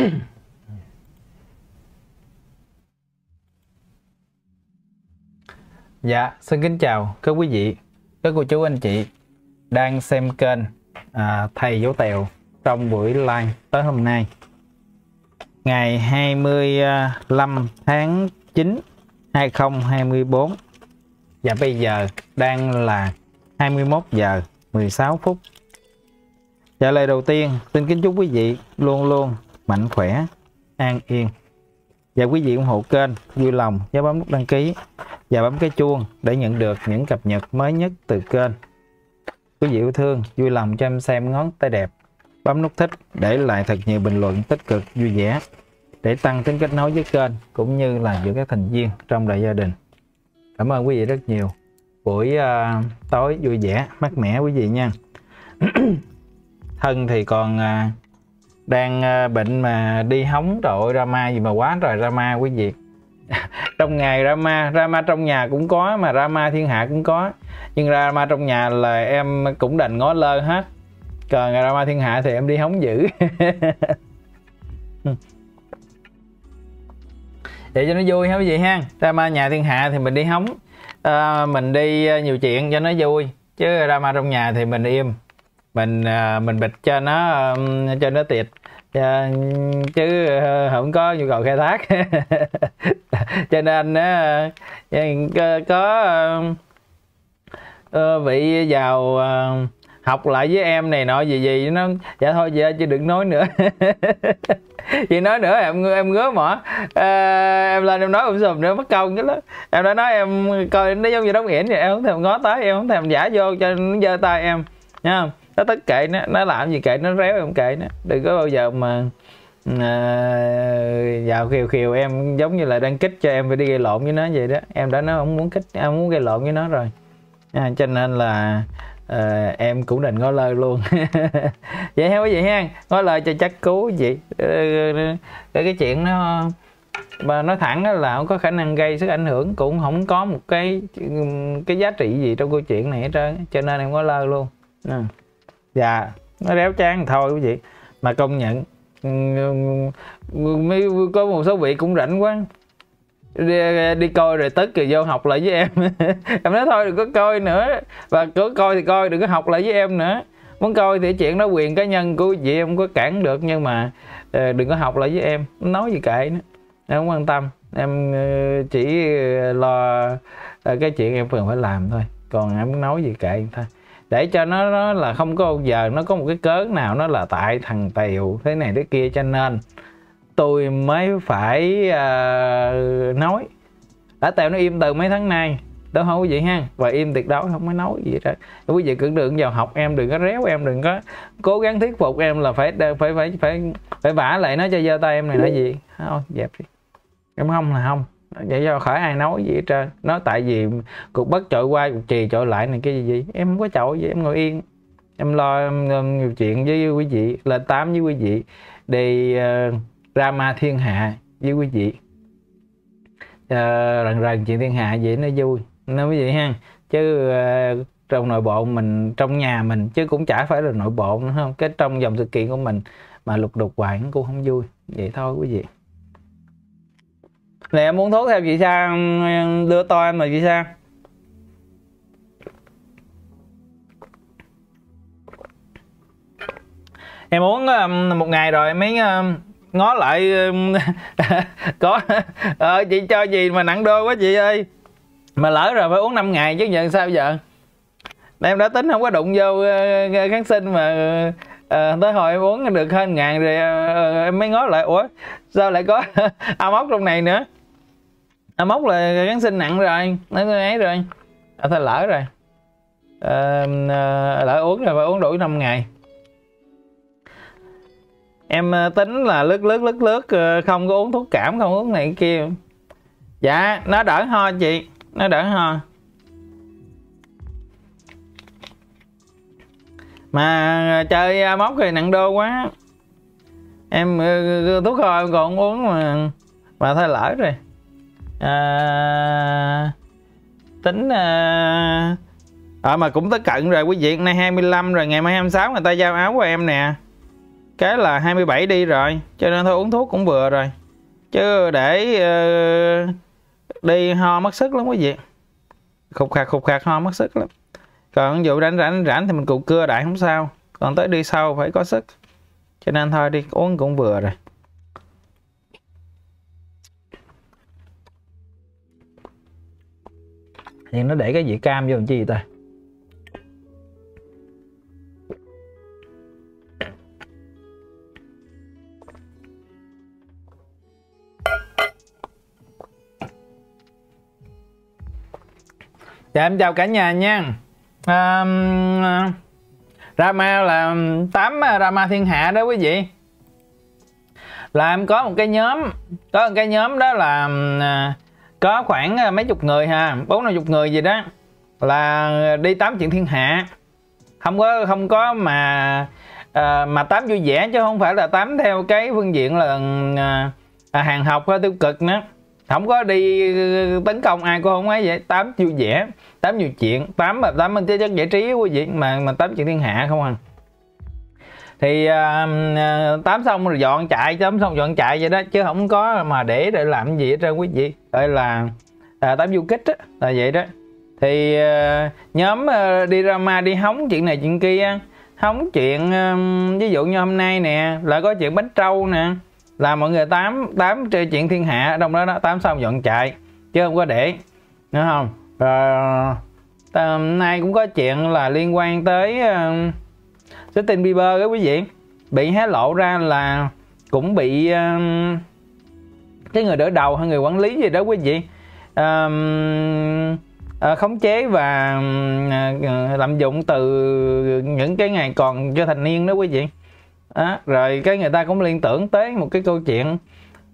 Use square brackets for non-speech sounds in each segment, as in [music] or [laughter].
[coughs] Dạ, xin kính chào các quý vị, các cô chú anh chị đang xem kênh à, Thầy Dấu Tèo trong buổi live tới hôm nay ngày 25 tháng 9 2024 và bây giờ đang là 21 giờ 16 phút. Trả lời đầu tiên xin kính chúc quý vị luôn luôn mạnh khỏe, an yên. Và quý vị ủng hộ kênh vui lòng nhớ bấm nút đăng ký và bấm cái chuông để nhận được những cập nhật mới nhất từ kênh. Quý vị yêu thương vui lòng cho em xem ngón tay đẹp. Bấm nút thích để lại thật nhiều bình luận tích cực vui vẻ để tăng tính kết nối với kênh cũng như là giữa các thành viên trong đại gia đình. Cảm ơn quý vị rất nhiều. Buổi uh, tối vui vẻ mát mẻ quý vị nha. [clears throat] Thân thì còn uh, đang ờ, bệnh mà đi hóng trời ơi drama gì mà quá trời drama quý vị. [laughs] Trong ngày drama drama trong nhà cũng có mà drama thiên hạ cũng có. Nhưng drama trong nhà là em cũng đành ngó lơ hết. Còn drama thiên hạ thì em đi hóng dữ. [laughs] Để cho nó vui ha quý vị ha? Drama nhà thiên hạ thì mình đi hóng. À, mình đi ờ, nhiều chuyện cho nó vui. Chứ drama trong nhà thì mình im. Mình mình bịch cho nó cho nó tiệt dạ, chứ ờ, không có nhu cầu khai thác. [laughs] Cho nên ờ, ừ, có, có ờ, vị vào học lại với em này nọ gì gì nó dạ thôi chị chứ đừng nói nữa. [laughs] Chị nói nữa em em ngứa mỏ. À, em lên em nói cũng sùm nữa mất công cái đó. Em đã nói em coi nó giống như đóng yển vậy em không thèm ngó tới em không thèm giả vô cho nó giơ tay em nha không nó tất kệ nó nó làm gì kệ nó réo em kệ nó. Đừng có bao giờ mà à, vào khiều khiều em giống như là đang kích cho em phải đi gây lộn với nó vậy đó. Em đã nói không muốn kích em muốn gây lộn với nó rồi. À, cho nên là à, em cũng định ngó lời luôn. [laughs] Vậy ha quý vị ha ngó lời cho chắc cứu vậy. Ờ, cái, cái chuyện nó mà nói thẳng là không có khả năng gây sức ảnh hưởng cũng không có một cái cái giá trị gì trong câu chuyện này hết trơn cho nên em có lơ luôn. À dạ nó réo chán thôi quý vị. Mà công nhận mới có một số vị cũng rảnh quá. Đi, đi coi rồi tức rồi vô học lại với em. [laughs] Em nói thôi đừng có coi nữa. Và cứ coi thì coi đừng có học lại với em nữa. Muốn coi thì chuyện đó quyền cá nhân của chị em có cản được nhưng mà ờ, đừng có học lại với em. Nói gì kệ nữa em không quan tâm. Em ờ, chỉ ờ, lo cái chuyện em cần phải làm thôi. Còn em muốn nói gì kệ thôi để cho nó, nó là không có giờ nó có một cái cớ nào nó là tại thằng tiều thế này thế kia cho nên tôi mới phải uh, nói. Đã tèo nó im từ mấy tháng nay đó không quý vị ha. Và im tuyệt đối không có nói gì hết. Quý vị cứ đừng vào học em đừng có réo em đừng có cố gắng thuyết phục em là phải phải phải phải phải vả lại nó cho giơ tay em này là gì? Thôi dẹp đi. Em không là không vậy do khỏi ai nói gì hết trơn. Nói tại vì cuộc bất trội qua cuộc trì trội lại này cái gì gì. Em không có chậu gì em ngồi yên. Em lo nhiều chuyện với quý vị lên tám với quý vị. Đi uh, drama thiên hạ với quý vị. Uh, rần rần chuyện thiên hạ vậy nó vui. Nó quý vị ha. Chứ uh, trong nội bộ mình trong nhà mình chứ cũng chả phải là nội bộ nữa không? Cái trong dòng sự kiện của mình mà lục đục hoài cũng không vui. Vậy thôi quý vị này em muốn thuốc theo chị sang đưa to em mà chị sang. Em uống um, một ngày rồi mấy um, ngó lại um, [laughs] có ờ, chị cho gì mà nặng đô quá chị ơi. Mà lỡ rồi phải uống 5 ngày chứ giờ sao giờ? Em đã tính không có đụng vô uh, kháng sinh mà uh, tới hồi em uống được hơn ngàn rồi uh, em mới ngó lại ủa sao lại có [laughs] áo trong này nữa? À, móc là giáng sinh nặng rồi nó ấy rồi à, thôi lỡ rồi. À, à, lỡ uống rồi phải uống đủ 5 ngày. Em à, tính là lướt lướt lướt lướt à, không có uống thuốc cảm không uống này kia. Dạ nó đỡ ho chị. Nó đỡ ho. Mà chơi móc thì nặng đô quá. Em thuốc ho em còn uống mà mà thôi lỡ rồi à, tính à, à mà cũng tới cận rồi quý vị. Nay 25 rồi ngày mai 26 người ta giao áo của em nè. Cái là 27 đi rồi cho nên thôi uống thuốc cũng vừa rồi. Chứ để uh, đi ho mất sức lắm quý vị. Khục khạc khục khạc ho mất sức lắm. Còn ví dụ rảnh rảnh rảnh thì mình cụ cưa đại không sao. Còn tới đi sau phải có sức. Cho nên thôi đi uống cũng vừa rồi. Nhưng nó để cái dĩa cam vô làm chi vậy ta? Dạ em chào cả nhà nha. À, Rama là 8 Rama thiên hạ đó quý vị. Là em có một cái nhóm Có một cái nhóm đó là à, có khoảng à, mấy chục người ha bốn năm chục người gì đó Là đi tám chuyện thiên hạ. Không có không có mà à, Mà tám vui vẻ chứ không phải là tám theo cái phương diện là à, à Hàng học tiêu cực nữa. Không có đi ờ, tấn công ai cũng không ấy vậy. Tám vui vẻ tám nhiều chuyện tám mà tám mình chất giải trí quý vị mà mà tám chuyện thiên hạ không à thì uh, tám xong rồi dọn chạy tám xong dọn chạy vậy đó chứ không có mà để để làm gì hết trơn quý vị. Đây là à, tám du kích á là vậy đó. Thì uh, nhóm uh, đi drama đi hóng chuyện này chuyện kia hóng chuyện ví dụ như hôm nay nè là có chuyện bánh trâu nè là mọi người tám tám chơi chuyện thiên hạ trong đó đó tám xong dọn chạy chứ không có để nữa không? Rồi hôm nay cũng có chuyện là liên quan tới uh, Justin Bieber đó quý vị. Bị hé lộ ra là cũng bị uh, cái người đỡ đầu hay người quản lý gì đó quý vị. Um, uh, khống chế và uh, lạm dụng từ những cái ngày còn cho thành niên đó quý vị. Đó, rồi cái người ta cũng liên tưởng tới một cái câu chuyện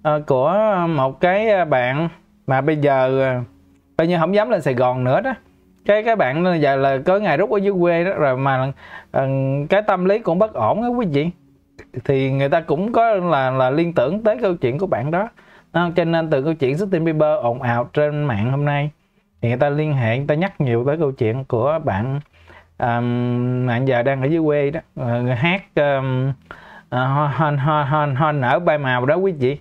uh, của một cái bạn mà bây giờ uh, bây giờ không dám lên Sài Gòn nữa đó cái các bạn giờ là có ngày rút ở dưới quê đó rồi mà ờ, cái tâm lý cũng bất ổn đó quý vị. Thì người ta cũng có là là liên tưởng tới câu chuyện của bạn đó. À, cho nên từ câu chuyện Justin Bieber ồn ào trên mạng hôm nay thì người ta liên hệ người ta nhắc nhiều tới câu chuyện của bạn um, bạn giờ đang ở dưới quê đó. Uh, hát um, uh, ờ, hon hon hon hon nở bay màu đó quý vị.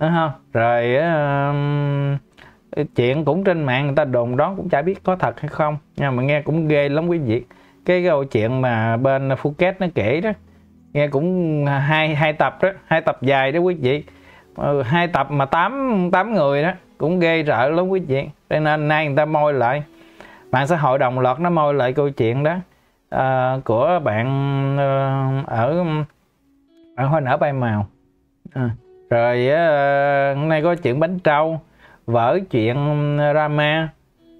Đúng không? Rồi um, Ờ, chuyện cũng trên mạng người ta đồn đoán cũng chả biết có thật hay không. Nhưng mà nghe cũng ghê lắm quý vị. Cái câu chuyện mà bên Phuket nó kể đó nghe cũng hai hai tập đó hai tập dài đó quý vị. Ừ, hai tập mà tám tám người đó cũng ghê rợ lắm quý vị. Cho nên nay người ta môi lại. Mạng xã hội đồng loạt nó môi lại câu chuyện đó. Uh, của bạn uh, ở ở hoa nở bay màu. À, rồi uh, hôm nay có chuyện bánh trâu vở chuyện drama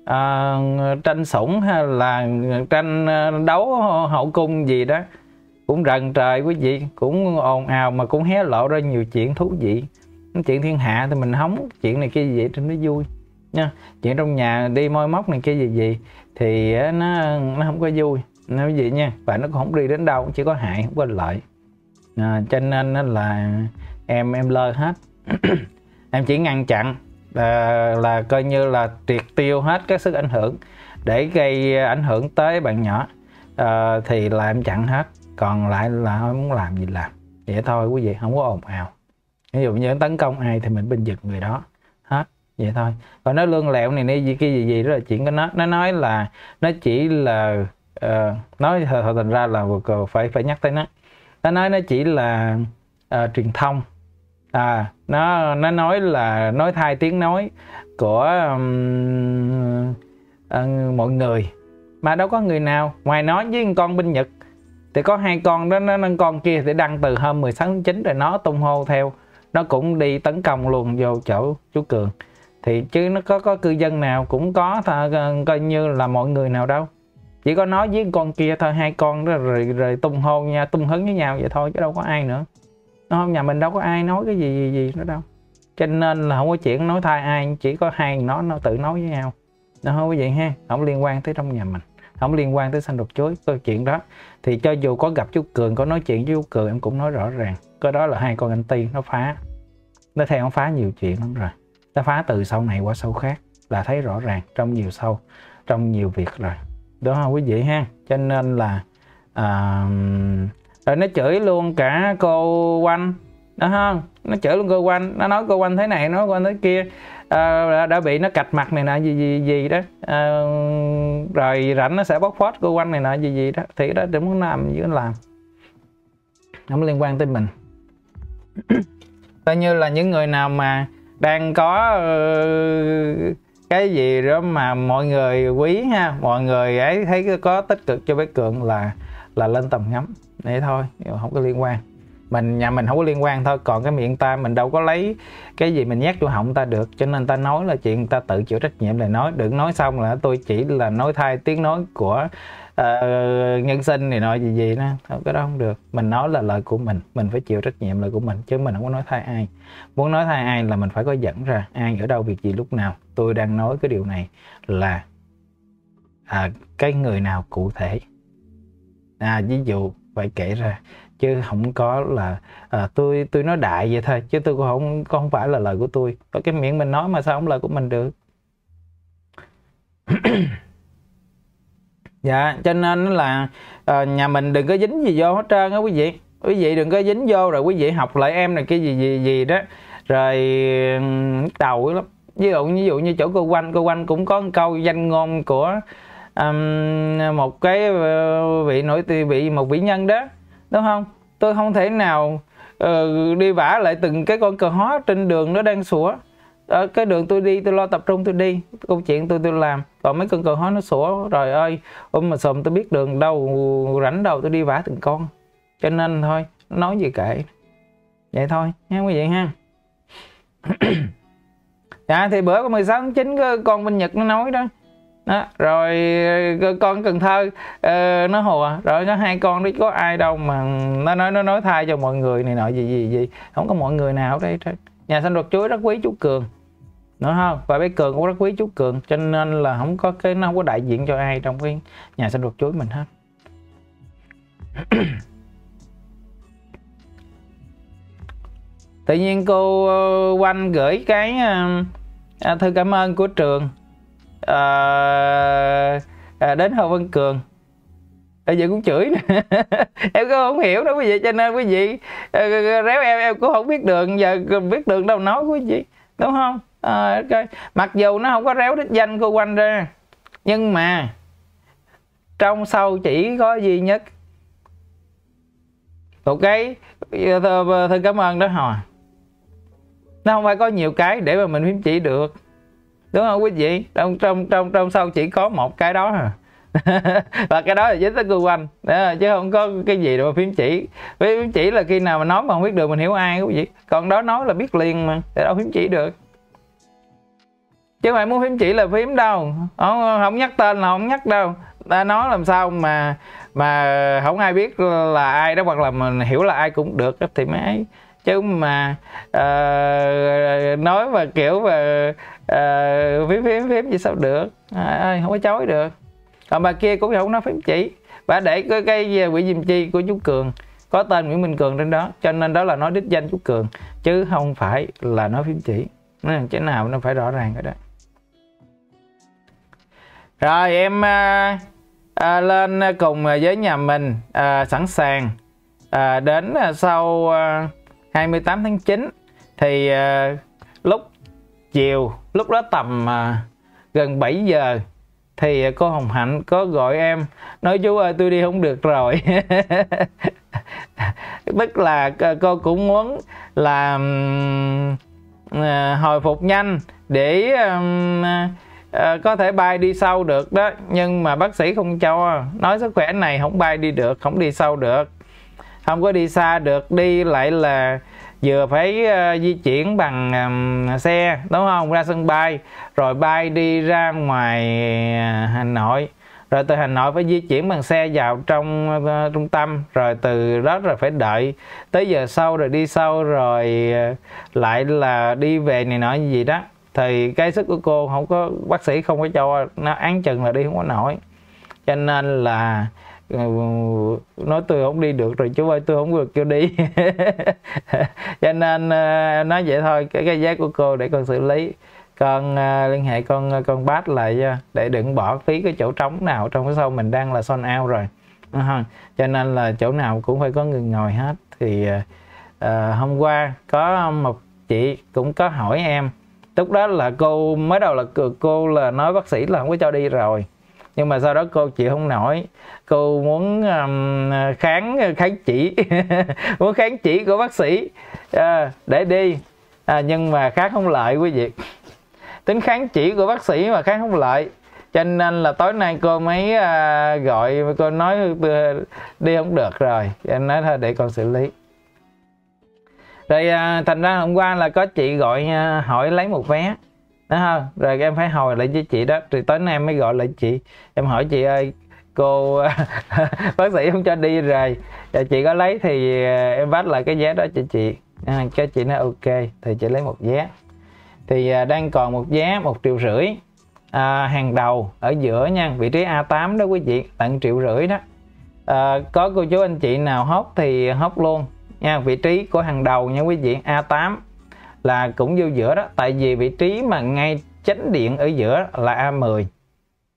à, tranh sủng hay là tranh ờ, đấu hậu cung gì đó cũng rần trời quý vị cũng ồn ào mà cũng hé lộ ra nhiều chuyện thú vị. Chuyện thiên hạ thì mình hóng chuyện này kia gì cho nó vui nha. Chuyện trong nhà đi môi móc này kia gì gì thì ờ, nó nó không có vui. Nó vậy nha và nó cũng không đi đến đâu chỉ có hại không có lợi. À, cho nên là em em lơ hết. [clears throat] Em chỉ ngăn chặn là, là coi như là triệt tiêu hết các sức ảnh hưởng để gây ảnh hưởng tới bạn nhỏ. Uh, thì là em chặn hết còn lại là muốn làm gì làm. Vậy thôi quý vị không có ồn ào. Ví dụ như tấn công ai thì mình bình vực người đó. Hết vậy thôi. Còn nó lương lẹo này này gì cái gì gì đó là chuyện của nó. Nó nói là nó chỉ là uh, nói thật thành ra là phải phải nhắc tới nó. Nó nói nó chỉ là uh, truyền thông à nó nó nói là nói thay tiếng nói của um, uh, mọi người. Mà đâu có người nào ngoài nó với con binh nhật thì có hai con đó nó, con kia thì đăng từ hôm 16 tháng 9 rồi nó tung hô theo. Nó cũng đi tấn công luôn vô chỗ chú cường. Thì chứ nó có có cư dân nào cũng có th- ờ, coi như là mọi người nào đâu. Chỉ có nói với con kia thôi hai con đó rồi rồi tung hô nha tung hứng với nhau vậy thôi chứ đâu có ai nữa nó không nhà mình đâu có ai nói cái gì gì gì nữa đâu. Cho nên là không có chuyện nói thay ai chỉ có hai nó nó tự nói với nhau. Nó không có vậy ha không liên quan tới trong nhà mình không liên quan tới xanh đột chuối câu chuyện đó. Thì cho dù có gặp chú cường có nói chuyện với chú cường em cũng nói rõ ràng. Cái đó là hai con anh ti nó phá. Nó theo nó phá nhiều chuyện lắm rồi. Nó phá từ sau này qua sau khác là thấy rõ ràng trong nhiều sâu trong nhiều việc rồi. Đó không quý vị ha. Cho nên là uh, rồi nó chửi luôn cả cô quanh đó không nó chửi luôn cô quanh nó nói cô quanh thế này nó quanh thế kia. À, đã bị nó cạch mặt này nọ gì gì gì đó. À, rồi rảnh nó sẽ bóc phốt cô quanh này nọ gì gì đó. Thì đó đừng muốn làm gì nó làm. Không liên quan tới mình. Coi như là những người nào mà đang có uh, cái gì đó mà mọi người quý ha mọi người ấy thấy có tích cực cho bé cường là là lên tầm ngắm để thôi không có liên quan. Mình nhà mình không có liên quan thôi còn cái miệng ta mình đâu có lấy cái gì mình nhét vô họng ta được cho nên ta nói là chuyện ta tự chịu trách nhiệm để nói đừng nói xong là tôi chỉ là nói thay tiếng nói của uh, nhân sinh này nọ gì gì đó. Không cái đó không được. Mình nói là lời của mình mình phải chịu trách nhiệm lời của mình chứ mình không có nói thay ai. Muốn nói thay ai là mình phải có dẫn ra ai ở đâu việc gì lúc nào. Tôi đang nói cái điều này là à, cái người nào cụ thể? À ví dụ phải kể ra chứ không có là à, tôi tôi nói đại vậy thôi chứ tôi cũng không không phải là lời của tôi. Có cái miệng mình nói mà sao không lời của mình được? [clears throat] Dạ cho nên là à, nhà mình đừng có dính gì vô hết trơn á quý vị. Quý vị đừng có dính vô rồi quý vị học lại em này cái gì gì gì đó. Rồi đầu lắm. Ví dụ ví dụ như chỗ cô quanh cô quanh cũng có câu danh ngôn của um, một cái ờ, vị nổi tiếng vị một vị nhân đó đúng không? Tôi không thể nào uh, đi vả lại từng cái con cờ hóa trên đường nó đang sủa. Ở cái đường tôi đi tôi lo tập trung tôi đi câu chuyện tôi tôi làm. Còn mấy con cờ hóa nó sủa rồi ơi ôm mà sòm tôi biết đường đâu rảnh đầu tôi đi vả từng con. Cho nên thôi nói gì kệ. Vậy thôi nha quý vị ha. [clears throat] Dạ thì bữa có 16 tháng 9 con bên Nhật nó nói đó đó rồi ờ, con Cần Thơ uh, nó hùa à. rồi có hai con đấy có ai đâu mà nó nói nó nói thay cho mọi người này nọ gì gì gì. Không có mọi người nào ở đây nhà xanh ruột chuối rất quý chú Cường đúng không? Và bé Cường cũng rất quý chú Cường cho nên là không có cái nó không có đại diện cho ai trong cái nhà xanh ruột chuối mình hết. Tự nhiên cô ờ, quanh gửi cái uh, thư cảm ơn của trường à, à, đến Hồ Văn Cường. Bây giờ cũng chửi nè [laughs] em cũng không hiểu đâu quý vị cho nên quý vị ờ, ờ, réo em em cũng không biết đường giờ biết đường đâu nói quý vị đúng không? À, okay. mặc dù nó không có réo đích danh cô quanh ra nhưng mà trong sâu chỉ có duy nhất. Một cái thư cảm ơn đó hồi nó không phải có nhiều cái để mà mình phím chỉ được đúng không quý vị? Trong trong trong trong sau chỉ có một cái đó à. [laughs] Và cái đó là dính tới cơ quanh đó, chứ không có cái gì đâu mà phím chỉ. Phím chỉ là khi nào mà nói mà không biết được mình hiểu ai quý vị. Còn đó nói là biết liền mà để đâu phím chỉ được. Chứ mày muốn phím chỉ là phím đâu. Không, không nhắc tên là không nhắc đâu. Ta nói làm sao mà mà không ai biết là ai đó hoặc là mình hiểu là ai cũng được thì mới chứ mà uh, nói mà kiểu mà uh, phím phím phím gì sao được? À, à không có chối được. Ờ, Còn bà kia cũng không nói phím chỉ. Bà để cái cái quỹ diêm chi của chú cường. Có tên nguyễn minh cường trên đó cho nên đó là nói đích danh chú cường. Chứ không phải là nói phím chỉ. Nên cái nào nó phải rõ ràng rồi đó rồi em à, à, lên cùng với nhà mình à, sẵn sàng à, đến à, sau à, 28 tháng 9 thì à, lúc chiều. Lúc đó tầm à, gần 7 giờ thì cô Hồng Hạnh có gọi em nói chú ơi tôi đi không được rồi. [laughs] Tức là cô cũng muốn là uh, hồi phục nhanh để um, uh, có thể bay đi sâu được đó. Nhưng mà bác sĩ không cho nói sức khỏe này không bay đi được không đi sâu được. Không có đi xa được đi lại là vừa phải uh, di chuyển bằng um, xe đúng không? Ra sân bay rồi bay đi ra ngoài uh, hà nội. Rồi từ hà nội phải di chuyển bằng xe vào trong uh, trung tâm rồi từ đó rồi phải đợi. Tới giờ sau rồi đi sâu rồi uh, lại là đi về này nọ gì đó. Thì cái sức của cô không có bác sĩ không có cho nó án chừng là đi không có nổi. Cho nên là Ờ, nói tôi không đi được rồi chú ơi tôi không được cho đi. [laughs] Cho nên ờ, nói vậy thôi cái cái giá của cô để con xử lý. Con uh, liên hệ con con bát lại để đừng bỏ phí cái chỗ trống nào trong cái sau mình đang là son out rồi. Cho nên là chỗ nào cũng phải có người ngồi hết. Thì uh, hôm qua có một chị cũng có hỏi em lúc đó là cô mới đầu là cô là nói bác sĩ là không có cho đi rồi nhưng mà sau đó cô chịu không nổi. Cô muốn um, kháng ờ, kháng chỉ. [laughs] Muốn kháng chỉ của bác sĩ. À, để đi. À, nhưng mà kháng không lợi quý vị. Tính kháng chỉ của bác sĩ mà kháng không lợi. Cho nên là tối nay cô mới uh, gọi cô nói ờ, đi không được rồi. Em nói thôi để con xử lý. Rồi uh, thành ra hôm qua là có chị gọi uh, hỏi lấy một vé đó không rồi em phải hồi lại với chị đó. Rồi tối nay em mới gọi lại chị. Em hỏi chị ơi cô [laughs] bác sĩ không cho đi rồi. Và chị có lấy thì ờ, em bắt lại cái vé đó cho chị. À, cho chị nói ok thì chị lấy một vé. Thì ờ, đang còn một vé một triệu rưỡi à, hàng đầu ở giữa nha vị trí A8 đó quý vị tận triệu rưỡi đó. À, có cô chú anh chị nào hốt thì hốt luôn nha vị trí của hàng đầu nha quý vị A8 là cũng vô giữa đó. Tại vì vị trí mà ngay chánh điện ở giữa là A10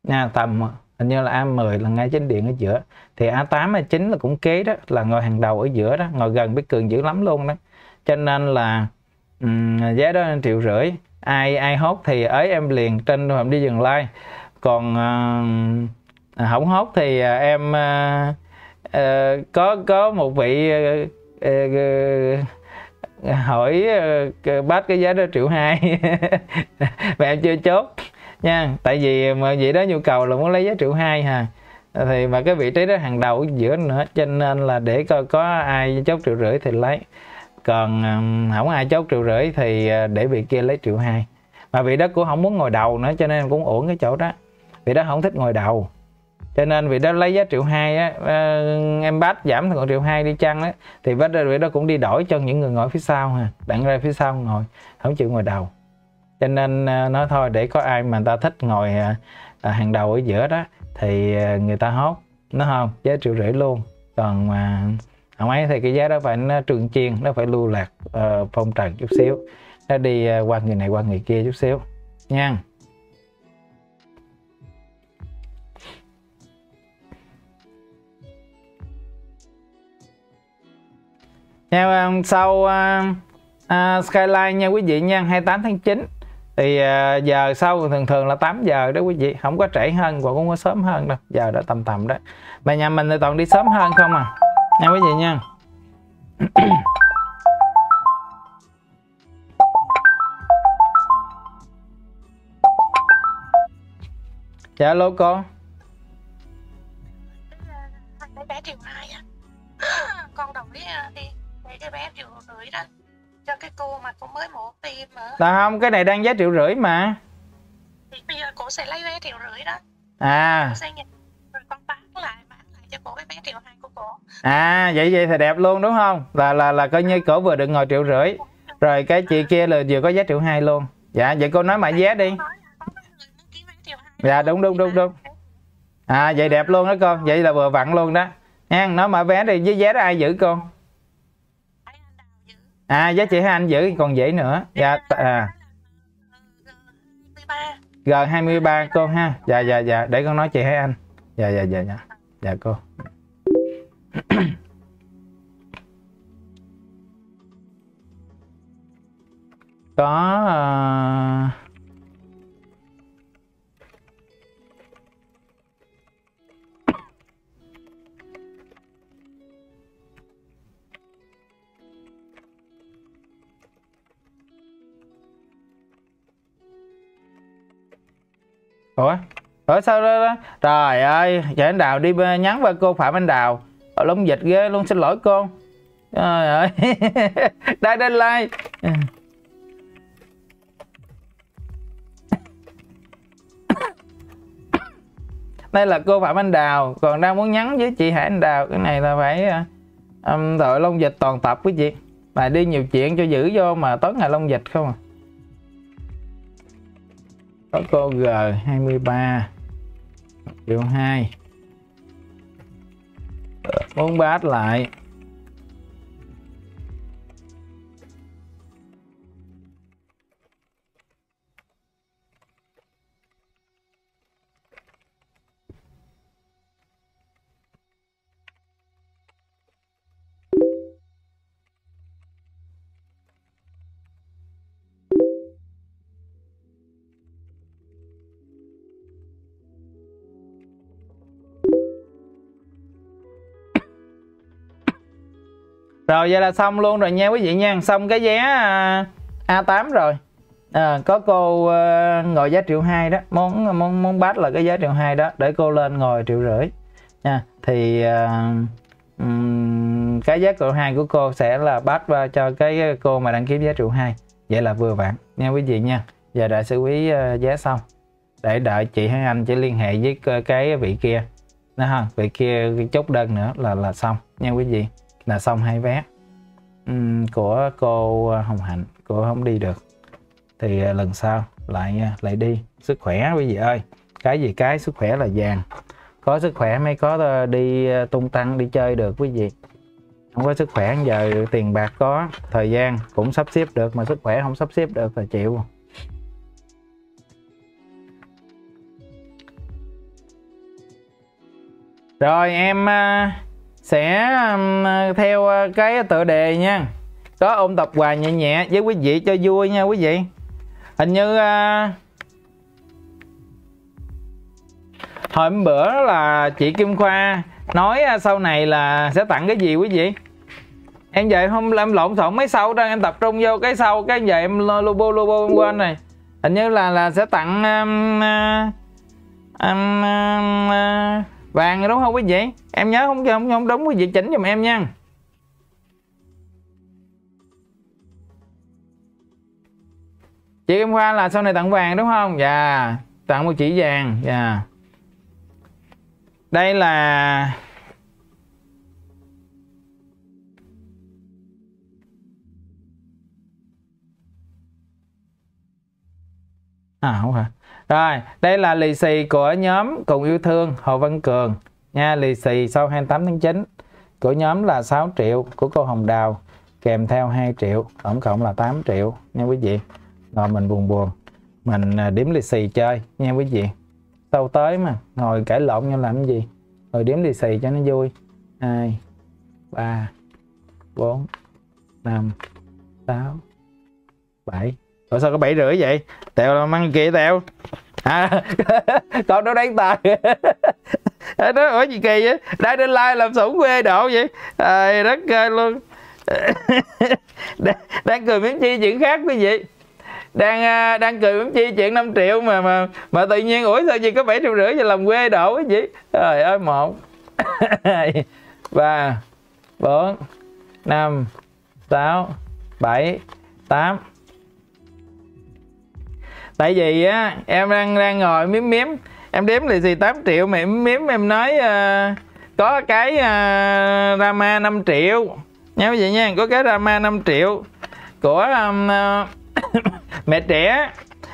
nha tầm hình như là A10 là ngay chánh điện ở giữa. Thì A8 A9 là cũng kế đó là ngồi hàng đầu ở giữa đó ngồi gần với cường dữ lắm luôn đó. Cho nên là um, giá đó triệu rưỡi. Ai ai hốt thì ấy em liền trên hòm đi dừng like. Còn ờ, uh, không hốt thì uh, em uh, uh, có có một vị uh, uh, hỏi ờ, bắt cái giá đó triệu hai. [laughs] Mà em chưa chốt nha. Tại vì mà vậy đó nhu cầu là muốn lấy giá triệu hai hà. Thì mà cái vị trí đó hàng đầu ở giữa nữa, cho nên là để coi có ai chốt triệu rưỡi thì lấy. Còn ờ, không ai chốt triệu rưỡi thì ờ, để vị kia lấy triệu hai. Mà vị đó cũng không muốn ngồi đầu nữa, cho nên cũng uổng cái chỗ đó. Vị đó không thích ngồi đầu cho nên vì đó lấy giá triệu hai á ờ, em bắt giảm thì còn triệu hai đi chăng á thì bắt vị đó cũng đi đổi cho những người ngồi phía sau ha đặng ra phía sau ngồi không chịu ngồi đầu. Cho nên ờ, nói thôi để có ai mà người ta thích ngồi ờ, hàng đầu ở giữa đó thì người ta hốt. Nó không giá triệu rưỡi luôn. Còn mà không ấy thì cái giá đó phải nó trường chiên nó phải lưu lạc uh, phong trần chút xíu. Nó đi uh, qua người này qua người kia chút xíu. Nha. Nha à, sau uh, uh, Skyline nha quý vị nha 28 tháng 9 thì uh, giờ sau thường thường là 8 giờ đó quý vị. Không có trễ hơn và cũng có sớm hơn đâu. Giờ đã tầm tầm đó. Mà nhà mình thì toàn đi sớm hơn không à? Nha quý vị nha. [coughs] Dạ alo cô. [coughs] Con đồng ý đi cái bé triệu rưỡi đó cho cái cô mà cô mới mổ tim mà. Là không cái này đang giá triệu rưỡi mà. Thì bây giờ cô sẽ lấy vé triệu rưỡi đó. À. Cô sẽ nhận rồi con bán lại cho cổ cái bé triệu hai của cổ à vậy vậy thì đẹp luôn đúng không? Là là là coi như cổ vừa được ngồi triệu rưỡi. Rồi cái chị kia là vừa có giá triệu hai luôn. Dạ vậy cô nói mã giá đi. Dạ đúng đúng đúng đúng. À vậy đẹp luôn đó con. Vậy là vừa vặn luôn đó. Nha nói mã vé đi với giá đó ai giữ con à giá trị hai anh giữ, còn dễ nữa. Dạ à. G 23 con ha. Dạ dạ dạ. Để con nói chị hai anh. Dạ dạ dạ dạ. Dạ cô. [clears throat] Có uh... ủa? Ở sao đó, đó trời ơi chạy anh đào đi nhắn qua cô phạm anh đào. Ở lông dịch ghê luôn xin lỗi cô trời ơi. Đây đây like đây là cô phạm anh đào còn đang muốn nhắn với chị hải anh đào. Cái này là phải ờ, um, đội lông dịch toàn tập quý chị mà đi nhiều chuyện cho giữ vô mà tối ngày lông dịch không à? Có cô G23 triệu 2 muốn bát lại. Rồi vậy là xong luôn rồi nha quý vị nha. Xong cái vé à, A8 rồi. À, có cô uh, ngồi giá triệu hai đó. Món món món bát là cái giá triệu hai đó để cô lên ngồi triệu rưỡi. Nha thì uh, um, cái giá triệu hai của cô sẽ là bát ờ, cho cái cô mà đăng ký giá triệu hai. Vậy là vừa vặn nha quý vị nha. Giờ đợi xử lý uh, giá xong. Để đợi chị hay anh chỉ liên hệ với cái vị kia. Đó không vị kia chốt đơn nữa là là xong nha quý vị là xong hai vé. Um, của cô à, Hồng Hạnh cô không đi được. Thì à, lần sau lại à, lại đi. Sức khỏe quý vị ơi cái gì cái sức khỏe là vàng. Có sức khỏe mới có ờ, đi tung tăng đi chơi được quý vị. Không có sức khỏe giờ tiền bạc có thời gian cũng sắp xếp được mà sức khỏe không sắp xếp được là chịu. Rồi em sẽ theo ờ, cái tựa đề nha. Có ôn tập quà nhẹ nhẹ với quý vị cho vui nha quý vị. Hình như uh, hồi bữa là chị Kim Khoa nói ờ, sau này là sẽ tặng cái gì quý vị? Em về không em lộn xộn mấy sau đang em tập trung vô cái sau cái về em lobo lobo em quên này hình như là là sẽ tặng um, uh, um, uh, vàng đúng không quý vị? Em nhớ không không không đúng quý vị, chỉnh giùm em nha. Chị Kim Khoa là sau này tặng vàng đúng không? Dạ tặng một chỉ vàng dạ. Đây là à không hả rồi, đây là lì xì của nhóm cùng yêu thương, Hồ Văn Cường. Nha, lì xì sau 28 tháng 9 của nhóm là 6 triệu, của cô Hồng Đào kèm theo 2 triệu, tổng cộng là 8 triệu. Nha quý vị rồi mình buồn buồn, mình à, điểm lì xì chơi. Nha quý vị sau tới mà, ngồi cãi lộn nhau làm cái gì? Rồi điểm lì xì cho nó vui. Hai, ba, bốn, năm, sáu, bảy. Ủa sao có bảy rưỡi vậy? Tèo là măng kia tèo. À, [laughs] con nó đáng tài. [laughs] Nó ở gì kỳ vậy? Đang lên like làm sủng quê độ vậy? À, đất ơi luôn. [laughs] Đang, đang cười miếng chi chuyện khác quý vị đang à, đang cười bấm chi chuyện 5 triệu mà mà mà tự nhiên ủi sao gì có bảy triệu rưỡi vậy? Làm quê đổ cái gì trời ơi một ba bốn năm sáu bảy tám tại vì á em đang đang ngồi miếm miếm em đếm lì xì 8 triệu mà em miếm em nói uh, có cái uh, Rama 5 triệu. Nha quý vị nha có cái Rama 5 triệu của um, uh, [coughs] mẹ trẻ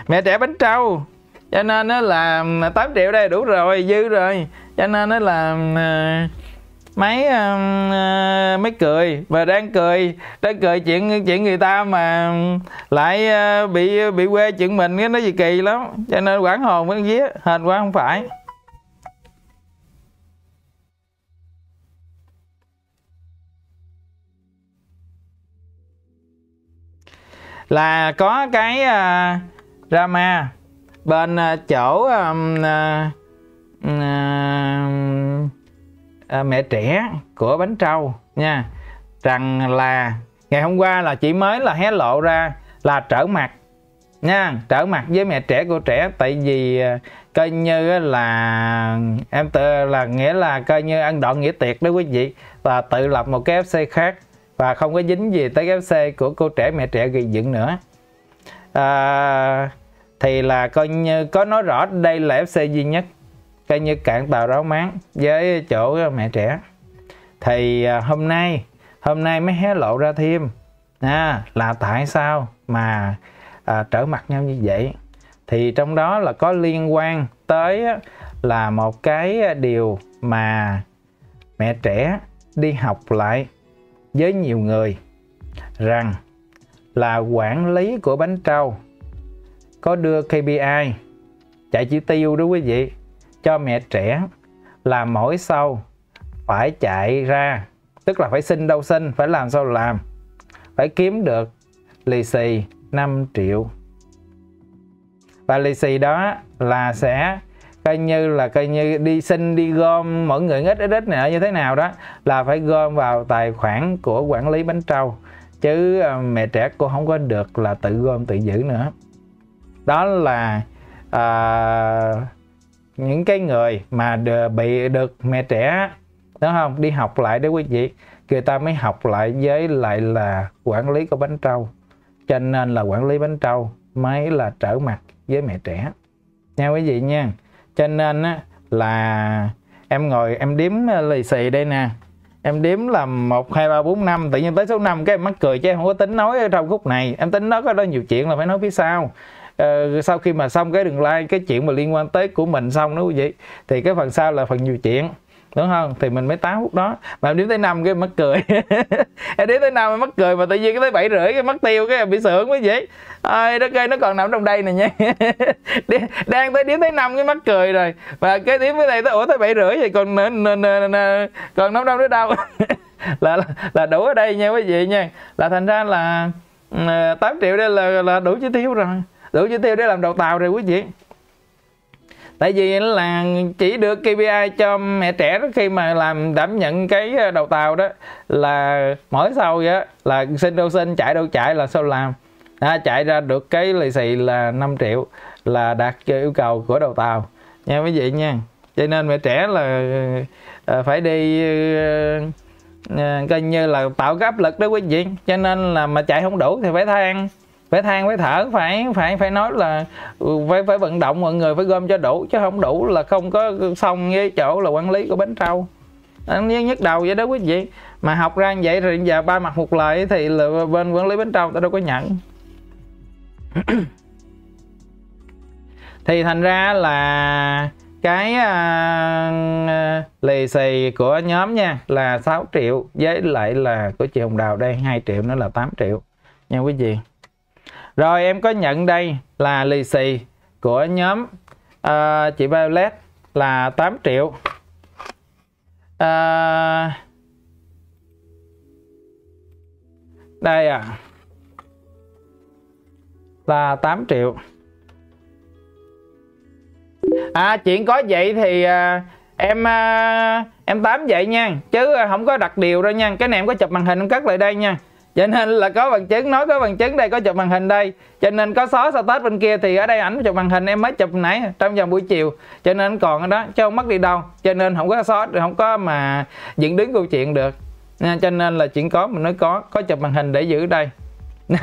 mẹ trẻ bánh trâu. Cho nên nó là 8 triệu đây đủ rồi dư rồi. Cho nên nó là uh, mấy uh, mấy cười. Và đang cười. Đang cười chuyện chuyện người ta mà lại uh, bị bị quê chuyện mình cái nó gì kỳ lắm. Cho nên quản hồn với vía hên quá không phải. Là có cái uh, drama bên uh, chỗ um, uh, uh, À, mẹ trẻ của bánh trâu nha. Rằng là ngày hôm qua là chỉ mới là hé lộ ra là trở mặt nha trở mặt với mẹ trẻ của trẻ. Tại vì à, coi như là em tự là nghĩa là coi như ăn đoạn nghĩa tiệc đó quý vị. Và tự lập một cái FC khác và không có dính gì tới cái FC của cô trẻ mẹ trẻ gây dựng nữa. À, thì là coi như có nói rõ đây là FC duy nhất coi như cạn tàu ráo máng với chỗ mẹ trẻ. Thì à, hôm nay hôm nay mới hé lộ ra thêm. À, là tại sao mà à, trở mặt nhau như vậy? Thì trong đó là có liên quan tới là một cái điều mà mẹ trẻ đi học lại với nhiều người rằng là quản lý của bánh trâu có đưa KPI chạy chỉ tiêu đó quý vị cho mẹ trẻ là mỗi sau phải chạy ra. Tức là phải xin đâu xin phải làm sao làm? Phải kiếm được lì xì 5 triệu. Và lì xì đó là sẽ coi như là coi như đi xin đi gom mỗi người ít ít ít nữa như thế nào đó là phải gom vào tài khoản của quản lý bánh trâu. Chứ ờ, mẹ trẻ cô không có được là tự gom tự giữ nữa. Đó là uh, những cái người mà được, bị được mẹ trẻ đúng không? Đi học lại đấy quý vị. Người ta mới học lại với lại là quản lý của bánh trâu. Cho nên là quản lý bánh trâu mới là trở mặt với mẹ trẻ. Nha quý vị nha. Cho nên á, là em ngồi em đếm lì xì đây nè. Em đếm là một hai ba bốn năm. Tự nhiên tới số 5 cái em mắc cười chứ em không có tính nói ở trong khúc này. Em tính nói có đó nhiều chuyện là phải nói phía sau uh, sau khi mà xong cái đường like cái chuyện mà liên quan tới của mình xong đó quý vị thì cái phần sau là phần nhiều chuyện đúng không? Thì mình mới táo phút đó. Mà em đếm tới năm cái mắc cười. [laughs] Em đếm tới năm mắc cười mà tự nhiên cái tới bảy rưỡi cái mất tiêu cái bị sượng quý vị ơi đất ơi nó còn nằm trong đây nè nha. [laughs] Đang tới đếm tới năm cái mắc cười rồi. Và cái đếm cái này tới ủa tới bảy rưỡi thì còn còn nằm đâu nữa đâu. [laughs] Là là đủ ở đây nha quý vị nha. Là thành ra là ừ, 8 triệu đây là là đủ chi tiêu rồi đủ chi tiêu để làm đầu tàu rồi quý vị. Tại vì là chỉ được KPI cho mẹ trẻ đó khi mà làm đảm nhận cái ờ, đầu tàu đó là mỗi sau vậy là xin đâu xin chạy đâu chạy là sao làm. À, chạy ra được cái lì xì là 5 triệu là đạt yêu cầu của đầu tàu. Nha quý vị nha. Cho nên mẹ trẻ là ờ, phải đi ờ, coi như là tạo cái áp lực đó quý vị. Cho nên là mà chạy không đủ thì phải than phải than phải thở phải phải phải nói là ừ, phải phải vận động mọi người phải gom cho đủ chứ không đủ là không có xong với chỗ là quản lý của bánh trâu. À, Nhớ nhức đầu vậy đó quý vị. Mà học ra như vậy rồi giờ ba mặt một lời thì là bên quản lý bánh trâu ta đâu có nhận. [coughs] Thì thành ra là cái uh, lì xì của nhóm nha là 6 triệu với lại là của chị Hồng Đào đây 2 triệu nữa là 8 triệu. Nha quý vị rồi em có nhận đây là lì xì của nhóm uh, chị Violet là 8 triệu. Uh, đây à là 8 triệu. À chuyện có vậy thì uh, em uh, em tám vậy nha chứ không có đặt điều đâu nha. Cái này em có chụp màn hình em cất lại đây nha cho nên là có bằng chứng nói có bằng chứng đây có chụp màn hình đây. Cho nên có xóa tết bên kia thì ở đây ảnh chụp màn hình em mới chụp nãy trong vòng buổi chiều. Cho nên còn ở đó chứ không mất đi đâu. Cho nên không có xóa không có mà dựng đứng câu chuyện được. Nha, cho nên là chuyện có mình nói có có chụp màn hình để giữ đây. [laughs]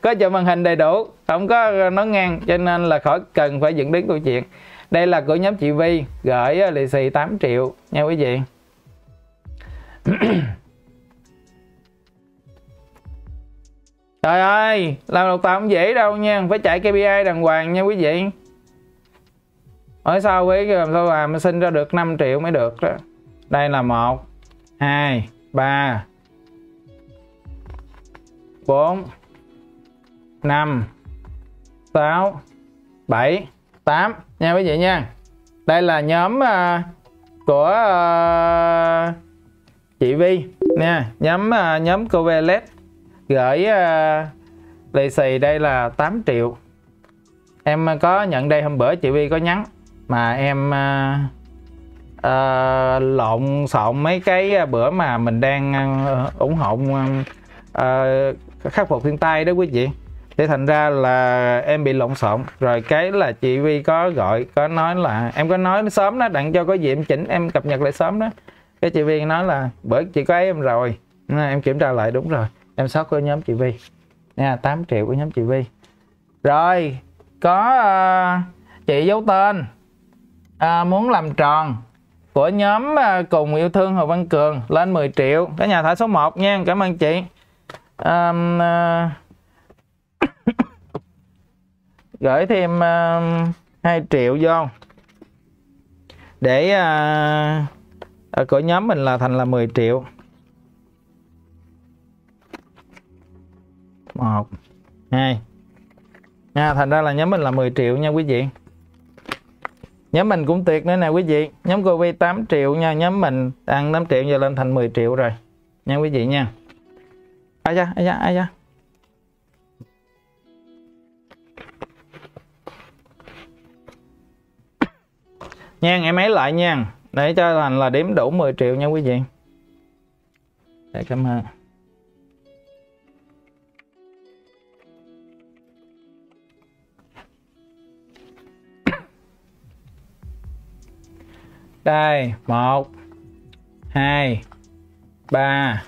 Có chụp màn hình đầy đủ không có nói ngang. Cho nên là khỏi cần phải dựng đứng câu chuyện. Đây là của nhóm chị Vi gửi lì xì 8 triệu nha quý vị. [clears throat] trời ơi làm đầu tàu không dễ đâu nha phải chạy KPI đàng hoàng nha quý vị. Ở sau với làm sao làm sinh ra được 5 triệu mới được đó. Đây là một hai ba bốn năm sáu bảy tám nha quý vị nha. Đây là nhóm uh, của uh, chị Vi nha nhóm uh, nhóm cô Velet gửi uh, lì xì đây là 8 triệu. Em có nhận đây hôm bữa chị Vi có nhắn. Mà em uh, uh, lộn xộn mấy cái ờ, bữa mà mình đang uh, ủng hộ uh, khắc phục thiên tai đó quý vị. Để thành ra là em bị lộn xộn. Rồi cái là chị Vi có gọi có nói là em có nói sớm đó đặng cho có gì em chỉnh em cập nhật lại sớm đó. Cái chị Vi nói là bởi chị có ấy em rồi. Em kiểm tra lại đúng rồi em sót của nhóm chị Vi. Nha 8 triệu của nhóm chị Vi. Rồi có uh, chị dấu tên. Uh, muốn làm tròn của nhóm uh, cùng yêu thương Hồ Văn Cường lên 10 triệu. Cả nhà thả số 1 nha cảm ơn chị. Um, uh, [coughs] gửi thêm uh, 2 triệu vô. Để uh, của nhóm mình là thành là 10 triệu. Một. Hai. Nha thành ra là nhóm mình là 10 triệu nha quý vị. Nhóm mình cũng tuyệt nữa nè quý vị. Nhóm cô vi 8 triệu nha, nhóm mình đang 8 triệu giờ lên thành 10 triệu rồi. Nha quý vị nha. Ai da ai da ai da? Nha em ấy lại nha. Để cho thành là điểm đủ 10 triệu nha quý vị. Để cảm ơn. Đây, một, hai, ba,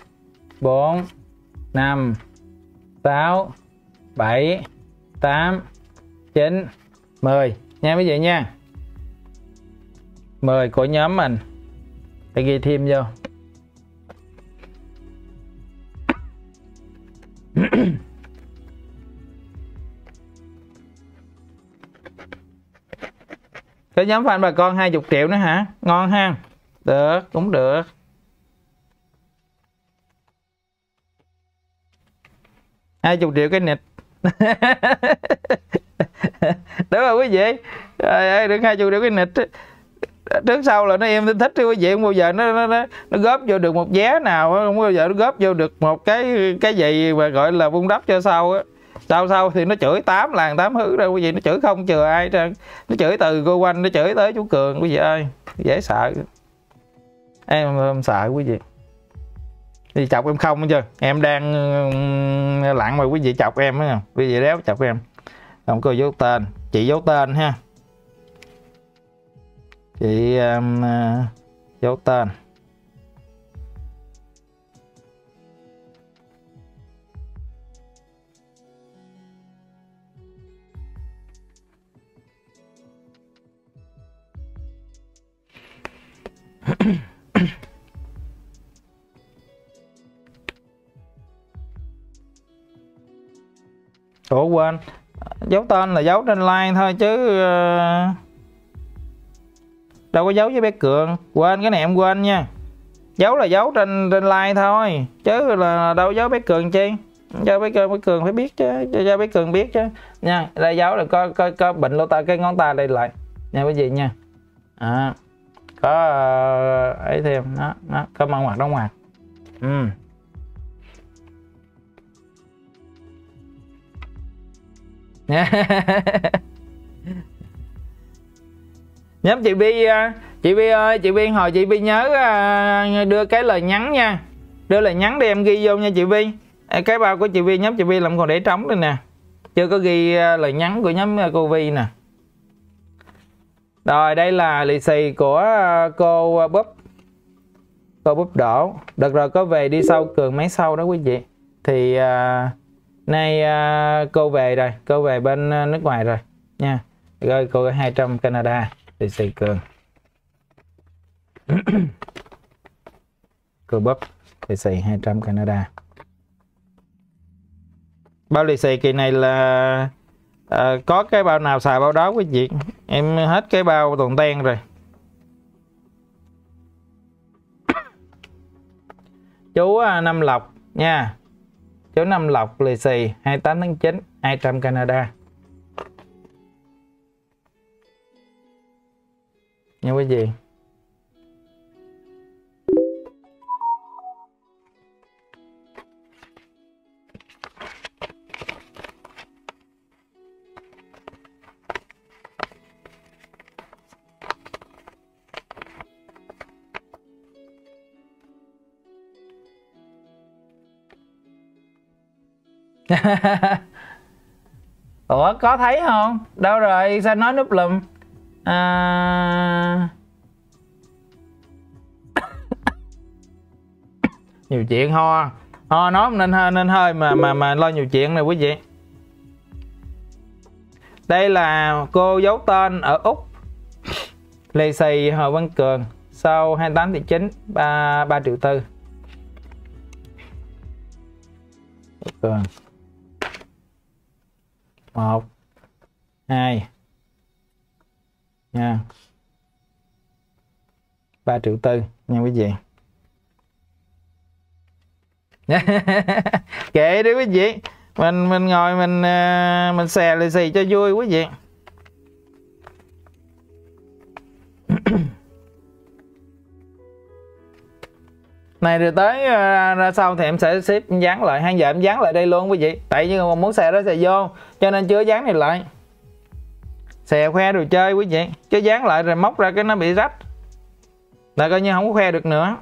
bốn, năm, sáu, bảy, tám, chín, mười. Nha, quý vị nha. Mười của nhóm mình. Để ghi thêm vô. [clears throat] cái nhóm fan bà con 20 triệu nữa hả? Ngon ha? Được cũng được. Hai chục triệu cái nịch [laughs] đúng rồi quý vị? Trời ơi được hai chục triệu cái nịch trước sau là nó em thích chứ quý vị không bao giờ nó nó nó, nó góp vô được một vé nào không bao giờ nó góp vô được một cái cái gì mà gọi là vun đắp cho sau á sau sau thì nó chửi tám làng tám hứ ra quý vị nó chửi không chừa ai trơn. Nó chửi từ cô quanh nó chửi tới chú cường quý vị ơi. Dễ sợ. Em em sợ quý vị. Thì chọc em không chưa em đang ừ, lặng mà quý vị chọc em á. Quý vị đéo chọc em. Không cô dấu tên. Chị dấu tên ha. Chị um, dấu tên. Ủa quên. Dấu tên là dấu trên line thôi chứ ờ, Đâu có dấu với bé Cường. Quên cái này em quên nha. Dấu là dấu trên trên line thôi Chứ là đâu dấu bé Cường chi? Cho bé cường bé cường phải biết chứ cho, cho bé cường biết chứ. Nha đây dấu là có có có bệnh lô ta cái ngón tay đây lại. Nha quý vị nha. À có uh, ấy thêm. Nó nó có mong ngoặt đóng ngoặt ừ. [laughs] nhóm chị Bi à, chị Bi ơi chị Bi hồi chị Bi nhớ à, đưa cái lời nhắn nha. Đưa lời nhắn để em ghi vô nha chị Bi. Cái bao của chị Vi nhóm chị Vi làm còn để trống đây nè. Chưa có ghi à, lời nhắn của nhóm cô Vi nè. Rồi đây là lì xì của cô Búp. Cô Búp Đổ Đợt rồi có về đi sau cường mấy sau đó quý vị. Thì uh, nay uh, cô về rồi. Cô về bên uh, nước ngoài rồi nha. Rồi cô có 200 Canada thì xây cường [coughs] Cô bắp thì xây 200 Canada. Bao lì xì kỳ này là à, có cái bao nào xài bao đó quý vị? Em hết cái bao tuần ten rồi. [coughs] Chú à, năm lộc nha chú năm lọc lì xì 28 tháng 9 200 Canada. Nha quý vị. [laughs] ủa, có thấy không? Đâu rồi, sao nói núp lùm? À... [coughs] nhiều chuyện ho. Ho nói nên hơi nên hơi mà mà mà lo nhiều chuyện này quý vị. Đây là cô giấu tên ở úc [laughs] lì xì hồ văn cường, sau 28 tỷ chín, ba ba triệu tư. Cường một, hai, nha. Ba triệu tư, nha quý vị. [laughs] Kệ đi quý vị. Mình mình ngồi mình ờ, mình xè lì xì cho vui quý vị. [clears throat] này rồi tới ra, ra sau thì em sẽ xếp dán lại. Hai giờ em dán lại đây luôn quý vị. Tại như mà muốn xe đó xe vô cho nên chưa dán này lại. Xè khoe đồ chơi quý vị. Chứ dán lại rồi móc ra cái nó bị rách. Là coi như không có khoe được nữa.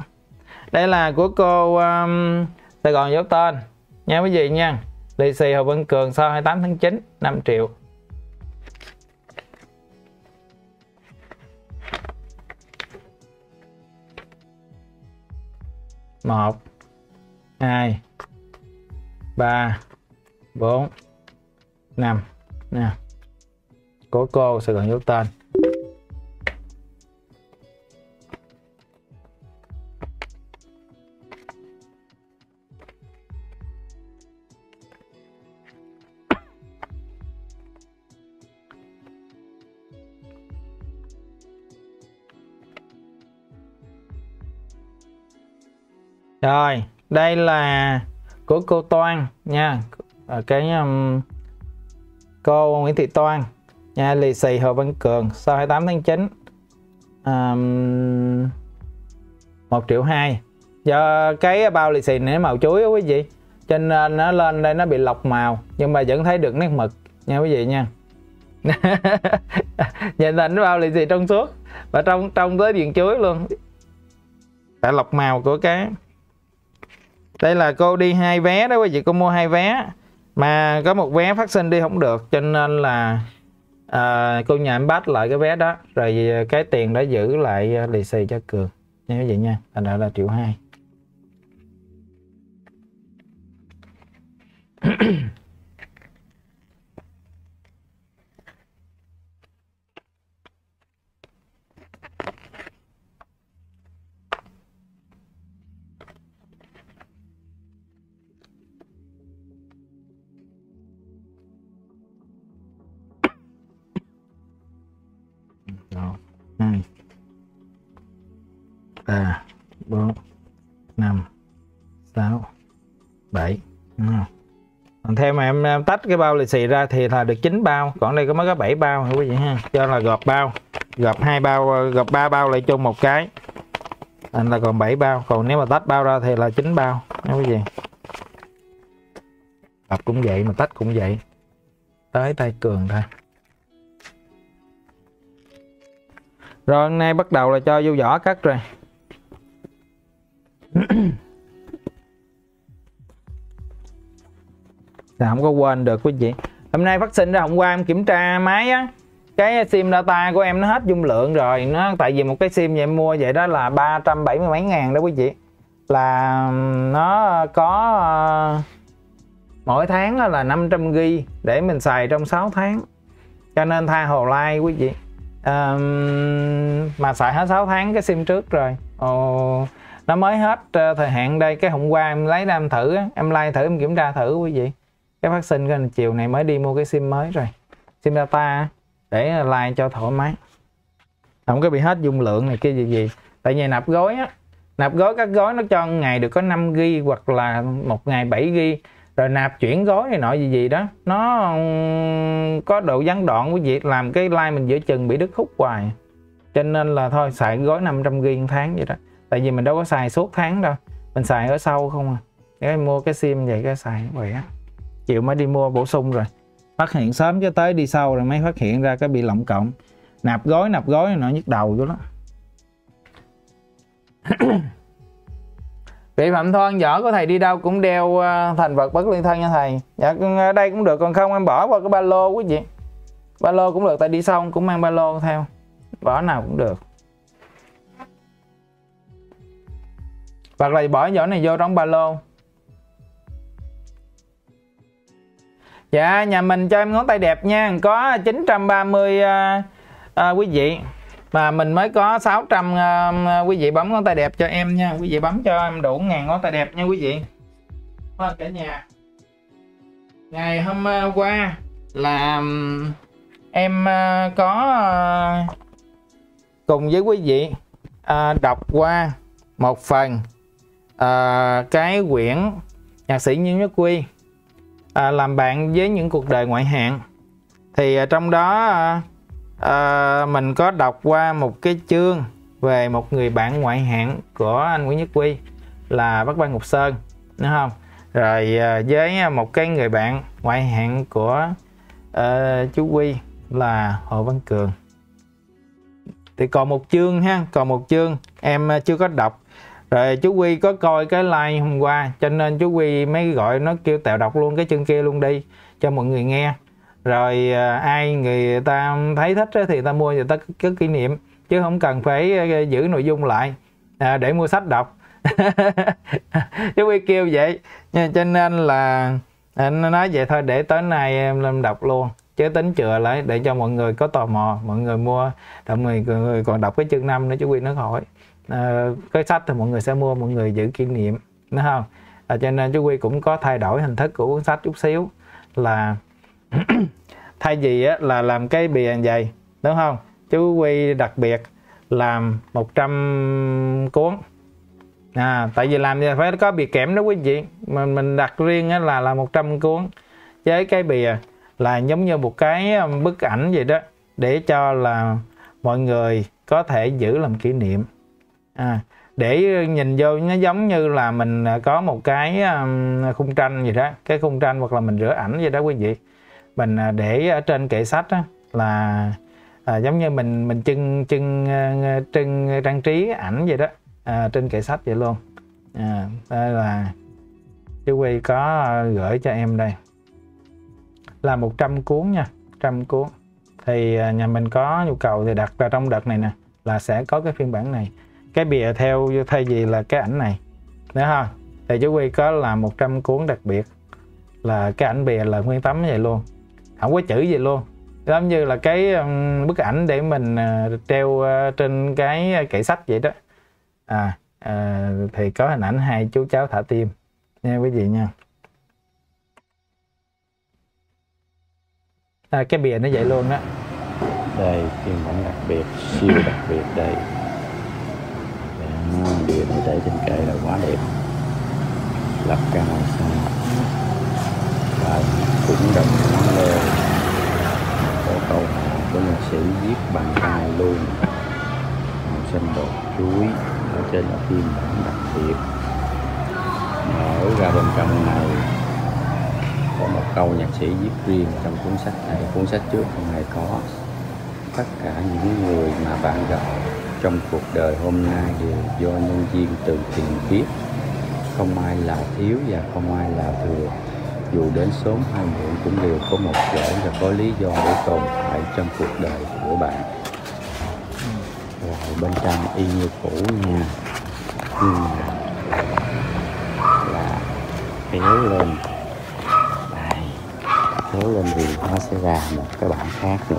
Đây là của cô um, Sài Gòn dấu tên. Nha quý vị nha. Lì xì Hồ Văn Cường sau 28 tháng 9 5 triệu. Một hai ba bốn năm. Nè của cô sẽ gần dấu tên. Rồi, đây là của cô Toan nha. Ở cái um, cô Nguyễn Thị Toan nha, lì xì Hồ Văn Cường sau 28 tháng 9. Um, 1 triệu 2. Do cái bao lì xì này màu chuối đó quý vị. Cho nên ờ, nó lên đây nó bị lọc màu nhưng mà vẫn thấy được nét mực nha quý vị nha. [laughs] Nhìn thành bao lì xì trong suốt và trong trong tới điện chuối luôn. Tại lọc màu của cái đây là cô đi hai vé đó quý vị cô mua hai vé. Mà có một vé phát sinh đi không được cho nên là à, cô nhà em bắt lại cái vé đó rồi cái tiền đó giữ lại à, lì xì cho cường. Như quý vị nha thành ra là triệu hai. [clears throat] hai. Ba. Bốn. Năm. Sáu. Bảy. Còn theo mà em, em tách cái bao lì xì ra thì là được 9 bao. Còn đây có mới có 7 bao hả quý vị ha. Cho là gọt bao. Gọt hai bao ờ, gọt ba bao lại chung một cái. Anh là còn 7 bao. Còn nếu mà tách bao ra thì là 9 bao nha quý vị. Tập cũng vậy mà tách cũng vậy. Tới tay cường thôi. Rồi hôm nay bắt đầu là cho vô vỏ cắt rồi. [coughs] Là không có quên được quý vị? Hôm nay phát sinh ra hôm qua, em kiểm tra máy á. Cái sim data của em nó hết dung lượng rồi. Nó, tại vì một cái sim vậy em mua vậy đó là 370 mấy ngàn đó quý vị. Là nó có ờ, mỗi tháng là 500 g để mình xài trong 6 tháng. Cho nên tha hồ like quý vị um, mà xài hết 6 tháng cái sim trước rồi. Ồ, nó mới hết uh, thời hạn đây. Cái hôm qua em lấy ra em thử em like thử em kiểm tra thử quý vị. Cái phát sinh cái chiều này mới đi mua cái sim mới rồi. Sim data để like cho thoải mái. Không có bị hết dung lượng này kia gì gì. Tại vì nạp gói á nạp gói các gói nó cho ngày được có 5 g hoặc là một ngày 7 g rồi nạp chuyển gói này nọ gì gì đó. Nó có độ gián đoạn của việc làm cái like mình giữa chừng bị đứt khúc hoài. Cho nên là thôi, xài gói 500 g tháng vậy đó. Tại vì mình đâu có xài suốt tháng đâu. Mình xài ở sau không à. Cái mua cái sim vậy cái xài khỏe á chịu mới đi mua bổ sung rồi. Phát hiện sớm cho tới đi sau rồi mới phát hiện ra cái bị lộng cộng nạp gói nạp gói nó nhức đầu vô đó [clears throat] vị phạm thân võ của thầy đi đâu cũng đeo ờ, thành vật bất liên thân nha thầy. Dạ đây cũng được còn không em bỏ qua cái ba lô quý vị. Ba lô cũng được tại đi xong cũng mang ba lô theo. Bỏ nào cũng được. Hoặc là bỏ vỏ này vô trong ba lô. Dạ nhà mình cho em ngón tay đẹp nha. Có 930 uh, uh, quý vị. Mà mình mới có 600 uh, ờ, ờ, quý vị bấm ngón tay đẹp cho em nha. Quý vị bấm cho em đủ ngàn ngón tay đẹp nha quý vị. Vâng cả nhà. Ngày hôm ờ, qua là em có cùng với quý vị đọc qua một phần cái quyển nhạc sĩ như Nhất Quy làm bạn với những cuộc đời ngoại hạng. Thì trong đó à, mình có đọc qua một cái chương về một người bạn ngoại hạng của anh Nguyễn Nhất Quy là Bắc Văn Ngọc Sơn đúng không? Rồi à, với một cái người bạn ngoại hạng của uh, chú Quy là Hồ Văn Cường. Thì còn một chương ha còn một chương em chưa có đọc. Rồi chú Quy có coi cái like hôm qua cho nên chú Quy mới gọi nó kêu tèo đọc luôn cái chương kia luôn đi cho mọi người nghe rồi à, ai người ta thấy thích thì ta mua người ta có kỷ niệm chứ không cần phải à, giữ nội dung lại à, để mua sách đọc. [laughs] Chú Quy kêu vậy cho nên là anh nói vậy thôi để tới nay em lên đọc luôn chứ tính chừa lại để cho mọi người có tò mò mọi người mua mọi người, người còn đọc cái chương năm nữa chú Quy nó hỏi à, cái sách thì mọi người sẽ mua mọi người giữ kỷ niệm đúng không? À, cho nên chú Quy cũng có thay đổi hình thức của cuốn sách chút xíu là [clears throat] thay vì á, là làm cái bìa dày đúng không? Chú Quy đặc biệt làm 100 cuốn. À, tại vì làm phải có bìa kẽm đó quý vị. Mình mình đặt riêng á, là là 100 cuốn. Với cái bìa là giống như một cái um, bức ảnh vậy đó để cho là mọi người có thể giữ làm kỷ niệm. À, để nhìn vô nó giống như là mình à, có một cái um, khung tranh gì đó cái khung tranh hoặc là mình rửa ảnh gì đó quý vị mình à, để ở trên kệ sách á, là à, giống như mình mình trưng trưng à, trưng trang trí ảnh vậy đó à, trên kệ sách vậy luôn. À, đây là chú Quy có gửi cho em đây. Là 100 cuốn nha 100 cuốn. Thì à, nhà mình có nhu cầu thì đặt vào trong đợt này nè là sẽ có cái phiên bản này. Cái bìa theo thay vì là cái ảnh này. Nữa không thì chú Quy có là 100 cuốn đặc biệt. Là cái ảnh bìa là nguyên tấm vậy luôn không có chữ gì luôn. Giống như là cái bức ảnh để mình ờ, treo ờ, trên cái kệ sách vậy đó. À, à thì có hình ảnh hai chú cháu thả tim. Nha quý vị nha. À, cái bìa nó vậy luôn đó. Đây phiên bản đặc biệt siêu đặc biệt đây. Bìa này để trên kệ là quá đẹp. Lập ra ngoài xa và cũng đồng món lê có câu của nhạc sĩ viết bằng tay luôn màu xanh bột chuối ở trên là phim bản đặc biệt. Mở ra bên trong này, có một câu nhạc sĩ viết riêng trong cuốn sách này, cuốn sách trước không hề có. Tất cả những người mà bạn gặp trong cuộc đời hôm nay đều do nhân viên từ tiền kiếp. Không ai là thiếu và không ai là thừa dù đến sớm hay muộn cũng đều có một chỗ và có lý do để tồn tại trong cuộc đời của bạn. Rồi bên trong y như cũ nha. Nhưng mà là kéo lên. Kéo lên thì nó sẽ ra một cái bản khác nữa.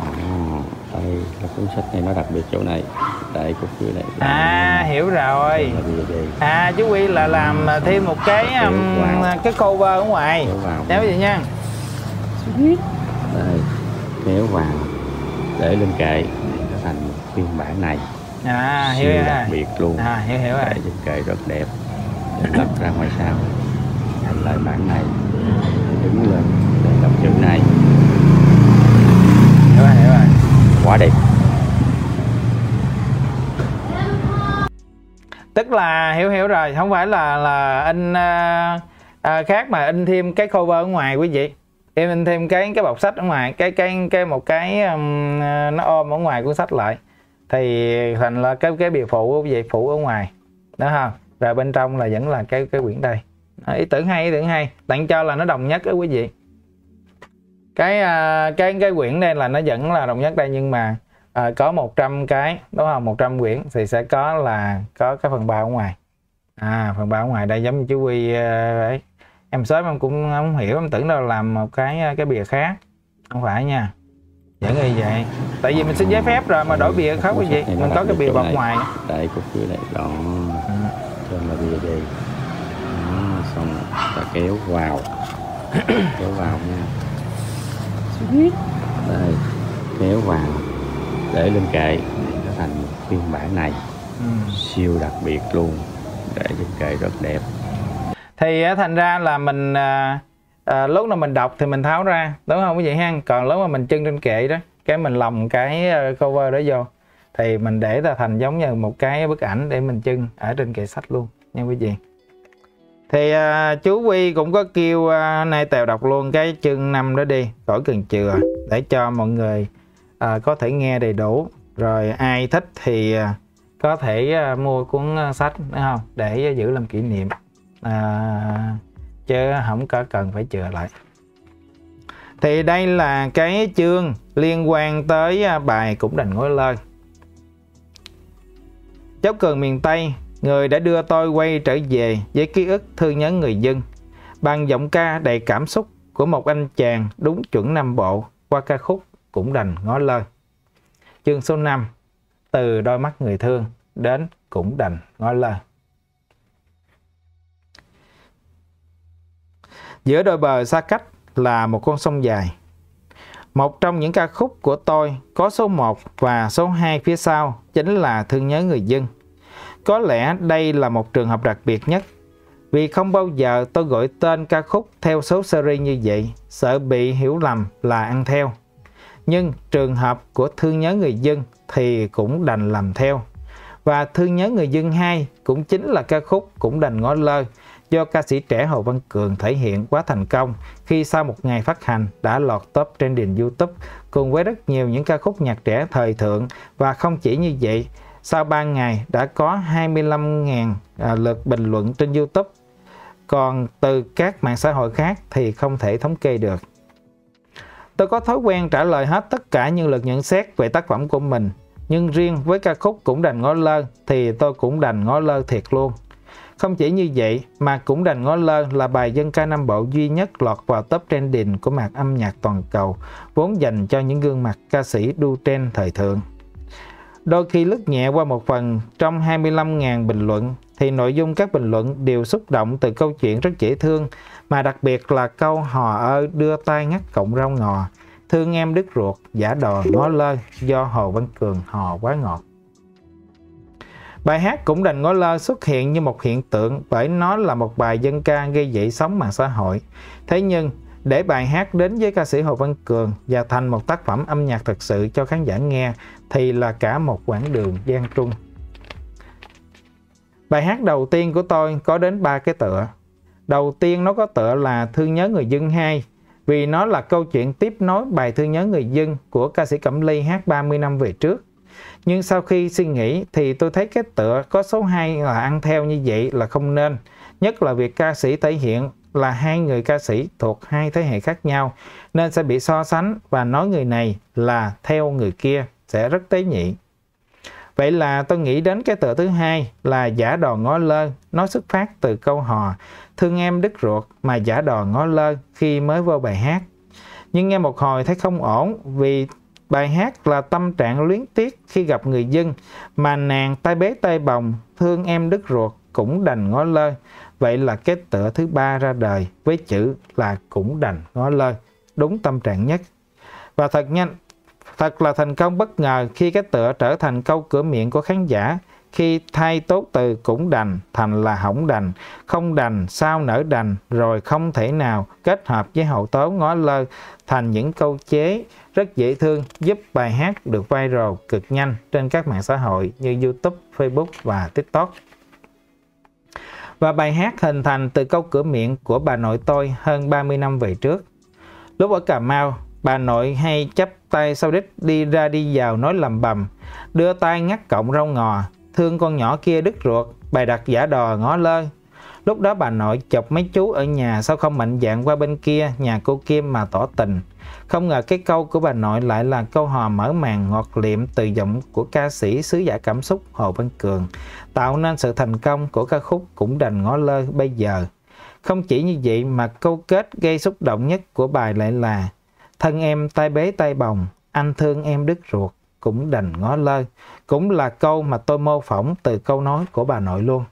À. À, đây, cái cuốn sách này nó đặc biệt chỗ này đây cúc dưới này. À hiểu rồi. À chú quy là làm thêm một cái um, cái cover ở ngoài. Kéo vậy nha. Đây kéo vào. Để lên kệ. Nó thành phiên bản này. À hiểu Siêu đặc biệt luôn. À hiểu hiểu rồi. Trên kệ rất đẹp. Lật ra ngoài sau. Thành lại bản này. Đứng lên. Để đọc chữ này. Hiểu rồi hiểu rồi. Quá đẹp tức là hiểu hiểu rồi. Không phải là là in uh, uh, khác mà in thêm cái cover ở ngoài quý vị. Em in thêm cái cái bọc sách ở ngoài cái cái cái một cái um, à, nó ôm ở ngoài cuốn sách lại. Thì thành là cái cái bìa phụ quý vị phụ ở ngoài. Đó không rồi bên trong là vẫn là cái cái quyển đây. À, ý tưởng hay ý tưởng hay. Tặng cho là nó đồng nhất đó quý vị. Cái uh, cái cái quyển đây là nó vẫn là đồng nhất đây nhưng mà à, có 100 cái đúng không? 100 quyển thì sẽ có là có cái phần bao ở ngoài. À phần bao ở ngoài đây giống như chú quy ấy. Em sớm em cũng không hiểu em tưởng đâu làm một cái cái bìa khác. Không phải nha. Vẫn như vậy. Tại vì mình xin giấy phép rồi mà đổi bìa khác quý vị mình có cái bìa bọc ngoài. Đây cúc dưới này đó. Ừ. cho là bìa đó, xong ta kéo vào. [coughs] Kéo vào nha. Đây kéo vào để lên kệ nó thành phiên bản này. Ừ. siêu đặc biệt luôn để trên kệ rất đẹp. Thì thành ra là mình à, à, lúc nào mình đọc thì mình tháo ra đúng không? Quý vị ha? Còn lúc mà mình trưng trên kệ đó cái mình lồng cái à, cover đó vô thì mình để ra thành giống như một cái bức ảnh để mình trưng ở trên kệ sách luôn nha quý vị. Thì à, chú Quy cũng có kêu à, nay Tèo đọc luôn cái chương 5 đó đi khỏi cần chừa để cho mọi người à, có thể nghe đầy đủ. Rồi ai thích thì à, có thể à, mua cuốn à, sách đúng không? Để giữ làm kỷ niệm. À, chứ không có cần phải chừa lại. Thì đây là cái chương liên quan tới à, bài cũng đành ngói lơ. Cháu cường miền Tây người đã đưa tôi quay trở về với ký ức thương nhớ người dân. Bằng giọng ca đầy cảm xúc của một anh chàng đúng chuẩn Nam Bộ qua ca khúc cũng đành ngó lơ. Chương số 5 từ đôi mắt người thương đến cũng đành ngó lơ. Giữa đôi bờ xa cách là một con sông dài. Một trong những ca khúc của tôi có số 1 và số 2 phía sau chính là thương nhớ người dân. Có lẽ đây là một trường hợp đặc biệt nhất vì không bao giờ tôi gọi tên ca khúc theo số series như vậy, sợ bị hiểu lầm là ăn theo. Nhưng trường hợp của Thương nhớ người dân thì cũng đành làm theo. Và Thương nhớ người dân 2 cũng chính là ca khúc cũng đành ngó lơ do ca sĩ trẻ Hồ Văn Cường thể hiện quá thành công khi sau một ngày phát hành đã lọt top trending YouTube cùng với rất nhiều những ca khúc nhạc trẻ thời thượng và không chỉ như vậy, sau 3 ngày đã có 25.000 à, lượt bình luận trên YouTube. Còn từ các mạng xã hội khác thì không thể thống kê được. Tôi có thói quen trả lời hết tất cả những lượt nhận xét về tác phẩm của mình. Nhưng riêng với ca khúc cũng đành ngó lơ thì tôi cũng đành ngó lơ thiệt luôn. Không chỉ như vậy mà cũng đành ngó lơ là bài dân ca Nam Bộ duy nhất lọt vào top trending của mạc âm nhạc toàn cầu, vốn dành cho những gương mặt ca sĩ đu trend thời thượng. Đôi khi lướt nhẹ qua một phần trong 25.000 bình luận thì nội dung các bình luận đều xúc động từ câu chuyện rất dễ thương mà đặc biệt là câu hò ơi đưa tay ngắt cọng rau ngò thương em đứt ruột, giả đò ngó lơ, do Hồ Văn Cường hò quá ngọt. Bài hát cũng đành ngó lơ xuất hiện như một hiện tượng bởi nó là một bài dân ca gây dậy sóng mạng xã hội. Thế nhưng, để bài hát đến với ca sĩ Hồ Văn Cường và thành một tác phẩm âm nhạc thực sự cho khán giả nghe, thì là cả một quãng đường gian trung. Bài hát đầu tiên của tôi có đến ba cái tựa. Đầu tiên nó có tựa là Thương nhớ người dân 2 vì nó là câu chuyện tiếp nối bài Thương nhớ người dân của ca sĩ Cẩm Ly hát 30 năm về trước. Nhưng sau khi suy nghĩ thì tôi thấy cái tựa có số 2 là ăn theo như vậy là không nên. Nhất là việc ca sĩ thể hiện là hai người ca sĩ thuộc hai thế hệ khác nhau nên sẽ bị so sánh và nói người này là theo người kia sẽ rất tế nhị. Vậy là tôi nghĩ đến cái tựa thứ hai là giả đò ngó lơ, nó xuất phát từ câu hò thương em đứt ruột mà giả đò ngó lơ khi mới vô bài hát. Nhưng nghe một hồi thấy không ổn vì bài hát là tâm trạng luyến tiếc khi gặp người dân mà nàng tay bế tay bồng thương em đứt ruột cũng đành ngó lơ Vậy là cái tựa thứ ba ra đời với chữ là cũng đành ngó lơ, đúng tâm trạng nhất. Và thật nhanh, thật là thành công bất ngờ khi cái tựa trở thành câu cửa miệng của khán giả khi thay tốt từ cũng đành thành là hỏng đành, không đành sao nở đành? Rồi không thể nào kết hợp với hậu tố ngó lơ thành những câu chế rất dễ thương giúp bài hát được viral cực nhanh trên các mạng xã hội như YouTube, Facebook và TikTok. Và bài hát hình thành từ câu cửa miệng của bà nội tôi hơn 30 năm về trước. Lúc ở Cà Mau, bà nội hay chấp tay sau đít đi ra đi vào nói lầm bầm, đưa tay ngắt cọng rau ngò, thương con nhỏ kia đứt ruột, bài đặt giả đò ngó lơ. Lúc đó bà nội chọc mấy chú ở nhà sao không mạnh dạng qua bên kia nhà cô Kim mà tỏ tình. Không ngờ cái câu của bà nội lại là câu hò mở màn ngọt liệm từ giọng của ca sĩ sứ giả cảm xúc Hồ Văn Cường, tạo nên sự thành công của ca khúc cũng đành ngó lơ bây giờ. Không chỉ như vậy mà câu kết gây xúc động nhất của bài lại là Thân em tay bế tay bồng, anh thương em đứt ruột, cũng đành ngó lơ. Cũng là câu mà tôi mô phỏng từ câu nói của bà nội luôn.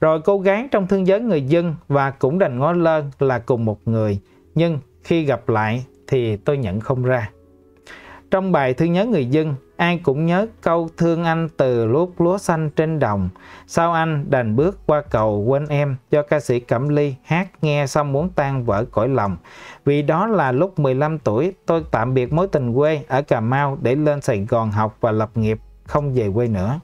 Rồi cô gắng trong thương giới người dân và cũng đành ngó lơ là cùng một người, nhưng khi gặp lại thì tôi nhận không ra. Trong bài thương nhớ người dân, ai cũng nhớ câu thương anh từ lúc lúa xanh trên đồng. Sao anh đành bước qua cầu quên em do ca sĩ Cẩm Ly hát nghe xong muốn tan vỡ cõi lòng. Vì đó là lúc 15 tuổi tôi tạm biệt mối tình quê ở Cà Mau để lên Sài Gòn học và lập nghiệp, không về quê nữa.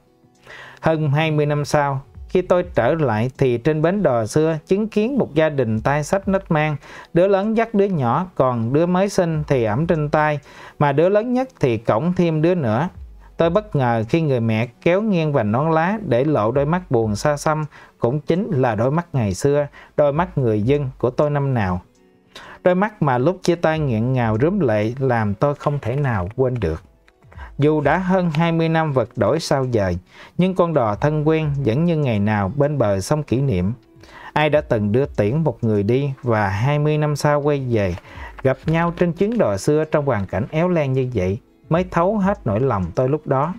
Hơn 20 năm sau, khi tôi trở lại thì trên bến đò xưa chứng kiến một gia đình tay sách nách mang, đứa lớn dắt đứa nhỏ, còn đứa mới sinh thì ẩm trên tay, mà đứa lớn nhất thì cổng thêm đứa nữa. Tôi bất ngờ khi người mẹ kéo nghiêng vành nón lá để lộ đôi mắt buồn xa xăm, cũng chính là đôi mắt ngày xưa, đôi mắt người dân của tôi năm nào. Đôi mắt mà lúc chia tay nghẹn ngào rướm lệ làm tôi không thể nào quên được. Dù đã hơn 20 năm vật đổi sao dời, nhưng con đò thân quen vẫn như ngày nào bên bờ sông kỷ niệm. Ai đã từng đưa tiễn một người đi và 20 năm sau quay về, gặp nhau trên chuyến đò xưa trong hoàn cảnh éo len như vậy, mới thấu hết nỗi lòng tôi lúc đó.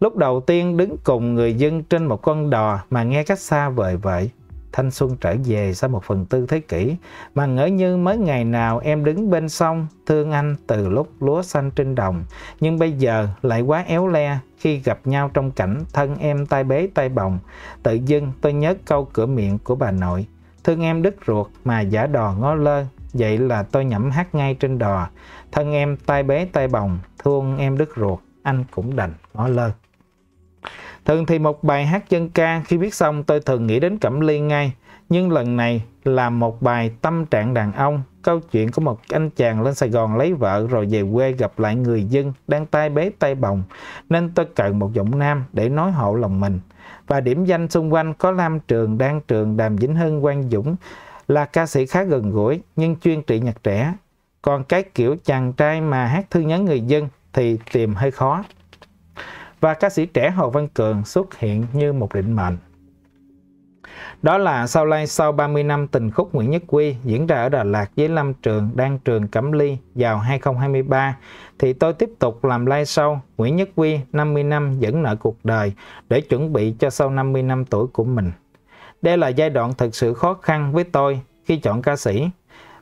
Lúc đầu tiên đứng cùng người dân trên một con đò mà nghe cách xa vời vợi, thanh xuân trở về sau một phần tư thế kỷ. Mà ngỡ như mới ngày nào em đứng bên sông, thương anh từ lúc lúa xanh trên đồng. Nhưng bây giờ lại quá éo le khi gặp nhau trong cảnh thân em tay bế tay bồng. Tự dưng tôi nhớ câu cửa miệng của bà nội, thương em đứt ruột mà giả đò ngó lơ, vậy là tôi nhẩm hát ngay trên đò. Thân em tay bế tay bồng, thương em đứt ruột, anh cũng đành ngó lơ. Thường thì một bài hát dân ca khi viết xong tôi thường nghĩ đến Cẩm Ly ngay. Nhưng lần này là một bài tâm trạng đàn ông, câu chuyện của một anh chàng lên Sài Gòn lấy vợ rồi về quê gặp lại người dân đang tay bế tay bồng. Nên tôi cần một giọng nam để nói hộ lòng mình. Và điểm danh xung quanh có Lam Trường, Đan Trường, Đàm Vĩnh Hưng, Quang Dũng là ca sĩ khá gần gũi nhưng chuyên trị nhạc trẻ. Còn cái kiểu chàng trai mà hát thư nhớ người dân thì tìm hơi khó và ca sĩ trẻ Hồ Văn Cường xuất hiện như một định mệnh. Đó là sau lai sau 30 năm tình khúc Nguyễn Nhất Quy diễn ra ở Đà Lạt với Lâm Trường, Đan Trường, Cẩm Ly vào 2023 thì tôi tiếp tục làm live show Nguyễn Nhất Quy 50 năm dẫn nợ cuộc đời để chuẩn bị cho sau 50 năm tuổi của mình. Đây là giai đoạn thực sự khó khăn với tôi khi chọn ca sĩ.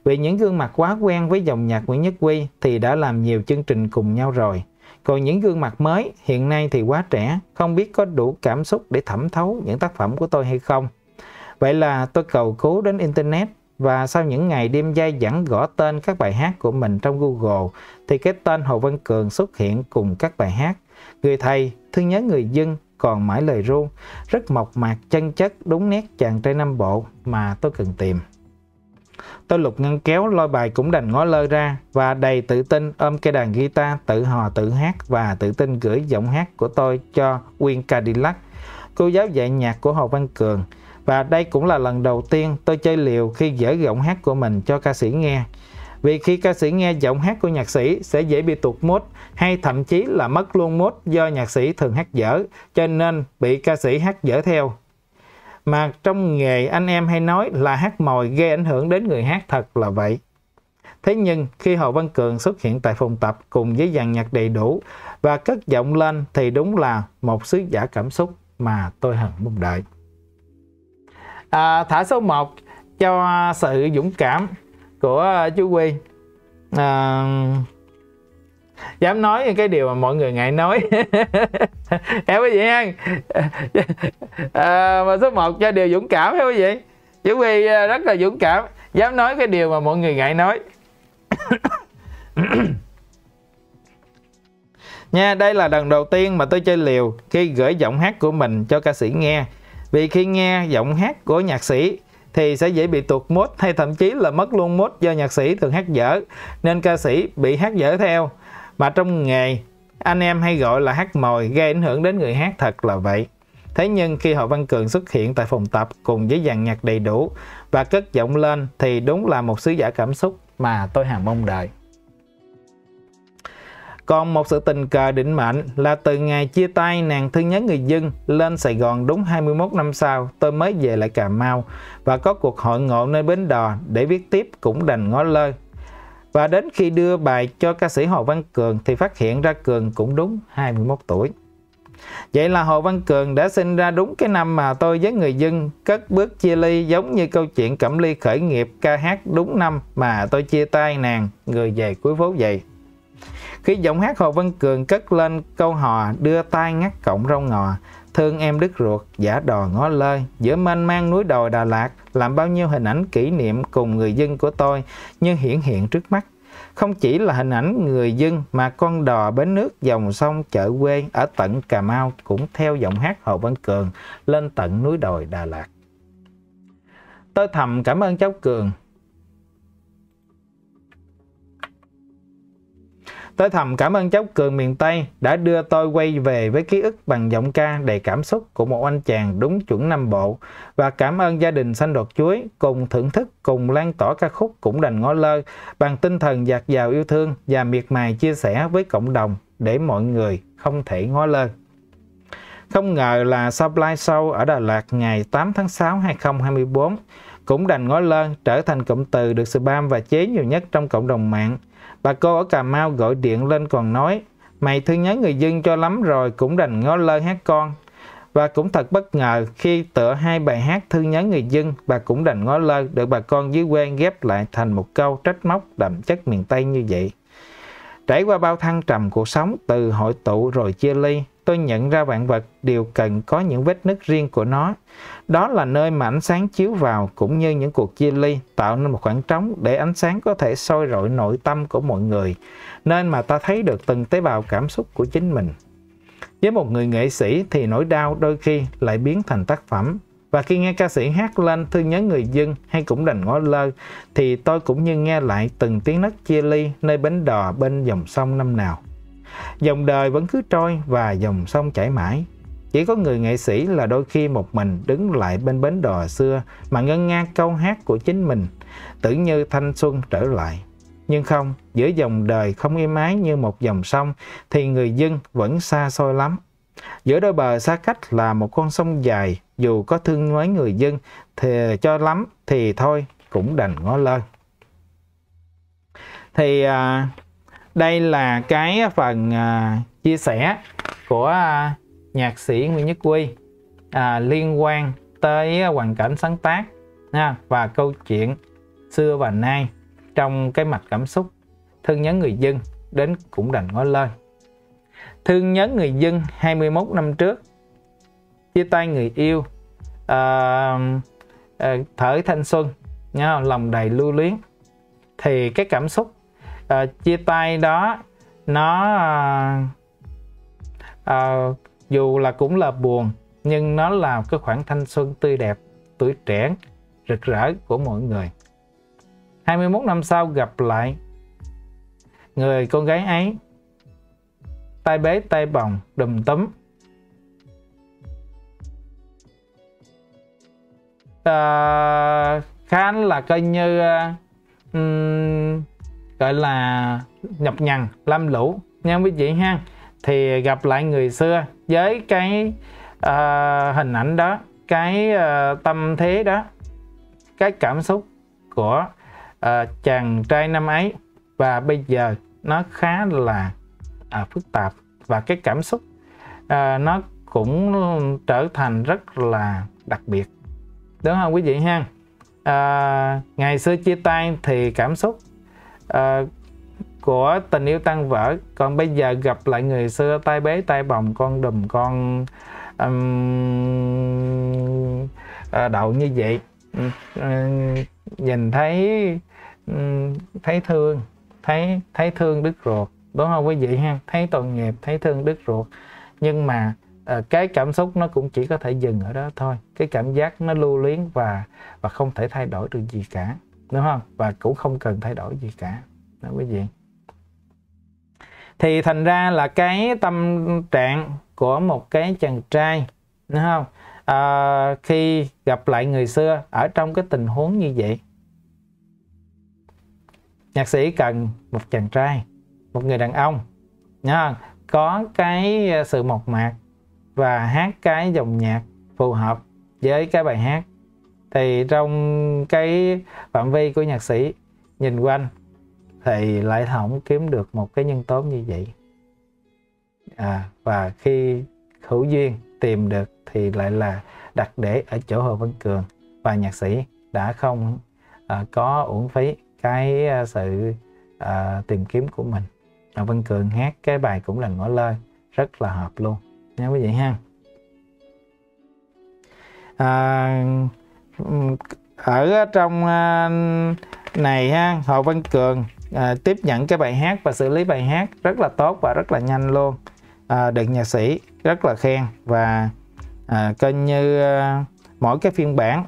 Vì những gương mặt quá quen với dòng nhạc Nguyễn Nhất Quy thì đã làm nhiều chương trình cùng nhau rồi. Còn những gương mặt mới hiện nay thì quá trẻ, không biết có đủ cảm xúc để thẩm thấu những tác phẩm của tôi hay không. Vậy là tôi cầu cứu đến Internet và sau những ngày đêm dai dẳng gõ tên các bài hát của mình trong Google thì cái tên Hồ Văn Cường xuất hiện cùng các bài hát. Người thầy, thương nhớ người dân, còn mãi lời ru, rất mộc mạc chân chất đúng nét chàng trai Nam Bộ mà tôi cần tìm. Tôi lục ngăn kéo lôi bài cũng đành ngó lơ ra và đầy tự tin ôm cây đàn guitar tự hò tự hát và tự tin gửi giọng hát của tôi cho Quyên Cadillac, cô giáo dạy nhạc của Hồ Văn Cường. Và đây cũng là lần đầu tiên tôi chơi liều khi dở giọng hát của mình cho ca sĩ nghe. Vì khi ca sĩ nghe giọng hát của nhạc sĩ sẽ dễ bị tụt mốt hay thậm chí là mất luôn mốt do nhạc sĩ thường hát dở, cho nên bị ca sĩ hát dở theo mà trong nghề anh em hay nói là hát mồi gây ảnh hưởng đến người hát thật là vậy. Thế nhưng khi Hồ Văn Cường xuất hiện tại phòng tập cùng với dàn nhạc đầy đủ và cất giọng lên thì đúng là một sứ giả cảm xúc mà tôi hằng mong đợi. À, thả số 1 cho sự dũng cảm của chú Quy. À, dám nói những cái điều mà mọi người ngại nói. Hiểu quý vị ha à, mà số 1 cho điều dũng cảm hiểu quý vị chú Huy à, rất là dũng cảm. Dám nói cái điều mà mọi người ngại nói. [coughs] Nha đây là lần đầu tiên mà tôi chơi liều khi gửi giọng hát của mình cho ca sĩ nghe. Vì khi nghe giọng hát của nhạc sĩ thì sẽ dễ bị tụt mốt hay thậm chí là mất luôn mốt do nhạc sĩ thường hát dở nên ca sĩ bị hát dở theo mà trong nghề, anh em hay gọi là hát mồi, gây ảnh hưởng đến người hát thật là vậy. Thế nhưng khi Hồ Văn Cường xuất hiện tại phòng tập cùng với dàn nhạc đầy đủ và cất giọng lên thì đúng là một sứ giả cảm xúc mà tôi hàng mong đợi. Còn một sự tình cờ định mệnh là từ ngày chia tay nàng thương nhớ người dân lên Sài Gòn đúng 21 năm sau, tôi mới về lại Cà Mau và có cuộc hội ngộ nơi bến đò để viết tiếp cũng đành ngó lơ và đến khi đưa bài cho ca sĩ Hồ Văn Cường thì phát hiện ra Cường cũng đúng 21 tuổi. Vậy là Hồ Văn Cường đã sinh ra đúng cái năm mà tôi với người dân cất bước chia ly giống như câu chuyện Cẩm Ly khởi nghiệp ca hát đúng năm mà tôi chia tay nàng, người về cuối phố vậy. Khi giọng hát Hồ Văn Cường cất lên câu hò đưa tay ngắt cọng rau ngò Thương em đứt ruột, giả đò ngó lơi, giữa mênh mang núi đồi Đà Lạt, làm bao nhiêu hình ảnh kỷ niệm cùng người dân của tôi như hiển hiện trước mắt. không chỉ là hình ảnh người dân mà con đò bến nước dòng sông chợ quê ở tận Cà Mau cũng theo giọng hát Hồ Văn Cường lên tận núi đồi Đà Lạt. Tôi thầm cảm ơn cháu Cường Tôi thầm cảm ơn cháu Cường miền Tây đã đưa tôi quay về với ký ức bằng giọng ca đầy cảm xúc của một anh chàng đúng chuẩn Nam Bộ và cảm ơn gia đình xanh đột chuối cùng thưởng thức, cùng lan tỏa ca khúc cũng đành ngó lơ, bằng tinh thần dạt dào yêu thương và miệt mài chia sẻ với cộng đồng để mọi người không thể ngó lơ. Không ngờ là Supply Show ở Đà Lạt ngày 8 tháng 6 2024 cũng đành ngó lơ trở thành cụm từ được spam và chế nhiều nhất trong cộng đồng mạng – Bà cô ở Cà Mau gọi điện lên còn nói Mày thương nhớ người dân cho lắm rồi cũng đành ngó lơ hát con và cũng thật bất ngờ khi tựa hai bài hát thương nhớ người dân bà cũng đành ngó lơ được bà con dưới quê ghép lại thành một câu trách móc đậm chất miền Tây như vậy. Trải qua bao thăng trầm cuộc sống từ hội tụ rồi chia ly, tôi nhận ra vạn vật đều cần có những vết nứt riêng của nó. Đó là nơi mà ánh sáng chiếu vào cũng như những cuộc chia ly tạo nên một khoảng trống để ánh sáng có thể soi rọi nội tâm của mọi người, nên mà ta thấy được từng tế bào cảm xúc của chính mình. Với một người nghệ sĩ thì nỗi đau đôi khi lại biến thành tác phẩm. Và khi nghe ca sĩ hát lên thương nhớ người dân hay cũng đành ngó lơ, thì tôi cũng như nghe lại từng tiếng nấc chia ly nơi bến đò bên dòng sông năm nào. Dòng đời vẫn cứ trôi và dòng sông chảy mãi. Chỉ có người nghệ sĩ là đôi khi một mình đứng lại bên bến đò xưa mà ngân nga câu hát của chính mình, tưởng như thanh xuân trở lại. Nhưng không, giữa dòng đời không êm ái như một dòng sông thì người dân vẫn xa xôi lắm. Giữa đôi bờ xa cách là một con sông dài, dù có thương mấy người dân thì cho lắm thì thôi cũng đành ngó lơ. Thì à, đây là cái phần à, chia sẻ của à, nhạc sĩ Nguyễn Nhất Quy à, liên quan tới hoàn cảnh sáng tác nha, và câu chuyện xưa và nay trong cái mạch cảm xúc thương nhớ người dân đến cũng đành ngó lên thương nhớ người dân 21 năm trước chia tay người yêu à, à, thở thanh xuân nha, lòng đầy lưu luyến. Thì cái cảm xúc uh, chia tay đó nó uh, uh, dù là cũng là buồn nhưng nó là cái khoảng thanh xuân tươi đẹp tuổi trẻ rực rỡ của mọi người. 21 năm sau gặp lại người con gái ấy tay bế tay bồng đùm tấm à, khá là coi như um, gọi là nhập nhằn lam lũ. Nha quý vị ha thì gặp lại người xưa với cái uh, hình ảnh đó cái uh, tâm thế đó cái cảm xúc của uh, chàng trai năm ấy. Và bây giờ nó khá là uh, phức tạp và cái cảm xúc uh, nó cũng trở thành rất là đặc biệt. Đúng không quý vị ha à, ngày xưa chia tay thì cảm xúc Ờ, của tình yêu tan vỡ. Còn bây giờ gặp lại người xưa tay bế tay bồng con đùm con um, đậu như vậy. Uh, nhìn thấy um, thấy thương thấy thấy thương đứt ruột. Đúng không quý vị ha? Thấy tội nghiệp thấy thương đứt ruột. Nhưng mà uh, cái cảm xúc nó cũng chỉ có thể dừng ở đó thôi. Cái cảm giác nó lưu luyến và và không thể thay đổi được gì cả đúng không? Và cũng không cần thay đổi gì cả. Đó quý vị. Thì thành ra là cái tâm trạng của một cái chàng trai đúng không? À, khi gặp lại người xưa ở trong cái tình huống như vậy nhạc sĩ cần một chàng trai một người đàn ông nhá có cái ờ, sự mộc mạc và hát cái dòng nhạc phù hợp với cái bài hát thì trong cái phạm vi của nhạc sĩ nhìn quanh thì lại không kiếm được một cái nhân tố như vậy. À, và khi hữu duyên tìm được thì lại là đặt để ở chỗ Hồ Văn Cường. Và nhạc sĩ đã không à, có uổng phí cái à, sự à, tìm kiếm của mình. Hồ Văn Cường hát cái bài cũng là ngõ lơi rất là hợp luôn. Nha quý vị ha. À, ở ờ, trong ờ, này ha Hồ Văn Cường à, tiếp nhận cái bài hát và xử lý bài hát rất là tốt và rất là nhanh luôn. À, được nhạc sĩ rất là khen và à, coi như à, mỗi cái phiên bản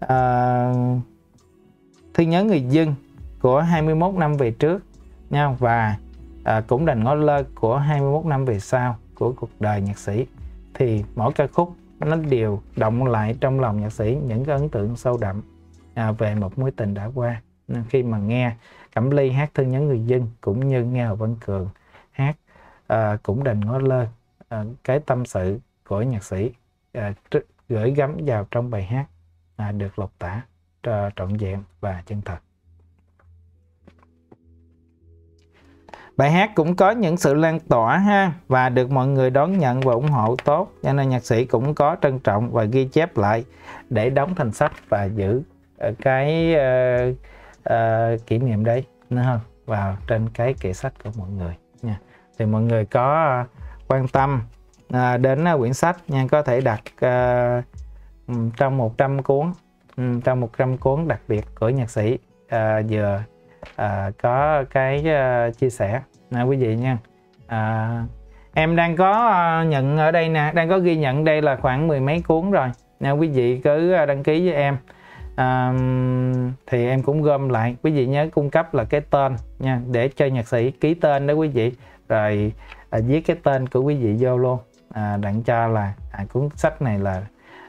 à, thi nhớ người dân của 21 năm về trước nha và à, cũng đành ngó lơ của 21 năm về sau của cuộc đời nhạc sĩ. Thì mỗi ca khúc nó đều động lại trong lòng nhạc sĩ những cái ấn tượng sâu đậm à, về một mối tình đã qua. Nên khi mà nghe Cẩm Ly hát thương nhớ người dân cũng như nghe Hồ Văn Cường hát à, cũng đành ngó lơ à, cái tâm sự của nhạc sĩ à, gửi gắm vào trong bài hát à, được lột tả trọn vẹn và chân thật. Bài hát cũng có những sự lan tỏa ha và được mọi người đón nhận và ủng hộ tốt cho nên nhạc sĩ cũng có trân trọng và ghi chép lại để đóng thành sách và giữ ờ, cái uh, uh, kỷ niệm đấy nữa không vào trên cái kệ sách của mọi người nha. Thì mọi người có quan tâm uh, đến uh, quyển sách nha có thể đặt uh, trong 100 cuốn um, trong 100 cuốn đặc biệt của nhạc sĩ uh, vừa à, có cái uh, chia sẻ. Nè quý vị nha. À, em đang có uh, nhận ở đây nè đang có ghi nhận đây là khoảng mười mấy cuốn rồi. Nè quý vị cứ ờ, đăng ký với em à, thì em cũng gom lại. Quý vị nhớ cung cấp là cái tên nha để cho nhạc sĩ ký tên đó quý vị. Rồi à, viết cái tên của quý vị vô luôn. À, đặng cho là à, cuốn sách này là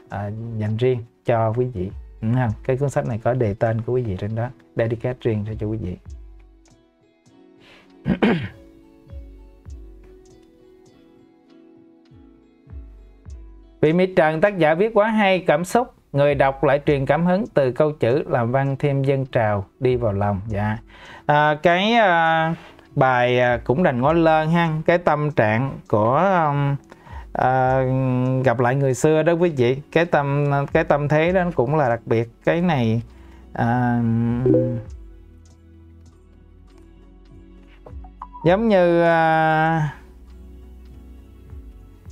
à, dành riêng cho quý vị. Ừ, Đúng không? cái cuốn sách này có đề tên của quý vị trên đó. Dedicate riêng cho quý vị. [clears throat] Vị Mỹ Trần tác giả viết quá hay cảm xúc. Người đọc lại truyền cảm hứng từ câu chữ làm văn thêm dân trào đi vào lòng. Dạ. À, cái à, bài à, cũng đành ngó lơn ha. Cái tâm trạng của um, à, gặp lại người xưa đó quý vị. Cái tâm cái tâm thế đó cũng là đặc biệt. Cái này à, giống như à,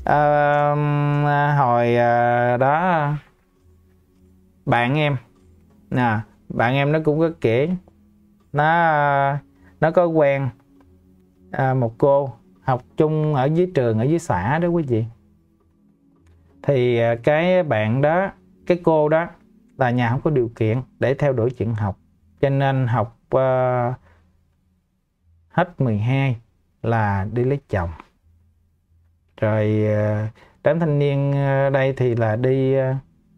à, à, hồi à, đó bạn em. Nè bạn em nó cũng có kể. Nó nó có quen à, một cô học chung ở dưới trường ở dưới xã đó quý vị. Thì à, cái bạn đó cái cô đó là nhà không có điều kiện để theo đuổi chuyện học. Cho nên học uh, hết 12 là đi lấy chồng. Rồi uh, đám thanh niên uh, đây thì là đi uh,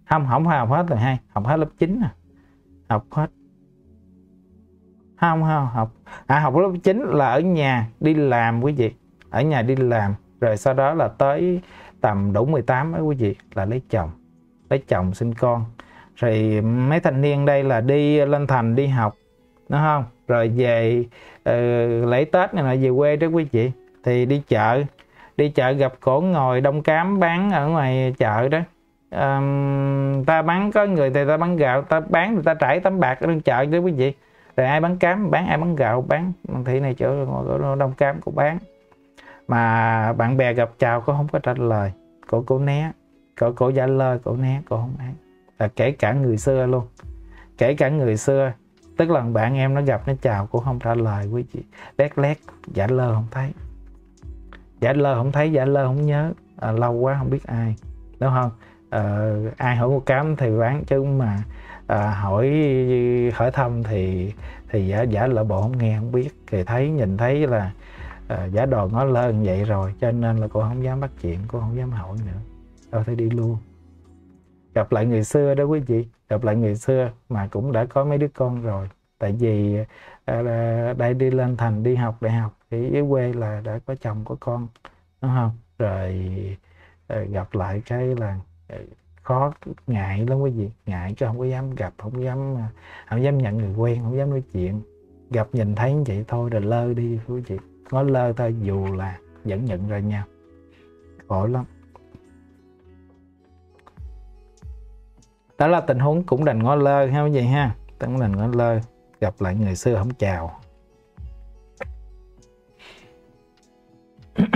không không phải học hết rồi hai học hết lớp 9 à. Học hết. Không không học à học lớp 9 là ở nhà đi làm quý vị ở nhà đi làm rồi sau đó là tới tầm đủ 18 ấy quý vị là lấy chồng lấy chồng sinh con. Rồi mấy thanh niên đây là đi lên thành đi học đúng không? Rồi về uh, lễ tết này là về quê đó quý vị thì đi chợ đi chợ gặp cổ ngồi đông cám bán ở ngoài chợ đó. Um, ta bán có người thì ta bán gạo ta bán người ta trải tấm bạc ở trong chợ đó quý vị. Rồi ai bán cám bán ai bán gạo bán. Thị này chỗ đông cám cũng bán mà bạn bè gặp chào cô không có trả lời. Cổ cô né. Cổ cô giả lơ cổ né cổ không án. Là kể cả người xưa luôn. Kể cả người xưa. Tức là bạn em nó gặp nó chào cũng không trả lời quý chị lét lét giả lơ không thấy. Giả lơ không thấy giả lơ không nhớ. À, lâu quá không biết ai. Đúng không? À, ai hỏi một cám thì bán chứ mà à, hỏi hỏi thăm thì thì giả giả lỡ bộ không nghe không biết. Thì thấy nhìn thấy là à, giả đò ngó lơ vậy rồi cho nên là cô không dám bắt chuyện cô không dám hỏi nữa. Đâu phải đi luôn. Gặp lại người xưa đó quý vị gặp lại người xưa mà cũng đã có mấy đứa con rồi. Tại vì ờ, à, đây đi lên thành đi học đại học thì dưới quê là đã có chồng có con đúng không? Rồi à, gặp lại cái là khó ngại lắm quý vị ngại chứ không có dám gặp không dám không dám nhận người quen không dám nói chuyện. Gặp nhìn thấy như vậy thôi rồi lơ đi quý vị ngó lơ thôi dù là vẫn nhận ra nhau. Khổ lắm. Đó là tình huống cũng đành ngó lơ, ha, quý vị ha? Cũng đành ngó lơ, gặp lại người xưa không chào. [coughs]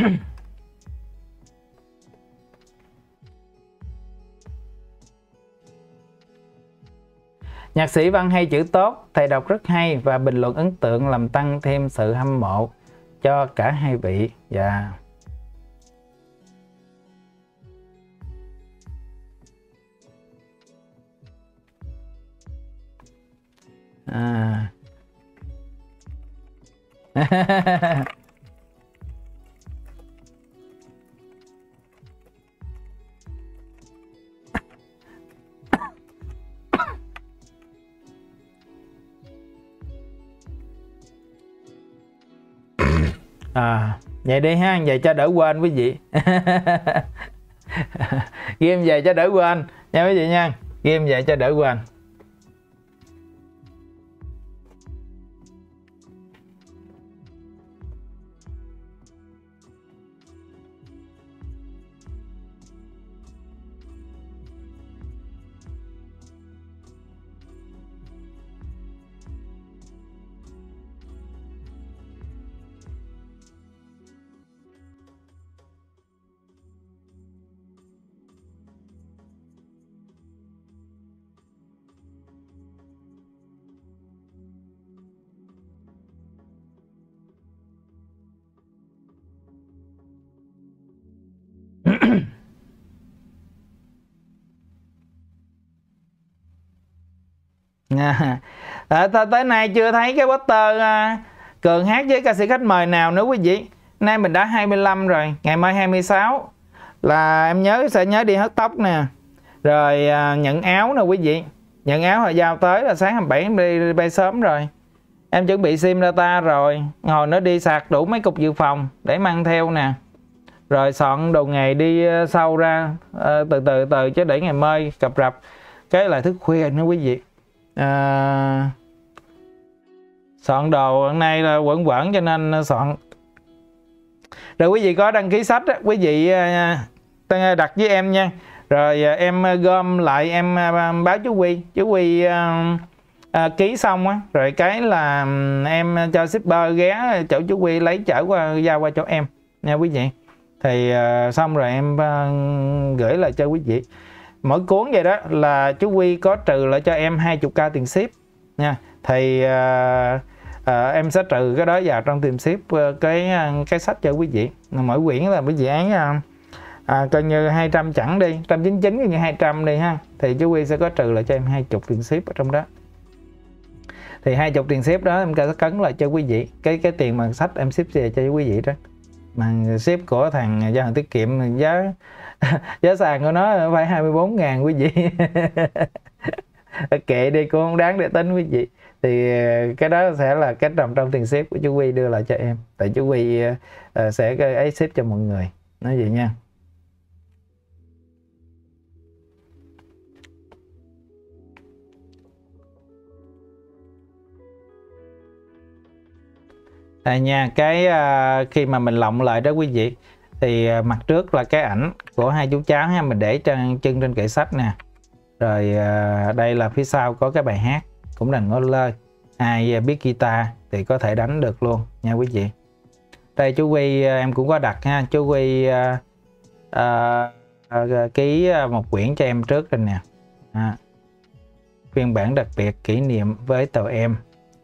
Nhạc sĩ văn hay chữ tốt, thầy đọc rất hay và bình luận ấn tượng, làm tăng thêm sự hâm mộ cho cả hai vị. Dạ. À. [laughs] à vậy đi ha, vậy cho đỡ quên quý vị. [laughs] Game về cho đỡ quên, nha quý vị nha. Game về cho đỡ quên. À, à tới nay chưa thấy cái poster à, Cường hát với ca sĩ khách mời nào nữa quý vị? Nay mình đã 25 rồi Ngày mai 26 Là em nhớ sẽ nhớ đi hớt tóc nè. Rồi à, nhận áo nè quý vị. Nhận áo hồi giao tới là sáng 27 em đi bay sớm rồi. Em chuẩn bị sim data rồi. Ngồi nó đi sạc đủ mấy cục dự phòng Để mang theo nè. Rồi soạn đồ nghề đi à, sâu sau ra à, Từ từ từ chứ để ngày mai cập rập. Cái là thức khuya nữa quý vị à, soạn đồ hôm nay là quẩn quẩn cho nên à, soạn. Rồi quý vị có đăng ký sách đó quý vị à, đặt với em nha. Rồi à, em gom lại em báo chú Quy. Chú Quy à, à, ký xong á. Rồi cái là em cho shipper ghé chỗ chú Quy lấy chở qua giao qua chỗ em nha quý vị. Thì à, xong rồi em à, gửi lại cho quý vị mỗi cuốn vậy đó là chú Quy có trừ lại cho em 20k tiền ship nha. Thì à, à, em sẽ trừ cái đó vào trong tiền ship ờ, cái à, cái sách cho quý vị. Mỗi quyển là quý vị án à, à, coi như 200 chẳng đi 199 coi như 200 đi ha. Thì chú Quy sẽ có trừ lại cho em 20 tiền ship ở trong đó. Thì 20 tiền ship đó em sẽ cấn lại cho quý vị. Cái cái tiền mà sách em ship về cho quý vị đó. Mà ship của thằng gia hàng tiết kiệm giá giá sàn của nó phải 24 ngàn quý vị. Kệ đi cũng không đáng để tính quý vị. Thì ờ, cái đó sẽ là cách nằm trong tiền ship của chú Quy đưa lại cho em. Tại chú Quy uh, ờ, ờ, sẽ ấy ship cho mọi người. Nói vậy nha. À nha, cái uh, khi mà mình lộng lại đó quý vị thì à, mặt trước là cái ảnh của hai chú cháu ha mình để chân chân trên kệ sách nè. Rồi à, đây là phía sau có cái bài hát cũng là ngó lơi ai à, biết guitar thì có thể đánh được luôn nha quý vị. Đây chú Quy em cũng có đặt ha. Chú Quy uh, uh, ký một quyển cho em trước rồi nè. À. phiên bản đặc biệt kỷ niệm với tàu em.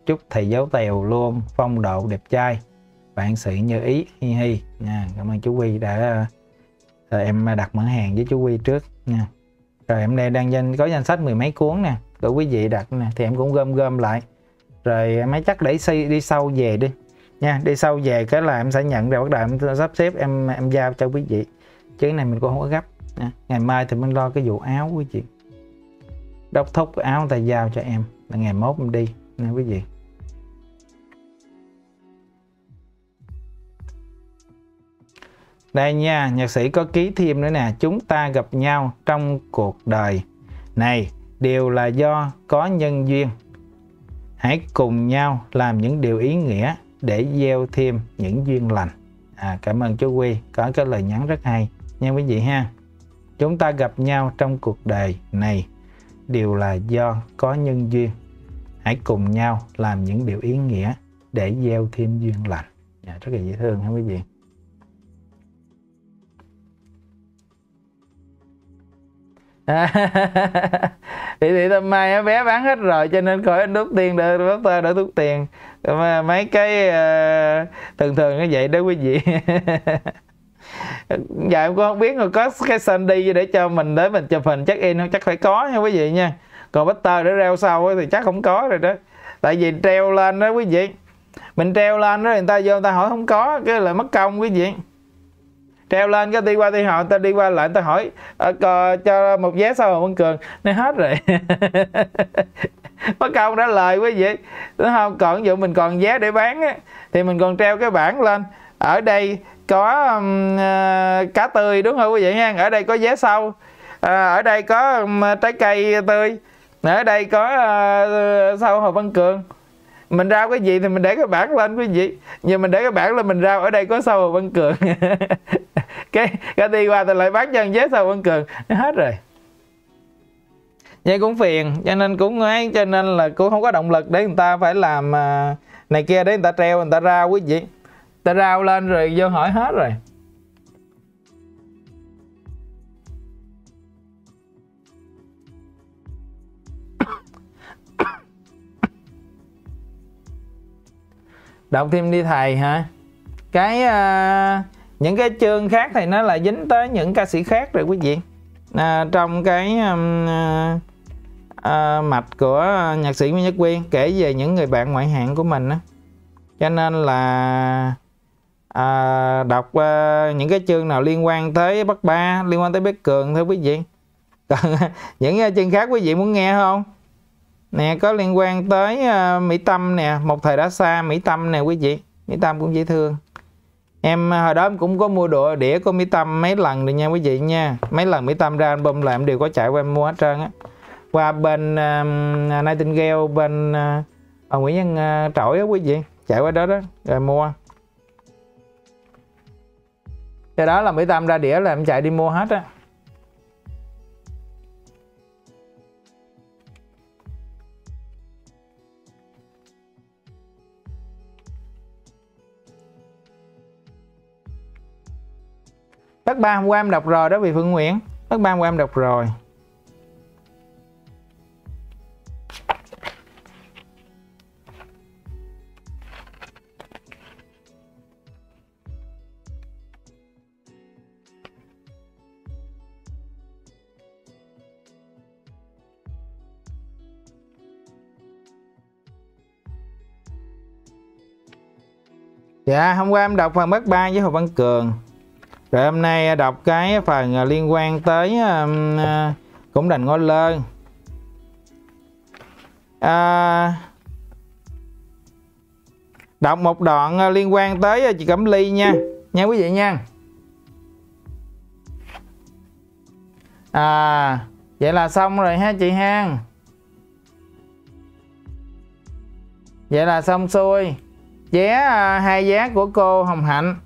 Chúc thầy giáo tèo luôn phong độ đẹp trai bạn sĩ như ý, hi hi. Nha, cảm ơn chú Quy đã rồi em đặt mã hàng với chú Quy trước, nha. Rồi em đây đang danh, có danh sách mười mấy cuốn nè của quý vị đặt nè, thì em cũng gom gom lại. Rồi mấy chắc để xây đi sâu về đi. Nha, đi sâu về cái là em sẽ nhận rồi, bắt đầu em sắp xếp, em em giao cho quý vị. Chứ này mình cũng không có gấp, nha. ngày mai thì mình lo cái vụ áo quý vị. Đốc thúc áo người ta giao cho em, là ngày mốt em đi, nha quý vị. Đây nha, nhạc sĩ có ký thêm nữa nè, chúng ta gặp nhau trong cuộc đời này đều là do có nhân duyên. Hãy cùng nhau làm những điều ý nghĩa để gieo thêm những duyên lành. À, cảm ơn chú Quy có cái lời nhắn rất hay nha quý vị ha. Chúng ta gặp nhau trong cuộc đời này đều là do có nhân duyên. Hãy cùng nhau làm những điều ý nghĩa để gieo thêm duyên lành. À, rất là dễ thương ha quý vị. Thì thì tâm mai vé bán hết rồi cho nên khỏi đốt tiền được đốt tơ đỡ thuốc tiền mà mấy cái uh, thường thường như vậy đó quý vị. [laughs] Dạ em cũng không biết rồi có cái Sandy để cho mình để mình chụp hình check in không? Chắc phải có nha quý vị nha. Còn Butter để reo sau thì chắc không có rồi đó. Tại vì treo lên đó quý vị. Mình treo lên đó người ta vô người ta hỏi không có cái là mất công quý vị treo lên cái đi qua đi họ ta đi qua lại ta hỏi à, cho một vé sau hồ Văn Cường. Nó hết rồi. [laughs] Mất công đã lời quý vị. Đúng không còn dụ mình còn vé để bán á, thì mình còn treo cái bảng lên. Ở đây có um, cá tươi đúng không quý vị nha ở đây có vé sau. À, ở đây có um, trái cây tươi. Ở đây có uh, sau hồ văn cường. Mình rao cái gì thì mình để cái bảng lên quý vị. Giờ mình để cái bảng lên mình rao ở đây có sau hồ văn cường. [laughs] [laughs] cái cái đi qua thì lại bán chân giấy sau văn cường. Nó hết rồi. Vậy cũng phiền cho nên cũng ấy cho nên là cũng không có động lực để người ta phải làm à, này kia để người ta treo người ta ra quý vị. Ta rao lên rồi vô hỏi hết rồi. [coughs] Đọc thêm đi thầy hả? Cái uh, những cái chương khác thì nó là dính tới những ca sĩ khác rồi quý vị. À, trong cái um, uh, uh, mạch của nhạc sĩ Nguyễn Nhất Quyên kể về những người bạn ngoại hạng của mình á. Cho nên là à, đọc uh, những cái chương nào liên quan tới Bắc Ba liên quan tới Bếp Cường thôi quý vị. [laughs] Còn những uh, chương khác quý vị muốn nghe không? Nè có liên quan tới uh, Mỹ Tâm nè một thời đã xa Mỹ Tâm nè quý vị. Mỹ Tâm cũng dễ thương em à, hồi đó em cũng có mua đồ đĩa của Mỹ Tâm mấy lần rồi nha quý vị nha. Mấy lần Mỹ Tâm ra album là em đều có chạy qua em mua hết trơn á. Qua bên uh, Nightingale bên uh, Nguyễn Nhân uh, Trỗi á quý vị. Chạy qua đó đó rồi mua. Cái đó là Mỹ Tâm ra đĩa là em chạy đi mua hết á. Bác ba hôm qua em đọc rồi đó vì Phương Nguyễn Bác ba hôm qua em đọc rồi Dạ, hôm qua em đọc phần bất ba với Hồ Văn Cường. Rồi hôm nay à, đọc cái phần à, liên quan tới à, cũng đành ngôi lơn. À, đọc một đoạn liên quan tới chị Cẩm Ly nha, nha quý vị nha. À, vậy là xong rồi ha chị ha. Vậy là xong xuôi vé hai vé của cô Hồng Hạnh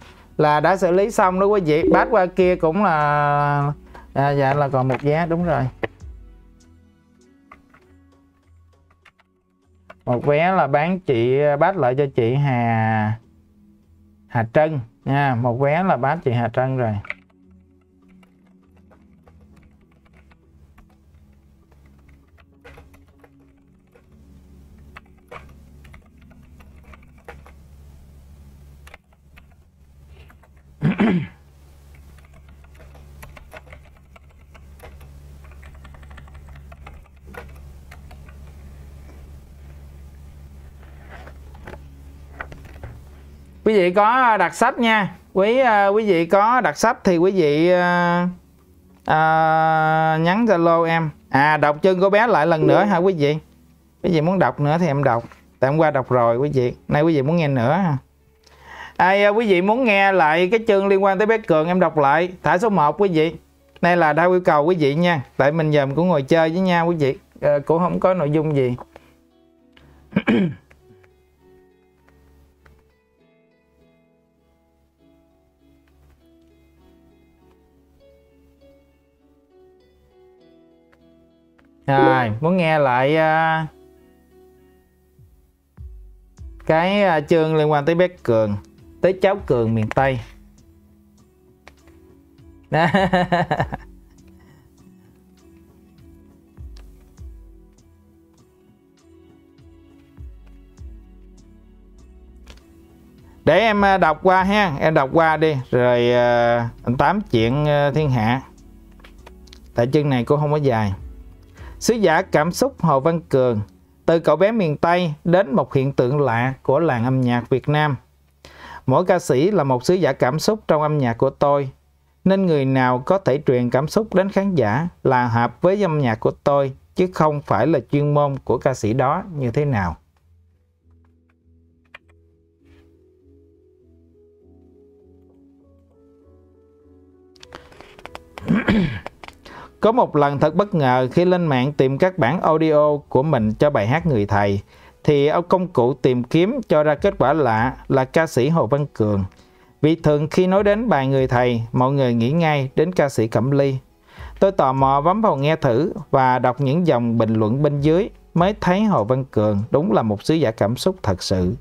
là đã xử lý xong đó quý vị bát qua kia cũng là à, dạ là còn một vé đúng rồi. Một vé là bán chị bát lại cho chị Hà Hà Trân nha. Một vé là bán chị Hà Trân rồi. Quý vị có đặt sách nha. Quý uh, quý vị có đặt sách thì quý vị uh, uh, nhắn zalo em. À đọc chân cô bé lại lần nữa hả quý vị? Quý vị muốn đọc nữa thì em đọc. Tại hôm qua đọc rồi quý vị. Nay quý vị muốn nghe nữa hả? Ai à, quý vị muốn nghe lại cái chương liên quan tới bé cường em đọc lại. Thả số 1 quý vị. Đây là đa yêu cầu quý vị nha. Tại mình giờ mình cũng ngồi chơi với nhau quý vị. À, cũng không có nội dung gì. [clears throat] Rồi muốn nghe lại uh, cái uh, chương liên quan tới bé cường tới cháu cường miền tây. Để em à, đọc qua ha. Em đọc qua đi. Rồi uh, tám chuyện à, thiên hạ. Tại chương này cô không có dài. Sứ giả cảm xúc hồ văn cường từ cậu bé miền tây đến một hiện tượng lạ của làng âm nhạc việt nam mỗi ca sĩ là một sứ giả cảm xúc trong âm nhạc của tôi nên người nào có thể truyền cảm xúc đến khán giả là hợp với âm nhạc của tôi chứ không phải là chuyên môn của ca sĩ đó như thế nào. Có một lần thật bất ngờ khi lên mạng tìm các bản audio của mình cho bài hát Người Thầy, thì ông công cụ tìm kiếm cho ra kết quả lạ là ca sĩ Hồ Văn Cường. Vì thường khi nói đến bài Người Thầy, mọi người nghĩ ngay đến ca sĩ Cẩm Ly. Tôi tò mò bấm vào nghe thử và đọc những dòng bình luận bên dưới mới thấy Hồ Văn Cường đúng là một sứ giả cảm xúc thật sự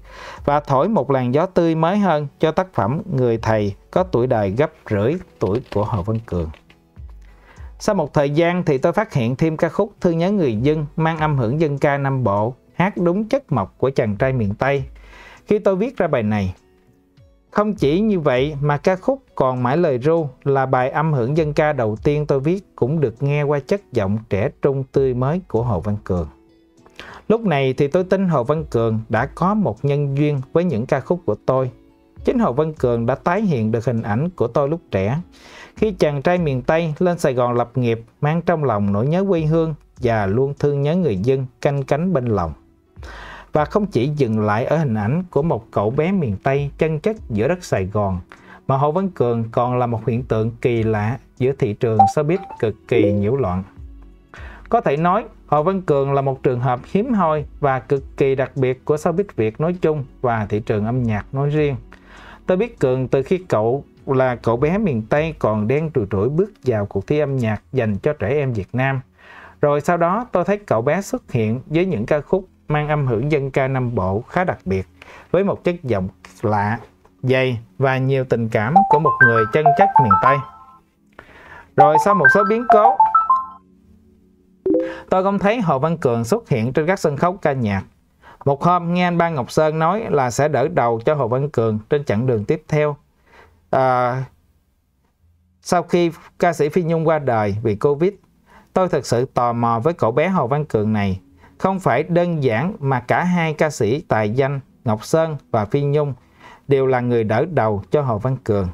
và thổi một làn gió tươi mới hơn cho tác phẩm Người Thầy có tuổi đời gấp rưỡi tuổi của Hồ Văn Cường. Sau một thời gian thì tôi phát hiện thêm ca khúc Thương nhớ người dân mang âm hưởng dân ca Nam Bộ, hát đúng chất mộc của chàng trai miền Tây. Khi tôi viết ra bài này, không chỉ như vậy mà ca khúc Còn mãi lời ru là bài âm hưởng dân ca đầu tiên tôi viết cũng được nghe qua chất giọng trẻ trung tươi mới của Hồ Văn Cường. Lúc này thì tôi tin Hồ Văn Cường đã có một nhân duyên với những ca khúc của tôi. Chính Hồ Văn Cường đã tái hiện được hình ảnh của tôi lúc trẻ khi chàng trai miền Tây lên Sài Gòn lập nghiệp, mang trong lòng nỗi nhớ quê hương và luôn thương nhớ người dân canh cánh bên lòng. Và không chỉ dừng lại ở hình ảnh của một cậu bé miền Tây chân chất giữa đất Sài Gòn, mà Hồ Văn Cường còn là một hiện tượng kỳ lạ giữa thị trường showbiz cực kỳ nhiễu loạn. Có thể nói, Hồ Văn Cường là một trường hợp hiếm hoi và cực kỳ đặc biệt của showbiz Việt nói chung và thị trường âm nhạc nói riêng. Tôi biết Cường từ khi cậu là cậu bé miền Tây còn đen trùi trũi bước vào cuộc thi âm nhạc dành cho trẻ em Việt Nam. Rồi sau đó tôi thấy cậu bé xuất hiện với những ca khúc mang âm hưởng dân ca Nam Bộ khá đặc biệt, với một chất giọng lạ, dày và nhiều tình cảm của một người chân chất miền Tây. Rồi sau một số biến cố, tôi không thấy Hồ Văn Cường xuất hiện trên các sân khấu ca nhạc. Một hôm nghe anh Ban Ngọc Sơn nói là sẽ đỡ đầu cho Hồ Văn Cường trên chặng đường tiếp theo à, sau khi ca sĩ Phi Nhung qua đời vì Covid, tôi thật sự tò mò với cậu bé Hồ Văn Cường này. Không phải đơn giản mà cả hai ca sĩ tài danh Ngọc Sơn và Phi Nhung đều là người đỡ đầu cho Hồ Văn Cường.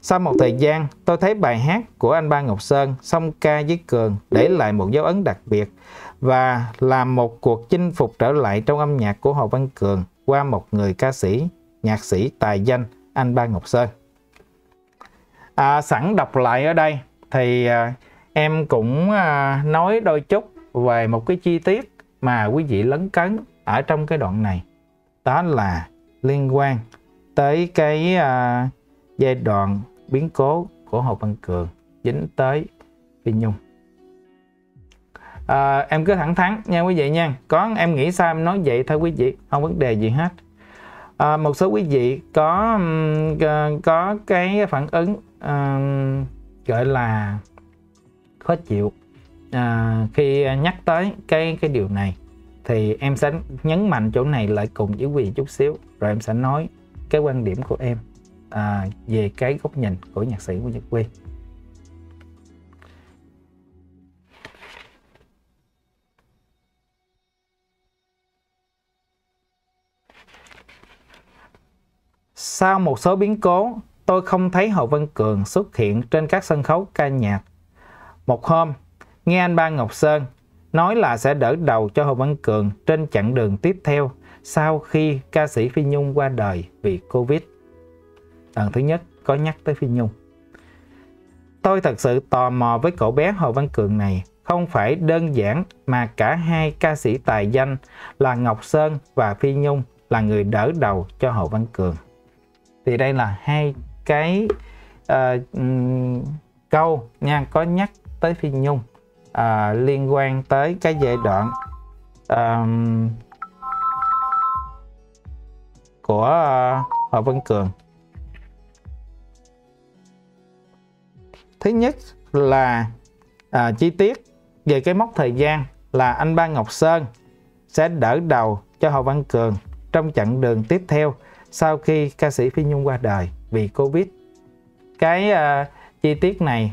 Sau một thời gian, tôi thấy bài hát của anh Ba Ngọc Sơn song ca với Cường để lại một dấu ấn đặc biệt và làm một cuộc chinh phục trở lại trong âm nhạc của Hồ Văn Cường qua một người ca sĩ, nhạc sĩ tài danh anh Ba Ngọc Sơn à, sẵn đọc lại ở đây thì à, em cũng à, nói đôi chút về một cái chi tiết mà quý vị lấn cấn ở trong cái đoạn này. Đó là liên quan tới cái à, giai đoạn biến cố của Hồ Văn Cường dính tới Phi Nhung. À, em cứ thẳng thắn nha quý vị nha. Có em nghĩ sao em nói vậy thôi quý vị? Không vấn đề gì hết. À, một số quý vị có có cái phản ứng uh, gọi là khó chịu à, khi nhắc tới cái cái điều này thì em sẽ nhấn mạnh chỗ này lại cùng với quý vị chút xíu rồi em sẽ nói cái quan điểm của em à, về cái góc nhìn của nhạc sĩ của Nhật Quy. Sau một số biến cố tôi không thấy Hồ Văn Cường xuất hiện trên các sân khấu ca nhạc. Một hôm, nghe anh Ba Ngọc Sơn nói là sẽ đỡ đầu cho Hồ Văn Cường trên chặng đường tiếp theo sau khi ca sĩ Phi Nhung qua đời vì Covid. Lần thứ nhất có nhắc tới Phi Nhung. Tôi thật sự tò mò với cậu bé Hồ Văn Cường này không phải đơn giản mà cả hai ca sĩ tài danh là Ngọc Sơn và Phi Nhung là người đỡ đầu cho Hồ Văn Cường. Thì đây là hai cái uh, câu nha có nhắc tới phi nhung uh, liên quan tới cái giai đoạn um, của uh, Hồ Văn Cường thứ nhất là à, chi tiết về cái mốc thời gian là anh Ba Ngọc Sơn sẽ đỡ đầu cho Hồ Văn Cường trong chặng đường tiếp theo sau khi ca sĩ Phi Nhung qua đời vì Covid. Cái uh, chi tiết này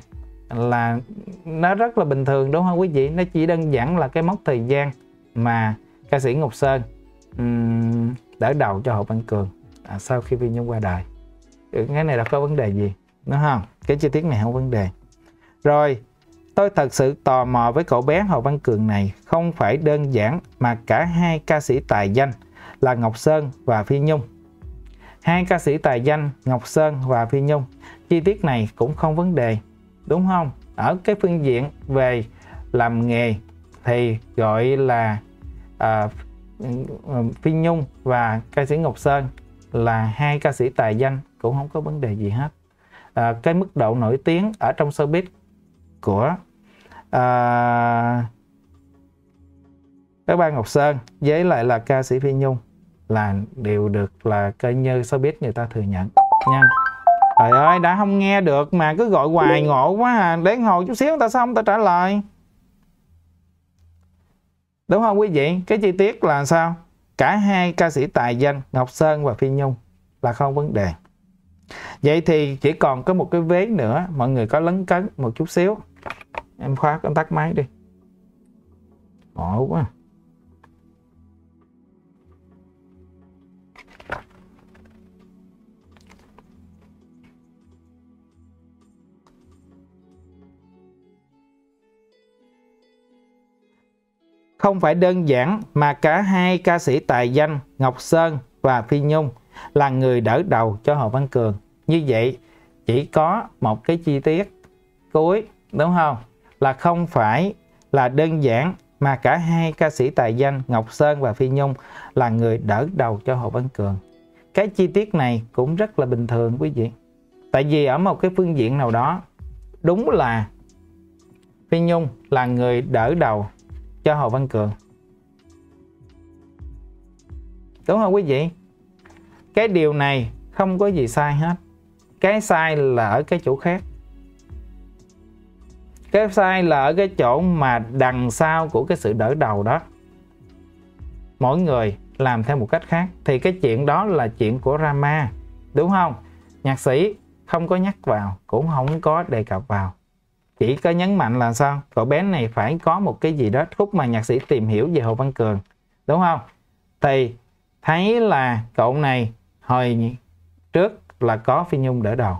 là nó rất là bình thường đúng không quý vị? Nó chỉ đơn giản là cái mốc thời gian mà ca sĩ Ngọc Sơn um, đỡ đầu cho Hồ Văn Cường à, sau khi Phi Nhung qua đời. Ừ, cái này là có vấn đề gì? Đúng không? Cái chi tiết này không vấn đề. Rồi, tôi thật sự tò mò với cậu bé Hồ Văn Cường này không phải đơn giản mà cả hai ca sĩ tài danh là Ngọc Sơn và Phi Nhung. Hai ca sĩ tài danh Ngọc Sơn và Phi Nhung, chi tiết này cũng không vấn đề, đúng không? Ở cái phương diện về làm nghề thì gọi là à, Phi Nhung và ca sĩ Ngọc Sơn là hai ca sĩ tài danh cũng không có vấn đề gì hết. À, cái mức độ nổi tiếng ở trong showbiz của à, các ba Ngọc Sơn với lại là ca sĩ Phi Nhung là đều được là coi như showbiz người ta thừa nhận nha trời ơi đã không nghe được mà cứ gọi hoài ngộ quá à. Để hồi chút xíu ta xong ta trả lời? Đúng không quý vị? Cái chi tiết là sao? Cả hai ca sĩ tài danh Ngọc Sơn và Phi Nhung là không vấn đề. Vậy thì chỉ còn có một cái vế nữa mọi người có lấn cấn một chút xíu. Em khóa công tắc máy đi. Ngộ quá không phải đơn giản mà cả hai ca sĩ tài danh, Ngọc Sơn và Phi Nhung là người đỡ đầu cho Hồ Văn Cường. Như vậy, chỉ có một cái chi tiết cuối, đúng không? Là không phải là đơn giản mà cả hai ca sĩ tài danh, Ngọc Sơn và Phi Nhung là người đỡ đầu cho Hồ Văn Cường. Cái chi tiết này cũng rất là bình thường, quý vị. Tại vì ở một cái phương diện nào đó, đúng là Phi Nhung là người đỡ đầu cho Hồ Văn Cường. Đúng không quý vị? Cái điều này không có gì sai hết. Cái sai là ở cái chỗ khác. Cái sai là ở cái chỗ mà đằng sau của cái sự đỡ đầu đó. Mỗi người làm theo một cách khác. Thì cái chuyện đó là chuyện của Rama. Đúng không? Nhạc sĩ không có nhắc vào, cũng không có đề cập vào chỉ có nhấn mạnh là sao? Cậu bé này phải có một cái gì đó khúc mà nhạc sĩ tìm hiểu về Hồ Văn Cường đúng không? Thì thấy là cậu này hồi trước là có Phi Nhung đỡ đầu.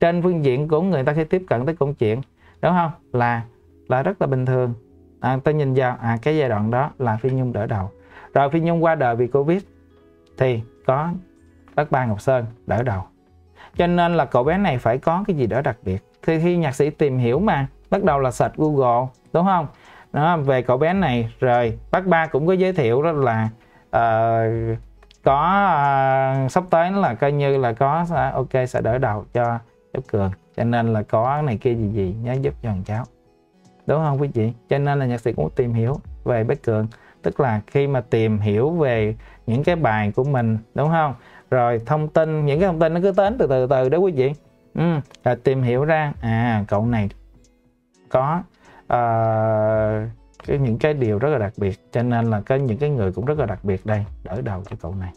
Trên phương diện của người ta khi tiếp cận tới câu chuyện đúng không? Là là rất là bình thường. À, tôi nhìn vào à cái giai đoạn đó là Phi Nhung đỡ đầu. Rồi Phi Nhung qua đời vì Covid thì có bác ba Ngọc Sơn đỡ đầu. Cho nên là cậu bé này phải có cái gì đó đặc biệt thì khi nhạc sĩ tìm hiểu mà bắt đầu là search Google đúng không? Đó về cậu bé này rồi bác ba cũng có giới thiệu đó là uh, có uh, sắp tới là coi như là có uh, ok sẽ đỡ đầu cho cháu cường. Cho nên là có này kia gì gì nhớ giúp cho thằng cháu. Đúng không quý vị? Cho nên là nhạc sĩ cũng tìm hiểu về bác cường. Tức là khi mà tìm hiểu về những cái bài của mình đúng không? Rồi thông tin những cái thông tin nó cứ đến từ từ từ đó quý vị ừ, là tìm hiểu ra. À cậu này có uh, cái những cái điều rất là đặc biệt cho nên là có những cái người cũng rất là đặc biệt đây. Đỡ đầu cho cậu này.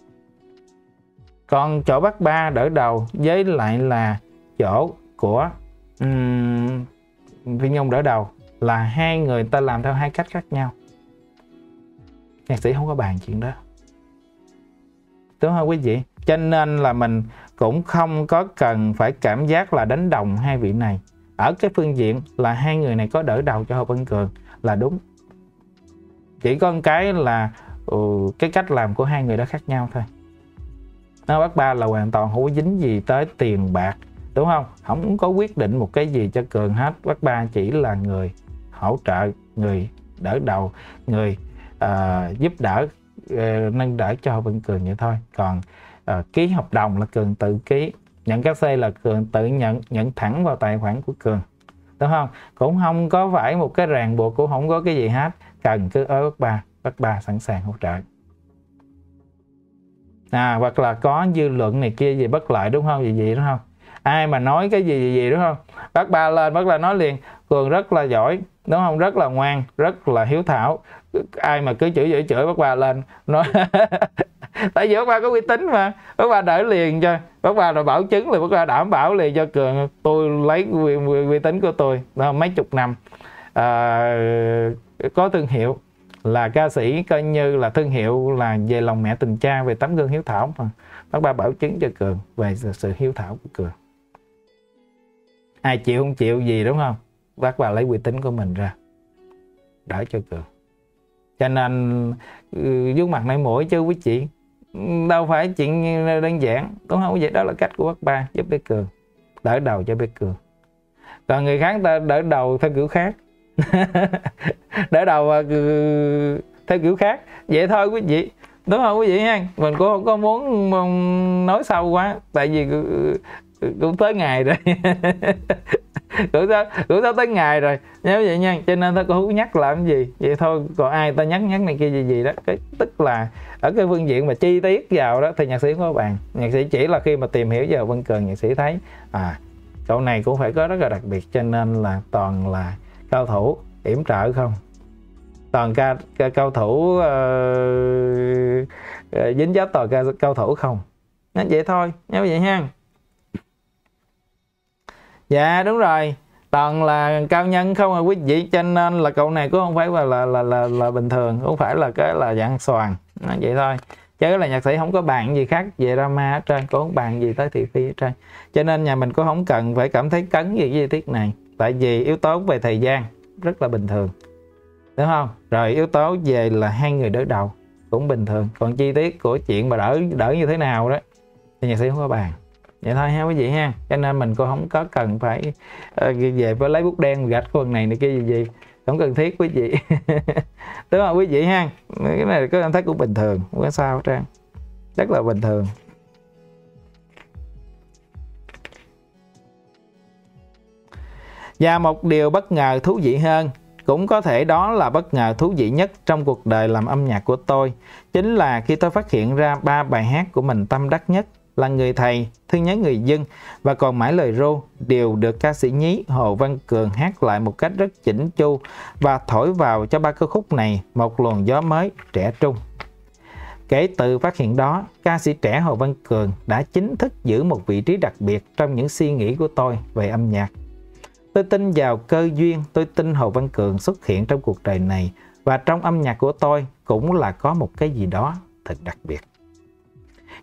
Còn chỗ bắt ba đỡ đầu với lại là chỗ của um, Phi Nhung đỡ đầu là hai người ta làm theo hai cách khác nhau. Nhạc sĩ không có bàn chuyện đó. Đúng không quý vị? Cho nên là mình cũng không có cần phải cảm giác là đánh đồng hai vị này. Ở cái phương diện là hai người này có đỡ đầu cho Hồ Văn Cường là đúng. Chỉ có một cái là ừ, cái cách làm của hai người đó khác nhau thôi. Nó bác ba là hoàn toàn không có dính gì tới tiền bạc đúng không? Không có quyết định một cái gì cho cường hết. Bác ba chỉ là người hỗ trợ người đỡ đầu người uh, giúp đỡ uh, nâng đỡ cho hồ văn Cường vậy thôi. Còn uh, ký hợp đồng là cường tự ký. Nhận các xe là cường tự nhận nhận thẳng vào tài khoản của cường. Đúng không? Cũng không có phải một cái ràng buộc cũng không có cái gì hết. Cần cứ ở bác ba bác ba sẵn sàng hỗ trợ. À hoặc là có dư luận này kia gì bất lợi đúng không? Gì gì đúng không? Ai mà nói cái gì gì gì đúng không? Bác ba lên bác là nói liền. Cường rất là giỏi đúng không? Rất là ngoan rất là hiếu thảo. Ai mà cứ chửi chửi chửi bác ba lên nói [laughs] tại vì bác ba có uy tín mà. Bác ba đỡ liền cho. Bác ba rồi bảo chứng là bác ba đảm bảo liền cho cường. Tôi lấy uy, uy, uy tín của tôi đó, mấy chục năm. À, có thương hiệu là ca sĩ coi như là thương hiệu là về lòng mẹ tình cha về tấm gương hiếu thảo mà. Bác ba bảo chứng cho cường về sự hiếu thảo của cường. Ai chịu không chịu gì đúng không? Bác ba lấy uy tín của mình ra. Đỡ cho cường. Cho nên ừ, vuốt mặt nảy mũi chứ quý chị đâu phải chuyện đơn giản. Đúng không vậy đó là cách của bác ba giúp bé cường. Đỡ đầu cho bé cường. Còn người khác ta đỡ đầu theo kiểu khác. [laughs] Đỡ đầu ờ, theo kiểu khác. Vậy thôi quý vị. Đúng không quý vị ha? Mình cũng không có muốn nói sâu quá. Tại vì ờ, ờ, cũng tới ngày rồi. [laughs] Cũng sao cũng sao tới ngày rồi. Nhớ vậy nha. Cho nên tôi cũng nhắc làm gì. Vậy thôi. Còn ai ta nhắc nhắc này kia gì gì đó. Cái tức là ở cái phương diện mà chi tiết vào đó thì nhạc sĩ có bàn nhạc sĩ chỉ là khi mà tìm hiểu vào vân cường nhạc sĩ thấy à cậu này cũng phải có rất là đặc biệt cho nên là toàn là cao thủ yểm trợ không. Toàn ca, ca cao thủ uh, dính dấp toàn ca cao thủ không. Nó vậy thôi nhớ vậy ha. Dạ đúng rồi. Toàn là cao nhân không à quý vị cho nên là cậu này cũng không phải là là là là, là bình thường không phải là cái là dạng xoàn nó vậy thôi. Chứ là nhạc sĩ không có bàn gì khác về drama ở trên cũng không bàn gì tới thị phi ở trên cho nên nhà mình cũng không cần phải cảm thấy cấn gì với chi tiết này. Tại vì yếu tố về thời gian rất là bình thường. Đúng không? Rồi yếu tố về là hai người đối đầu cũng bình thường. Còn chi tiết của chuyện mà đỡ đỡ như thế nào đó thì nhạc sĩ không có bàn. Vậy thôi ha quý vị ha. Cho nên mình cũng không có cần phải uh, về với lấy bút đen gạch phần này này kia gì gì không cần thiết, quý vị. [laughs] Đúng không, quý vị ha? Cái này có cảm thấy cũng bình thường, không có sao hết trơn. Rất là bình thường. Và một điều bất ngờ thú vị hơn, cũng có thể đó là bất ngờ thú vị nhất trong cuộc đời làm âm nhạc của tôi, chính là khi tôi phát hiện ra ba bài hát của mình tâm đắc nhất là người thầy, thương nhớ người dân và còn mãi lời rô đều được ca sĩ nhí Hồ Văn Cường hát lại một cách rất chỉnh chu và thổi vào cho ba ca khúc này một luồng gió mới trẻ trung. Kể từ phát hiện đó, ca sĩ trẻ Hồ Văn Cường đã chính thức giữ một vị trí đặc biệt trong những suy nghĩ của tôi về âm nhạc. Tôi tin vào cơ duyên, tôi tin Hồ Văn Cường xuất hiện trong cuộc đời này và trong âm nhạc của tôi cũng là có một cái gì đó thật đặc biệt.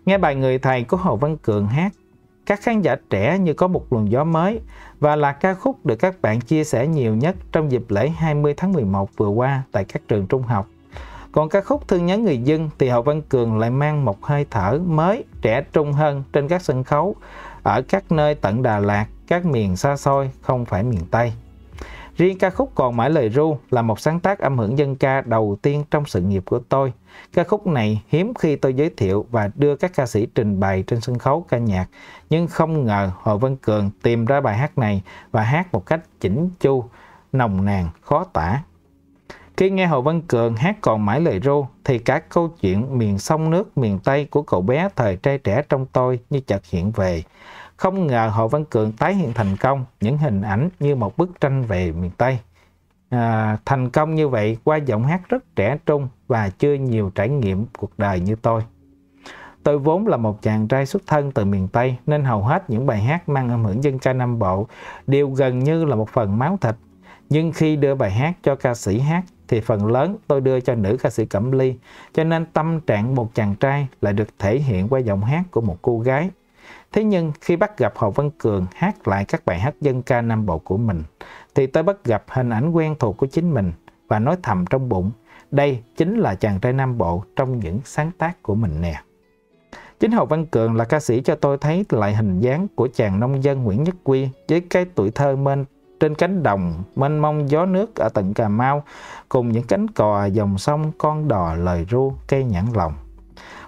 Nghe bài Người Thầy của Hồ Văn Cường hát, các khán giả trẻ như có một luồng gió mới và là ca khúc được các bạn chia sẻ nhiều nhất trong dịp lễ 20 tháng 11 vừa qua tại các trường trung học. Còn ca khúc Thương nhớ người dân thì Hồ Văn Cường lại mang một hơi thở mới, trẻ trung hơn trên các sân khấu ở các nơi tận Đà Lạt, các miền xa xôi, không phải miền Tây. Riêng ca khúc Còn mãi lời ru là một sáng tác âm hưởng dân ca đầu tiên trong sự nghiệp của tôi. Ca khúc này hiếm khi tôi giới thiệu và đưa các ca sĩ trình bày trên sân khấu ca nhạc, nhưng không ngờ Hồ Văn Cường tìm ra bài hát này và hát một cách chỉnh chu, nồng nàn, khó tả. Khi nghe Hồ Văn Cường hát còn mãi lời ru thì các câu chuyện miền sông nước miền Tây của cậu bé thời trai trẻ trong tôi như chợt hiện về. Không ngờ Hồ Văn Cường tái hiện thành công những hình ảnh như một bức tranh về miền Tây. À, thành công như vậy qua giọng hát rất trẻ trung và chưa nhiều trải nghiệm cuộc đời như tôi. Tôi vốn là một chàng trai xuất thân từ miền Tây nên hầu hết những bài hát mang âm hưởng dân ca Nam Bộ đều gần như là một phần máu thịt. Nhưng khi đưa bài hát cho ca sĩ hát thì phần lớn tôi đưa cho nữ ca sĩ Cẩm Ly, cho nên tâm trạng một chàng trai lại được thể hiện qua giọng hát của một cô gái. Thế nhưng khi bắt gặp Hồ Văn Cường hát lại các bài hát dân ca Nam Bộ của mình, thì tôi bắt gặp hình ảnh quen thuộc của chính mình và nói thầm trong bụng, đây chính là chàng trai Nam Bộ trong những sáng tác của mình nè. Chính Hồ Văn Cường là ca sĩ cho tôi thấy lại hình dáng của chàng nông dân Nguyễn Nhất Quy với cái tuổi thơ mênh trên cánh đồng mênh mông gió nước ở tận Cà Mau cùng những cánh cò dòng sông con đò lời ru cây nhãn lòng.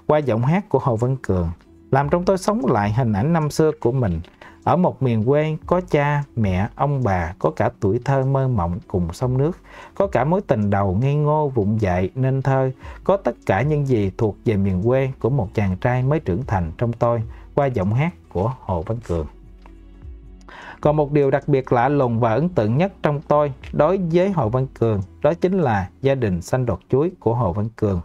Qua giọng hát của Hồ Văn Cường, làm trong tôi sống lại hình ảnh năm xưa của mình. Ở một miền quê có cha, mẹ, ông bà, có cả tuổi thơ mơ mộng cùng sông nước, có cả mối tình đầu ngây ngô vụng dại nên thơ, có tất cả những gì thuộc về miền quê của một chàng trai mới trưởng thành trong tôi qua giọng hát của Hồ Văn Cường. Còn một điều đặc biệt lạ lùng và ấn tượng nhất trong tôi đối với Hồ Văn Cường đó chính là gia đình xanh đọt chuối của Hồ Văn Cường.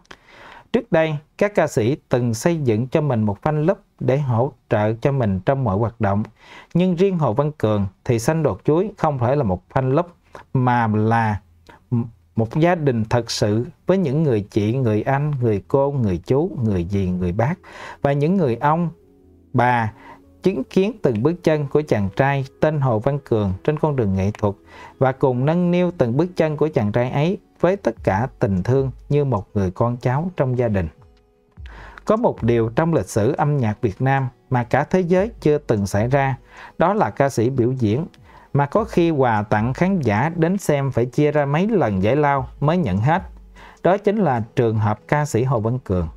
Trước đây, các ca sĩ từng xây dựng cho mình một fan lớp để hỗ trợ cho mình trong mọi hoạt động. Nhưng riêng Hồ Văn Cường thì xanh đột chuối không phải là một fan club mà là một gia đình thật sự với những người chị, người anh, người cô, người chú, người dì, người bác và những người ông, bà chứng kiến từng bước chân của chàng trai tên Hồ Văn Cường trên con đường nghệ thuật và cùng nâng niu từng bước chân của chàng trai ấy với tất cả tình thương như một người con cháu trong gia đình. Có một điều trong lịch sử âm nhạc Việt Nam mà cả thế giới chưa từng xảy ra, đó là ca sĩ biểu diễn mà có khi quà tặng khán giả đến xem phải chia ra mấy lần giải lao mới nhận hết. Đó chính là trường hợp ca sĩ Hồ Văn Cường.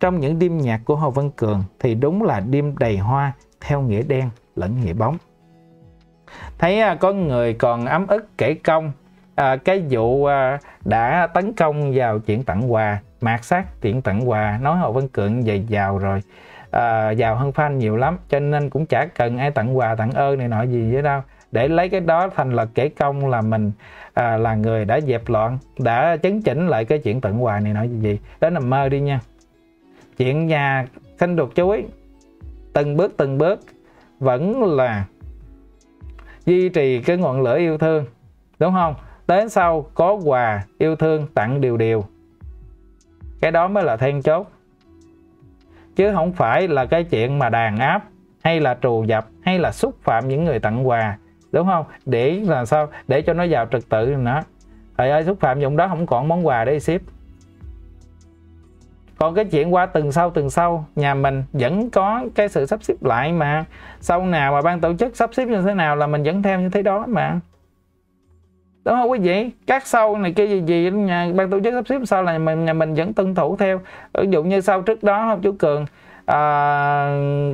Trong những đêm nhạc của Hồ Văn Cường thì đúng là đêm đầy hoa theo nghĩa đen lẫn nghĩa bóng. Thấy à, có người còn ấm ức kể công à, cái vụ à, đã tấn công vào chuyện tặng quà, mạt sát chuyện tặng quà, nói họ Văn Cường về giàu rồi, à, giàu hơn fan nhiều lắm, cho nên cũng chả cần ai tặng quà tặng ơn này nọ gì với đâu. Để lấy cái đó thành là kể công là mình à, là người đã dẹp loạn đã chấn chỉnh lại cái chuyện tặng quà này nọ gì gì. Đó nằm mơ đi nha. Chuyện nhà khanh đột chuối từng bước từng bước vẫn là duy trì cái ngọn lửa yêu thương đúng không? Đến sau có quà yêu thương tặng điều điều cái đó mới là then chốt. Chứ không phải là cái chuyện mà đàn áp, hay là trù dập, hay là xúc phạm những người tặng quà, đúng không? Để là sao? Để cho nó vào trật tự nữa. Thầy ơi, xúc phạm dụng đó không còn món quà để ship. Còn cái chuyện qua từng sau từng sau, nhà mình vẫn có cái sự sắp xếp lại mà. Sau nào mà ban tổ chức sắp xếp như thế nào là mình vẫn theo như thế đó mà đúng không quý vị? Các sau này kia gì gì nhà ban tổ chức sắp xếp sau là mình nhà mình vẫn tuân thủ theo. Ví dụ như sau trước đó không chú cường à,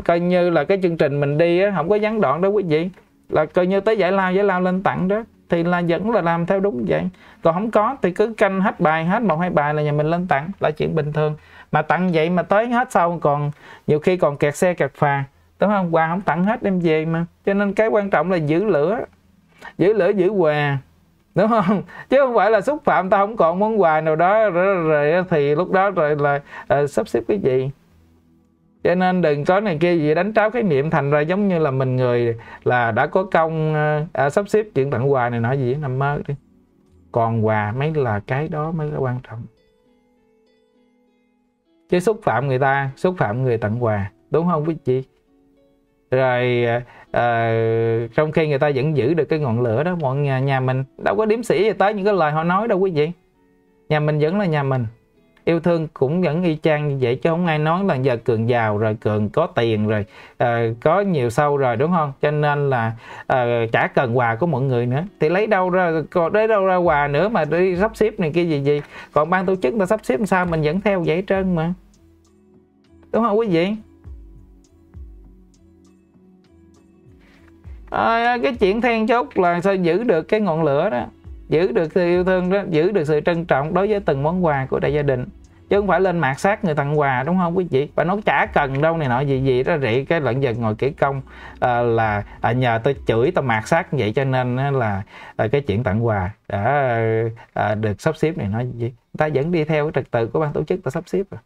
coi như là cái chương trình mình đi á, không có gián đoạn đó quý vị. Là coi như tới giải lao giải lao lên tặng đó. Thì là vẫn là làm theo đúng vậy. Còn không có thì cứ canh hết bài hết một hai bài là nhà mình lên tặng. Là chuyện bình thường. Mà tặng vậy mà tới hết sau còn nhiều khi còn kẹt xe kẹt phà. Đúng không? Quà không tặng hết đem về mà. Cho nên cái quan trọng là giữ lửa. Giữ lửa giữ quà đúng không? [laughs] Chứ không phải là xúc phạm tao không còn món quà nào đó rồi, rồi thì lúc đó rồi là uh, sắp xếp cái gì. Cho nên đừng có này kia gì đánh tráo khái niệm thành ra giống như là mình người là đã có công ờ, à, sắp xếp chuyện tặng quà này nọ gì nằm mơ đi. Còn quà mới là cái đó mới là quan trọng. Chứ xúc phạm người ta xúc phạm người tặng quà đúng không quý chị rồi à, trong khi người ta vẫn giữ được cái ngọn lửa đó mọi nhà, nhà mình đâu có điếm sĩ gì tới những cái lời họ nói đâu quý vị. Nhà mình vẫn là nhà mình. Yêu thương cũng vẫn y chang như vậy chứ không ai nói là giờ cường giàu rồi cường có tiền rồi à, có nhiều sâu rồi đúng không? Cho nên là à, chả cần quà của mọi người nữa. Thì lấy đâu ra còn lấy đâu ra quà nữa mà đi sắp xếp này kia gì gì. Còn ban tổ chức ta sắp xếp sao mình vẫn theo vậy trơn mà. Đúng không quý vị? À, cái chuyện then chốt là sao giữ được cái ngọn lửa đó giữ được sự yêu thương đó giữ được sự trân trọng đối với từng món quà của đại gia đình. Chứ không phải lên mạt sát người tặng quà đúng không quý vị? Và nó chả cần đâu này nọ gì gì đó rỉ cái lẫn dần ngồi kỹ công. À, là à, nhờ tôi chửi tao mạt sát vậy cho nên là à, cái chuyện tặng quà đã à, được sắp xếp này nói gì? Ta vẫn đi theo cái trật tự của ban tổ chức ta sắp xếp rồi.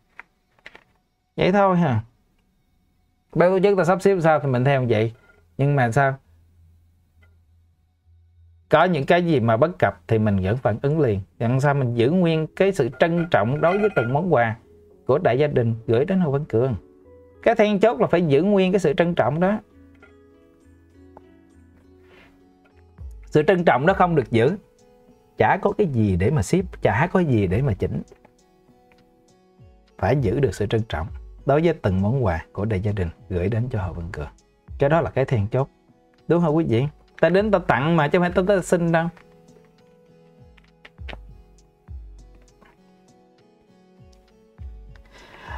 Vậy thôi ha. Ban tổ chức ta sắp xếp sao thì mình theo vậy. Nhưng mà sao? Có những cái gì mà bất cập thì mình vẫn phản ứng liền. Làm sao mình giữ nguyên cái sự trân trọng đối với từng món quà của đại gia đình gửi đến Hồ Văn Cường. Cái then chốt là phải giữ nguyên cái sự trân trọng đó. Sự trân trọng đó không được giữ. Chả có cái gì để mà ship chả có gì để mà chỉnh. Phải giữ được sự trân trọng đối với từng món quà của đại gia đình gửi đến cho Hồ Văn Cường. Cái đó là cái then chốt. Đúng không quý vị? Ta đến ta tặng mà chứ không phải ta, ta xin đâu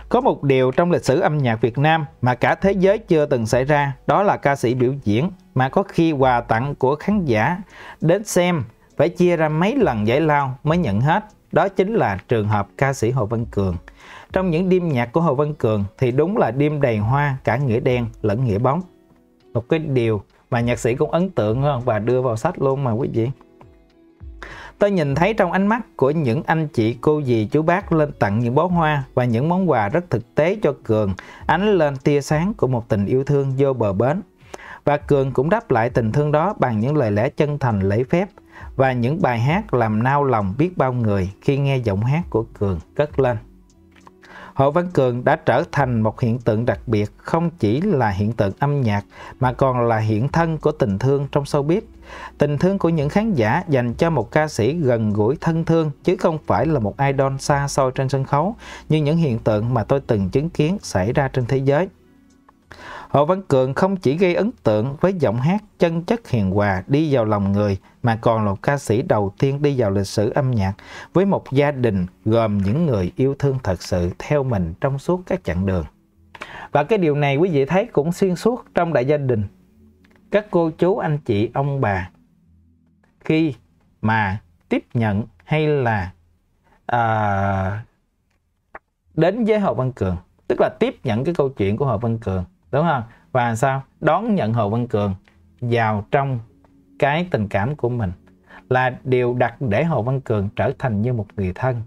Có một điều trong lịch sử âm nhạc Việt Nam mà cả thế giới chưa từng xảy ra, đó là ca sĩ biểu diễn mà có khi quà tặng của khán giả đến xem phải chia ra mấy lần giải lao mới nhận hết. Đó chính là trường hợp ca sĩ Hồ Văn Cường. Trong những đêm nhạc của Hồ Văn Cường thì đúng là đêm đầy hoa cả nghĩa đen lẫn nghĩa bóng. Một cái điều mà nhạc sĩ cũng ấn tượng hơn và đưa vào sách luôn mà quý vị Tôi nhìn thấy trong ánh mắt của những anh chị cô dì chú bác lên tặng những bó hoa và những món quà rất thực tế cho Cường, ánh lên tia sáng của một tình yêu thương vô bờ bến. Và Cường cũng đáp lại tình thương đó bằng những lời lẽ chân thành lễ phép và những bài hát làm nao lòng biết bao người khi nghe giọng hát của Cường cất lên. Hồ Văn Cường đã trở thành một hiện tượng đặc biệt không chỉ là hiện tượng âm nhạc, mà còn là hiện thân của tình thương trong showbiz. Tình thương của những khán giả dành cho một ca sĩ gần gũi thân thương chứ không phải là một idol xa xôi trên sân khấu, như những hiện tượng mà tôi từng chứng kiến xảy ra trên thế giới. Hồ Văn Cường không chỉ gây ấn tượng với giọng hát chân chất hiền hòa đi vào lòng người mà còn là một ca sĩ đầu tiên đi vào lịch sử âm nhạc với một gia đình gồm những người yêu thương thật sự theo mình trong suốt các chặng đường. Và cái điều này quý vị thấy cũng xuyên suốt trong đại gia đình. Các cô chú, anh chị, ông bà khi mà tiếp nhận hay là à, đến với Hồ Văn Cường tức là tiếp nhận cái câu chuyện của Hồ Văn Cường đúng không? Và sao? Đón nhận Hồ Văn Cường vào trong cái tình cảm của mình là điều đặt để Hồ Văn Cường trở thành như một người thân.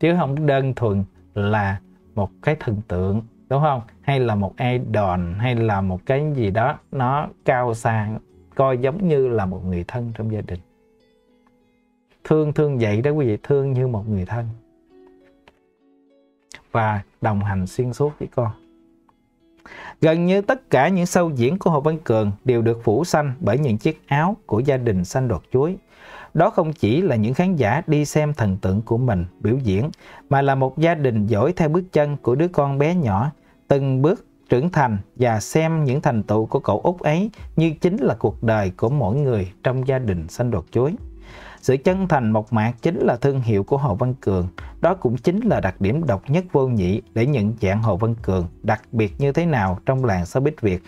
Chứ không đơn thuần là một cái thần tượng, đúng không? Hay là một idol, hay là một cái gì đó, nó cao xa, coi giống như là một người thân trong gia đình. Thương thương vậy đó quý vị, thương như một người thân. Và đồng hành xuyên suốt với con. Gần như tất cả những sâu diễn của Hồ Văn Cường đều được phủ xanh bởi những chiếc áo của gia đình xanh đọt chuối. Đó không chỉ là những khán giả đi xem thần tượng của mình biểu diễn, mà là một gia đình dõi theo bước chân của đứa con bé nhỏ, từng bước trưởng thành và xem những thành tựu của cậu út ấy như chính là cuộc đời của mỗi người trong gia đình xanh đọt chuối. Sự chân thành mộc mạc chính là thương hiệu của Hồ Văn Cường. Đó cũng chính là đặc điểm độc nhất vô nhị để nhận dạng Hồ Văn Cường đặc biệt như thế nào trong làng showbiz Việt.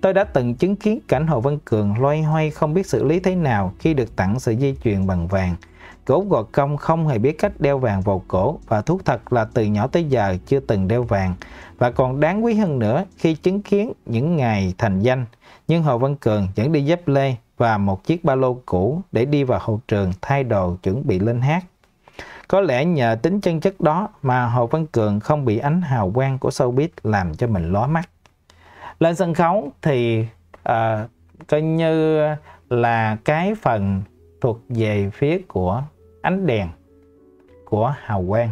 Tôi đã từng chứng kiến cảnh Hồ Văn Cường loay hoay không biết xử lý thế nào khi được tặng sợi dây chuyền bằng vàng. Cổ gọt công không hề biết cách đeo vàng vào cổ và thú thật là từ nhỏ tới giờ chưa từng đeo vàng. Và còn đáng quý hơn nữa khi chứng kiến những ngày thành danh, nhưng Hồ Văn Cường vẫn đi dép lê và một chiếc ba lô cũ để đi vào hậu trường thay đồ chuẩn bị lên hát. Có lẽ nhờ tính chân chất đó mà Hồ Văn Cường không bị ánh hào quang của showbiz làm cho mình lóa mắt. Lên sân khấu thì à, coi như là cái phần thuộc về phía của ánh đèn của hào quang.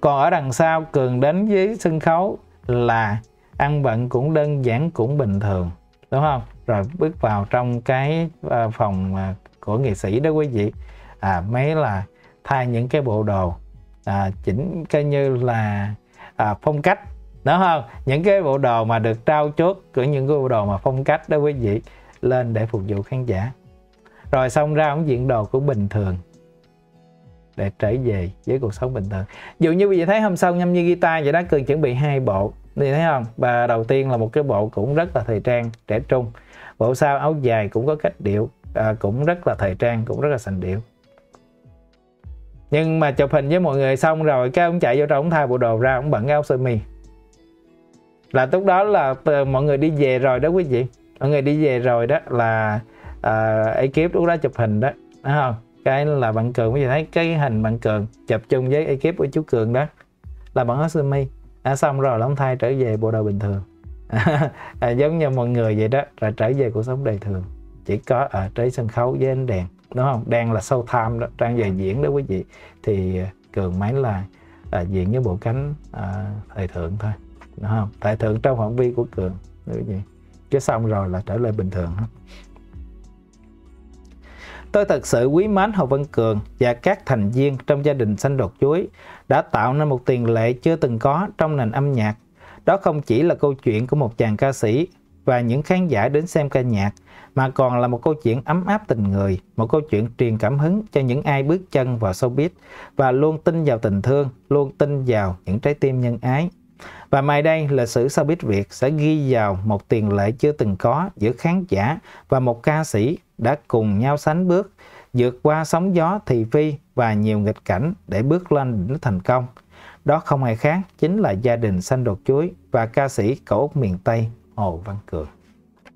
Còn ở đằng sau Cường đến với sân khấu là ăn bận cũng đơn giản cũng bình thường đúng không rồi bước vào trong cái ờ, phòng ờ, của nghệ sĩ đó quý vị. À, mấy là thay những cái bộ đồ à, chỉnh coi như là à, phong cách đúng không? Những cái bộ đồ mà được trao chốt của những cái bộ đồ mà phong cách đó quý vị lên để phục vụ khán giả. Rồi xong ra ông diện đồ của bình thường để trở về với cuộc sống bình thường. Dụ như quý vị thấy hôm sau nhâm như guitar vậy đó cường chuẩn bị hai bộ thì thấy không? Và đầu tiên là một cái bộ cũng rất là thời trang trẻ trung bộ sao áo dài cũng có cách điệu à, cũng rất là thời trang cũng rất là sành điệu. Nhưng mà chụp hình với mọi người xong rồi cái ông chạy vô trong ông thay bộ đồ ra ông bận áo sơ mi. Là lúc đó là mọi người đi về rồi đó quý vị. Mọi người đi về rồi đó là à, ekip lúc đó chụp hình đó đúng không? Cái là bạn cường quý vị thấy cái hình bạn cường chụp chung với ekip của chú cường đó là bạn áo sơ mi. À, xong rồi là ông thay trở về bộ đồ bình thường. [laughs] à, giống như mọi người vậy đó rồi trở về cuộc sống đời thường. Chỉ có ở trên sân khấu với ánh đèn đúng không? Đang là sâu tham đó đang về diễn đó quý vị. Thì à, cường máy là à, diễn với bộ cánh à, thời thượng thôi đúng không? Thời thượng trong phạm vi của cường quý vị. Chứ xong rồi là trở lại bình thường hết. Tôi thật sự quý mến Hồ Văn Cường và các thành viên trong gia đình xanh đột chuối đã tạo nên một tiền lệ chưa từng có trong nền âm nhạc. Đó không chỉ là câu chuyện của một chàng ca sĩ và những khán giả đến xem ca nhạc, mà còn là một câu chuyện ấm áp tình người, một câu chuyện truyền cảm hứng cho những ai bước chân vào showbiz và luôn tin vào tình thương, luôn tin vào những trái tim nhân ái. Và mai đây, lịch sử showbiz Việt sẽ ghi vào một tiền lệ chưa từng có giữa khán giả và một ca sĩ đã cùng nhau sánh bước, vượt qua sóng gió thị phi và nhiều nghịch cảnh để bước lên đỉnh thành công. Đó không ai khác chính là gia đình xanh đột chuối và ca sĩ cậu Úc miền Tây Hồ Văn Cường.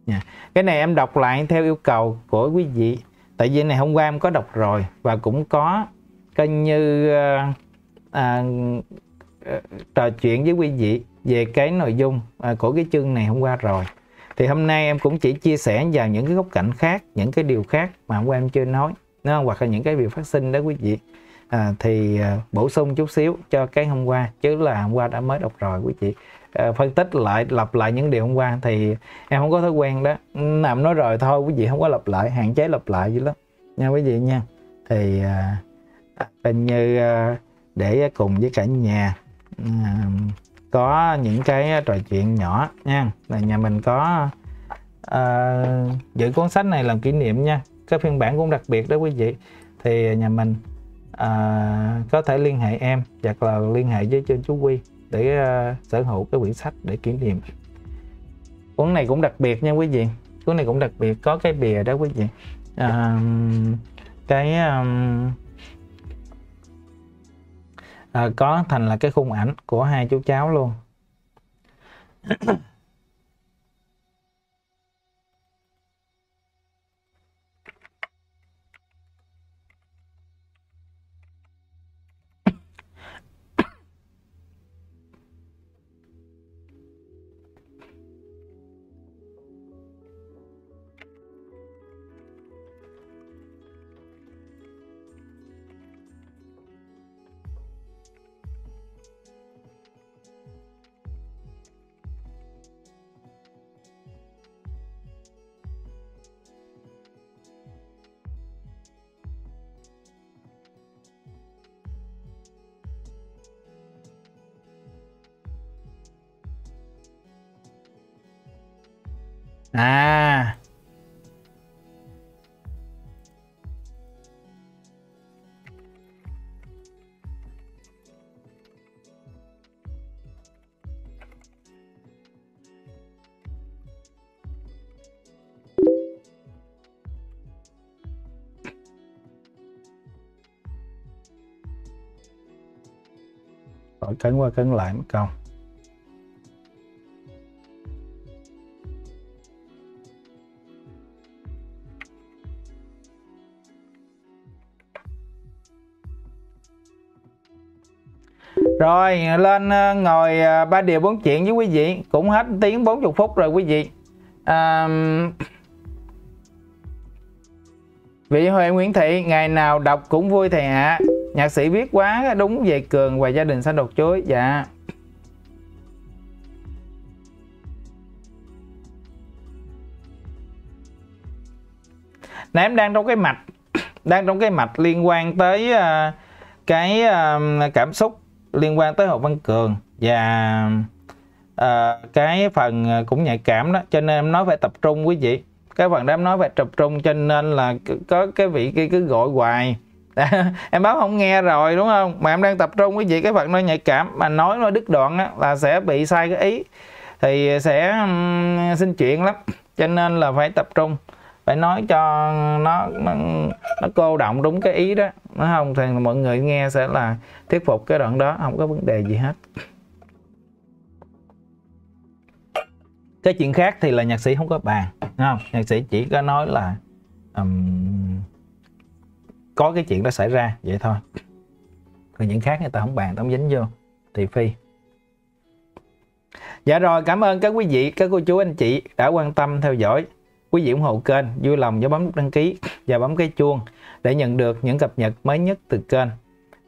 Nha. Cái này em đọc lại theo yêu cầu của quý vị tại vì này hôm qua em có đọc rồi và cũng có coi như ờ, à, à, trò chuyện với quý vị về cái nội dung à, của cái chương này hôm qua rồi thì hôm nay em cũng chỉ chia sẻ vào những cái góc cạnh khác những cái điều khác mà hôm qua em chưa nói nó hoặc là những cái việc phát sinh đó quý vị à, thì à, bổ sung chút xíu cho cái hôm qua chứ là hôm qua đã mới đọc rồi quý chị. À, phân tích lại lặp lại những điều hôm qua thì em không có thói quen đó. Nằm nói rồi thôi quý vị không có lặp lại hạn chế lặp lại vậy lắm. Nha quý vị nha. Thì à, hình như à, để cùng với cả nhà à, có những cái trò chuyện nhỏ nha. Là nhà mình có à, giữ cuốn sách này làm kỷ niệm nha. Cái phiên bản cũng đặc biệt đó quý vị. Thì à, nhà mình à, có thể liên hệ em hoặc là liên hệ với trên chú Quy để uh, sở hữu cái quyển sách để kỷ niệm. Cuốn này cũng đặc biệt nha quý vị. Cuốn này cũng đặc biệt có cái bìa đó quý vị. À, cái um, à, có thành là cái khung ảnh của hai chú cháu luôn à. Cấn qua cấn lại mất công. Rồi lên ờ, ngồi ờ, ba điều bốn chuyện với quý vị. Cũng hết tiếng 40 phút rồi quý vị. À, Vị Huệ Nguyễn Thị Ngày nào đọc cũng vui thầy ạ à. Nhạc sĩ viết quá đúng về Cường và gia đình xanh đột chuối Dạ. Nãy em đang trong cái mạch [coughs] Đang trong cái mạch liên quan tới uh, cái uh, cảm xúc liên quan tới Hồ Văn Cường. Và uh, cái phần ờ, cũng nhạy cảm đó cho nên em nói phải tập trung quý vị. Cái phần đó em nói phải tập trung cho nên là có cái vị kia cứ gọi hoài. [laughs] Em báo không nghe rồi đúng không? Mà em đang tập trung quý vị cái phần nó nhạy cảm. Mà nói nó đứt đoạn á, là sẽ bị sai cái ý. Thì sẽ um, xin chuyện lắm. Cho nên là phải tập trung. Phải nói cho nó nó, nó cô động đúng cái ý đó nó không thì mọi người nghe sẽ là thuyết phục cái đoạn đó không có vấn đề gì hết. Cái chuyện khác thì là nhạc sĩ không có bàn không? Nhạc sĩ chỉ có nói là um, có cái chuyện đó xảy ra vậy thôi. Còn những khác người ta không bàn tống không dính vô thì phi. Dạ rồi cảm ơn các quý vị các cô chú anh chị đã quan tâm theo dõi. Quý vị ủng hộ kênh vui lòng nhớ bấm nút đăng ký và bấm cái chuông để nhận được những cập nhật mới nhất từ kênh.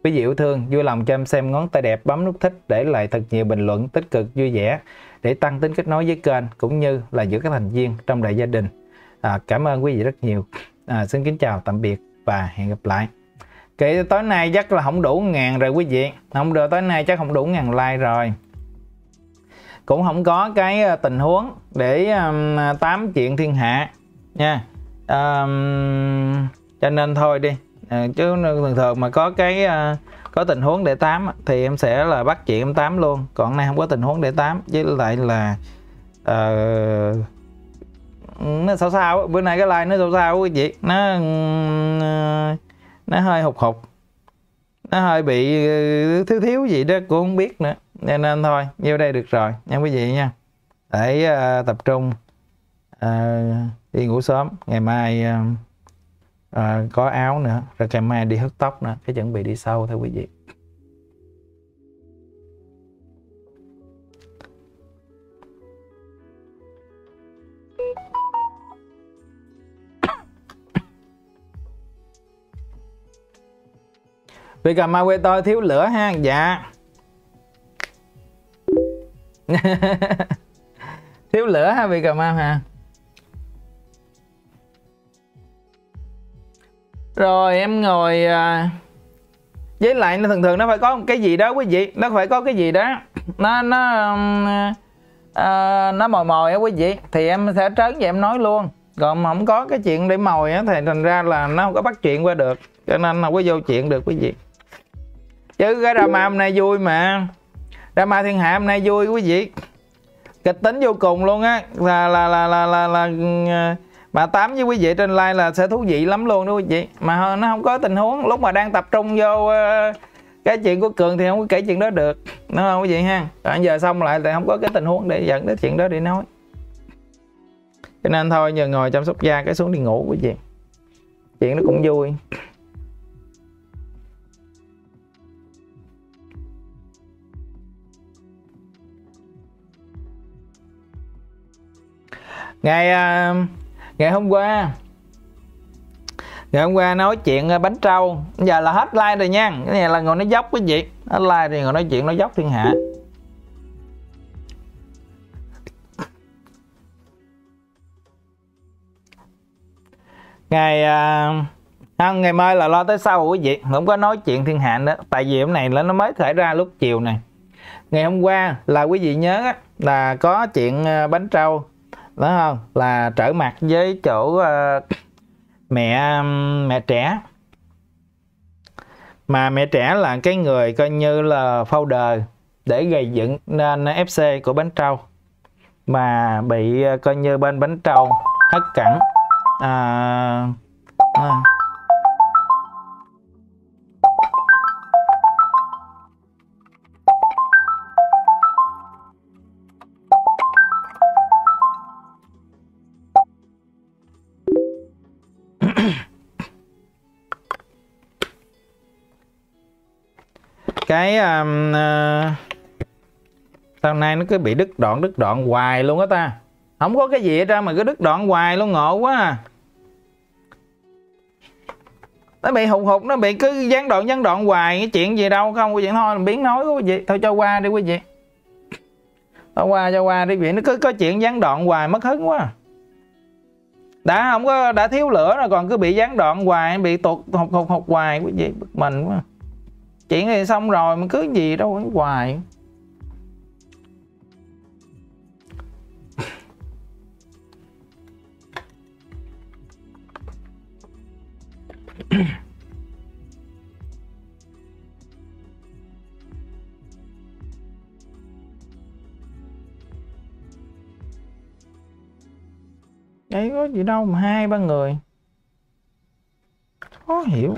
Quý vị yêu thương vui lòng cho em xem ngón tay đẹp bấm nút thích để lại thật nhiều bình luận tích cực vui vẻ để tăng tính kết nối với kênh cũng như là giữa các thành viên trong đại gia đình. À, cảm ơn quý vị rất nhiều. À, xin kính chào tạm biệt và hẹn gặp lại. Kể tối nay chắc là không đủ ngàn rồi quý vị. Không được tối nay chắc không đủ ngàn like rồi. Cũng không có cái ờ, tình huống để um, tám chuyện thiên hạ nha. Um, cho nên thôi đi. À, chứ thường thường mà có cái à, có tình huống để tám thì em sẽ là bắt chuyện em tám luôn. Còn nay không có tình huống để tám với lại là uh, nó sao sao bữa nay cái like nó sao sao quý vị nó nó hơi hụt hụt. Nó hơi bị ờ, thiếu thiếu gì đó cũng không biết nữa. Nên nên thôi nhiêu đây được rồi nha quý vị nha. Để uh, tập trung uh, đi ngủ sớm. Ngày mai uh, à, có áo nữa rồi ngày mai đi hớt tóc nữa cái chuẩn bị đi sâu thôi quý vị. Vì cà mau quê tôi thiếu lửa ha dạ. [laughs] Thiếu lửa ha vì cà mau ha rồi em ngồi à, với lại nó thường thường nó phải có một cái gì đó quý vị. Nó phải có cái gì đó. Nó nó um, à, nó mồi mồi á quý vị. Thì em sẽ trớn và em nói luôn. Còn mà không có cái chuyện để mồi á thì thành ra là nó không có bắt chuyện qua được. Cho nên không có vô chuyện được quý vị. Chứ cái drama hôm nay vui mà. Drama thiên hạ hôm nay vui quý vị. Kịch tính vô cùng luôn á. Là là là là là, là, là mà tám với quý vị trên like là sẽ thú vị lắm luôn đó quý vị. Mà nó không có tình huống lúc mà đang tập trung vô ờ, cái chuyện của cường thì không có kể chuyện đó được. Đúng không quý vị ha? Rồi giờ xong lại thì không có cái tình huống để dẫn đến chuyện đó để nói. Cho nên thôi giờ ngồi chăm sóc da cái xuống đi ngủ quý vị. Chuyện nó cũng vui. Ngày uh, ngày hôm qua. Ngày hôm qua nói chuyện ờ, bánh trâu. Giờ là hết like rồi nha. Cái này là ngồi nói dốc quý vị hết like thì ngồi nói chuyện nói dốc thiên hạ. Ngày à, không ngày mai là lo tới sau quý vị. Không có nói chuyện thiên hạ nữa. Tại vì hôm này là nó mới thể ra lúc chiều này. Ngày hôm qua là quý vị nhớ là có chuyện ờ, bánh trâu đúng không? Là trở mặt với chỗ uh, mẹ mẹ trẻ. Mà mẹ trẻ là cái người coi như là founder để gây dựng nên FC của bánh trâu. Mà bị ờ, coi như bên bánh trâu hất cẳng. À, à, cái um, ờ, uh, sau này nó cứ bị đứt đoạn đứt đoạn hoài luôn á ta? Không có cái gì hết ra mà cứ đứt đoạn hoài luôn ngộ quá à. Nó bị hụt hụt nó bị cứ gián đoạn gián đoạn hoài cái chuyện gì đâu không quý vị thôi biến nói quý vị thôi cho qua đi quý vị. Cho qua cho qua đi quý vị nó cứ có chuyện gián đoạn hoài mất hứng quá à. đã không có đã thiếu lửa rồi còn cứ bị gián đoạn hoài bị tụt hụt hụt hụt hoài quý vị bực mình quá à chuyện này xong rồi, mà cứ gì đâu cũng hoài. Đấy có gì đâu mà hai ba người. Khó hiểu.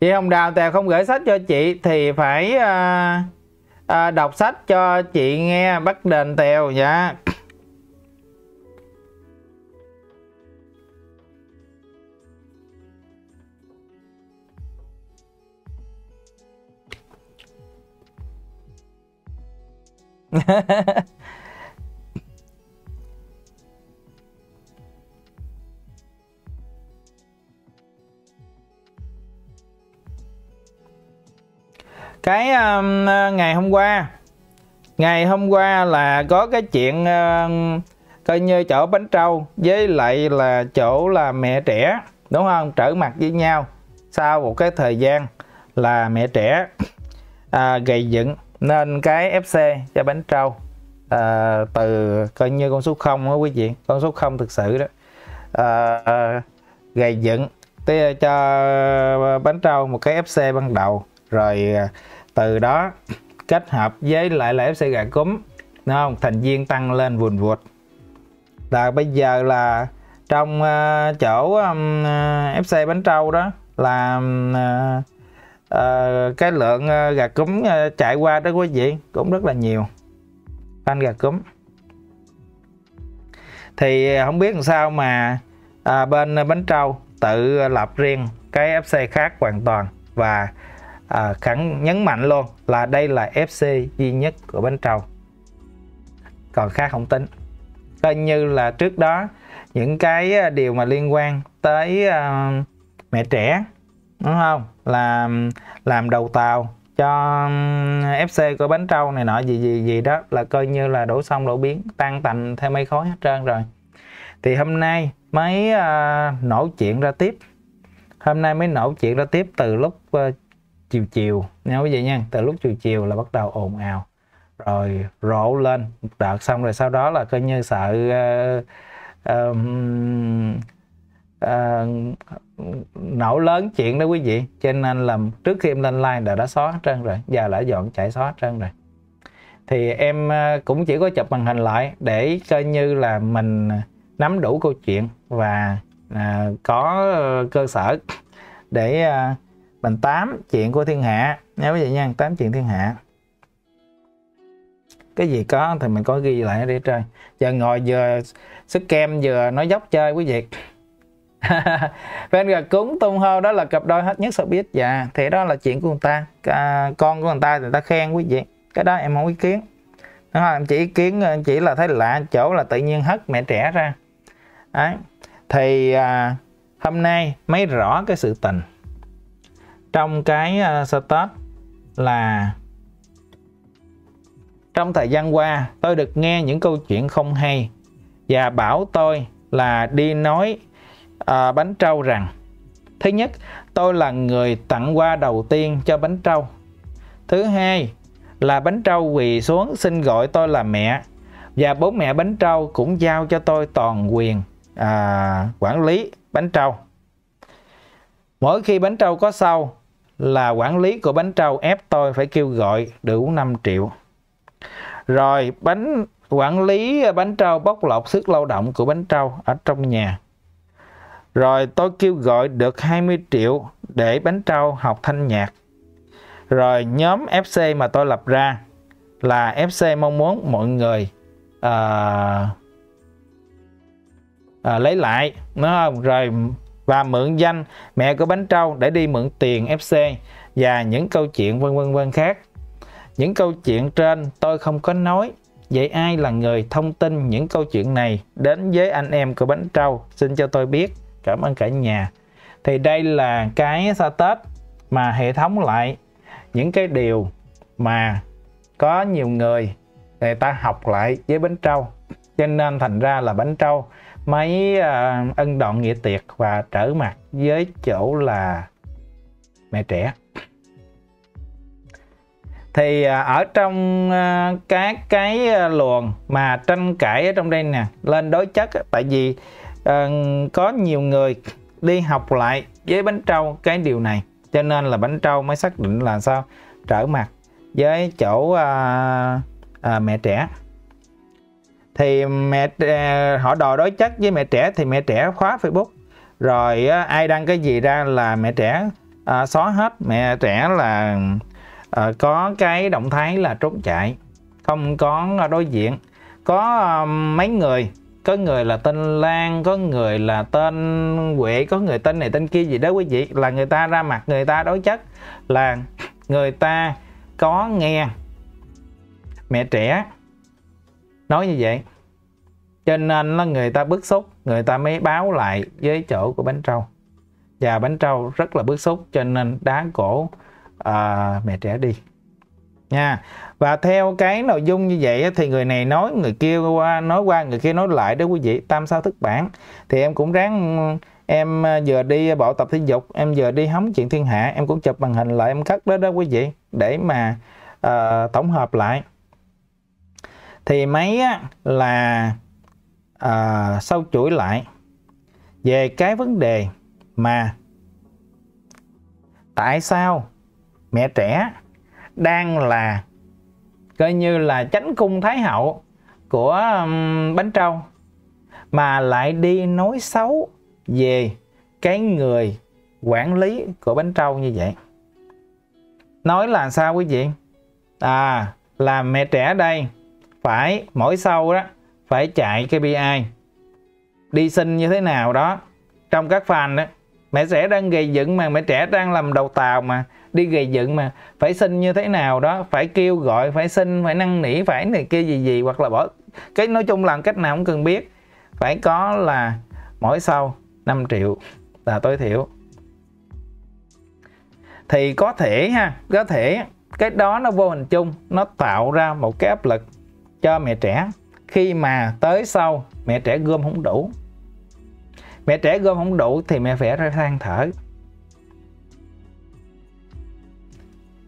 Chị hồng đào tèo không gửi sách cho chị thì phải à, à, đọc sách cho chị nghe bắt đền tèo dạ. [laughs] cái um, ờ, ngày hôm qua. Ngày hôm qua là có cái chuyện uh, coi như chỗ bánh trâu với lại là chỗ là mẹ trẻ đúng không? Trở mặt với nhau sau một cái thời gian là mẹ trẻ à, gầy dựng nên cái FC cho bánh trâu. À, từ coi như con số 0 đó quý vị con số 0 thực sự đó. À, à, gầy dựng ờ, cho bánh trâu một cái FC ban đầu rồi à, từ đó kết hợp với lại là FC gà cúm đúng không? Thành viên tăng lên vùn vụt. Là bây giờ là trong uh, chỗ um, uh, ờ, FC bánh trâu đó là uh, uh, cái lượng uh, gà cúm uh, chạy qua đó quý vị cũng rất là nhiều. Fan gà cúm. Thì không biết làm sao mà à, bên bánh trâu tự lập riêng cái FC khác hoàn toàn và à, khẳng nhấn mạnh luôn là đây là FC duy nhất của bánh trầu. Còn khác không tính. Coi như là trước đó những cái à, điều mà liên quan tới uh, mẹ trẻ đúng không? Là làm đầu tàu cho FC của bánh trâu này nọ gì gì gì đó là coi như là đổ xong đổ biến tan tành theo mây khói hết trơn rồi. Thì hôm nay mới uh, nổ chuyện ra tiếp. Hôm nay mới nổ chuyện ra tiếp từ lúc uh, chiều chiều. Nha quý vị nha từ lúc chiều chiều là bắt đầu ồn ào. Rồi rộ lên một đợt xong rồi sau đó là coi như sợ uh, uh, uh, nổ lớn chuyện đó quý vị. Cho nên là trước khi em lên like đã đã xóa hết trơn rồi giờ đã dọn chạy xóa hết trơn rồi. Thì em ờ, cũng chỉ có chụp màn hình lại để coi như là mình nắm đủ câu chuyện và uh, có ờ, cơ sở để uh, mình tám chuyện của thiên hạ. Nha quý vị nha tám chuyện thiên hạ. Cái gì có thì mình có ghi lại để chơi. Giờ ngồi vừa sức kem vừa nói dốc chơi quý vị. [laughs] Bên gà cúng tung hô đó là cặp đôi hết nhất biết dạ thì đó là chuyện của người ta. À, con của người ta thì người ta khen quý vị. Cái đó em không ý kiến. Đó, em chỉ ý kiến chỉ là thấy lạ chỗ là tự nhiên hất mẹ trẻ ra. Đấy. thì à, hôm nay mới rõ cái sự tình trong cái ờ, status là trong thời gian qua tôi được nghe những câu chuyện không hay và bảo tôi là đi nói à, bánh trâu rằng thứ nhất tôi là người tặng qua đầu tiên cho bánh trâu. Thứ hai là bánh trâu quỳ xuống xin gọi tôi là mẹ và bố mẹ bánh trâu cũng giao cho tôi toàn quyền à, quản lý bánh trâu mỗi khi bánh trâu có sau là quản lý của bánh trâu ép tôi phải kêu gọi đủ 5 triệu. Rồi bánh quản lý bánh trâu bóc lột sức lao động của bánh trâu ở trong nhà. Rồi tôi kêu gọi được 20 triệu để bánh trâu học thanh nhạc. Rồi nhóm FC mà tôi lập ra là FC mong muốn mọi người uh, à, lấy lại đúng không? Rồi và mượn danh mẹ của bánh trâu để đi mượn tiền FC và những câu chuyện vân vân vân khác. Những câu chuyện trên tôi không có nói. Vậy ai là người thông tin những câu chuyện này đến với anh em của bánh trâu? Xin cho tôi biết. Cảm ơn cả nhà. Thì đây là cái sa tết mà hệ thống lại những cái điều mà có nhiều người người ta học lại với bánh trâu. Cho nên thành ra là bánh trâu mấy uh, ân đoạn nghĩa tiệc và trở mặt với chỗ là mẹ trẻ. Thì uh, ở trong uh, các cái luồng mà tranh cãi ở trong đây nè lên đối chất tại vì uh, có nhiều người đi học lại với bánh trâu cái điều này cho nên là bánh trâu mới xác định là sao? Trở mặt với chỗ uh, uh, mẹ trẻ thì mẹ ờ, họ đòi đối chất với mẹ trẻ thì mẹ trẻ khóa Facebook. Rồi ai đăng cái gì ra là mẹ trẻ à, xóa hết. Mẹ trẻ là à, có cái động thái là trốn chạy không có đối diện. Có à, mấy người có người là tên Lan có người là tên Huệ có người tên này tên kia gì đó quý vị là người ta ra mặt người ta đối chất. Là người ta có nghe mẹ trẻ nói như vậy. Cho nên là người ta bức xúc người ta mới báo lại với chỗ của bánh trâu. Và bánh trâu rất là bức xúc cho nên đá cổ à, mẹ trẻ đi. Nha. Và theo cái nội dung như vậy thì người này nói người kia qua nói qua người kia nói lại đó quý vị tam sao thức bản. Thì em cũng ráng em à, vừa đi bộ tập thể dục em vừa đi hóng chuyện thiên hạ em cũng chụp màn hình lại em cắt đó đó quý vị để mà uh, tổng hợp lại thì mấy là à, sâu chuỗi lại về cái vấn đề mà tại sao mẹ trẻ đang là coi như là chánh cung thái hậu của um, bánh trâu mà lại đi nói xấu về cái người quản lý của bánh trâu như vậy? Nói là sao quý vị? À là mẹ trẻ đây phải, mỗi sau đó, phải chạy KPI đi sinh như thế nào đó, trong các fan đó, mẹ sẽ đang gầy dựng mà, mẹ trẻ đang làm đầu tàu mà, đi gầy dựng mà, phải xin như thế nào đó, phải kêu gọi, phải xin, phải năn nỉ, phải này kia gì gì, hoặc là bỏ, cái nói chung làm cách nào cũng cần biết. Phải có là mỗi sau 5 triệu là tối thiểu. Thì có thể ha, có thể, cái đó nó vô hình chung, nó tạo ra một cái áp lực cho mẹ trẻ. Khi mà tới sau, mẹ trẻ gom không đủ. Mẹ trẻ gom không đủ thì mẹ phải ra than thở.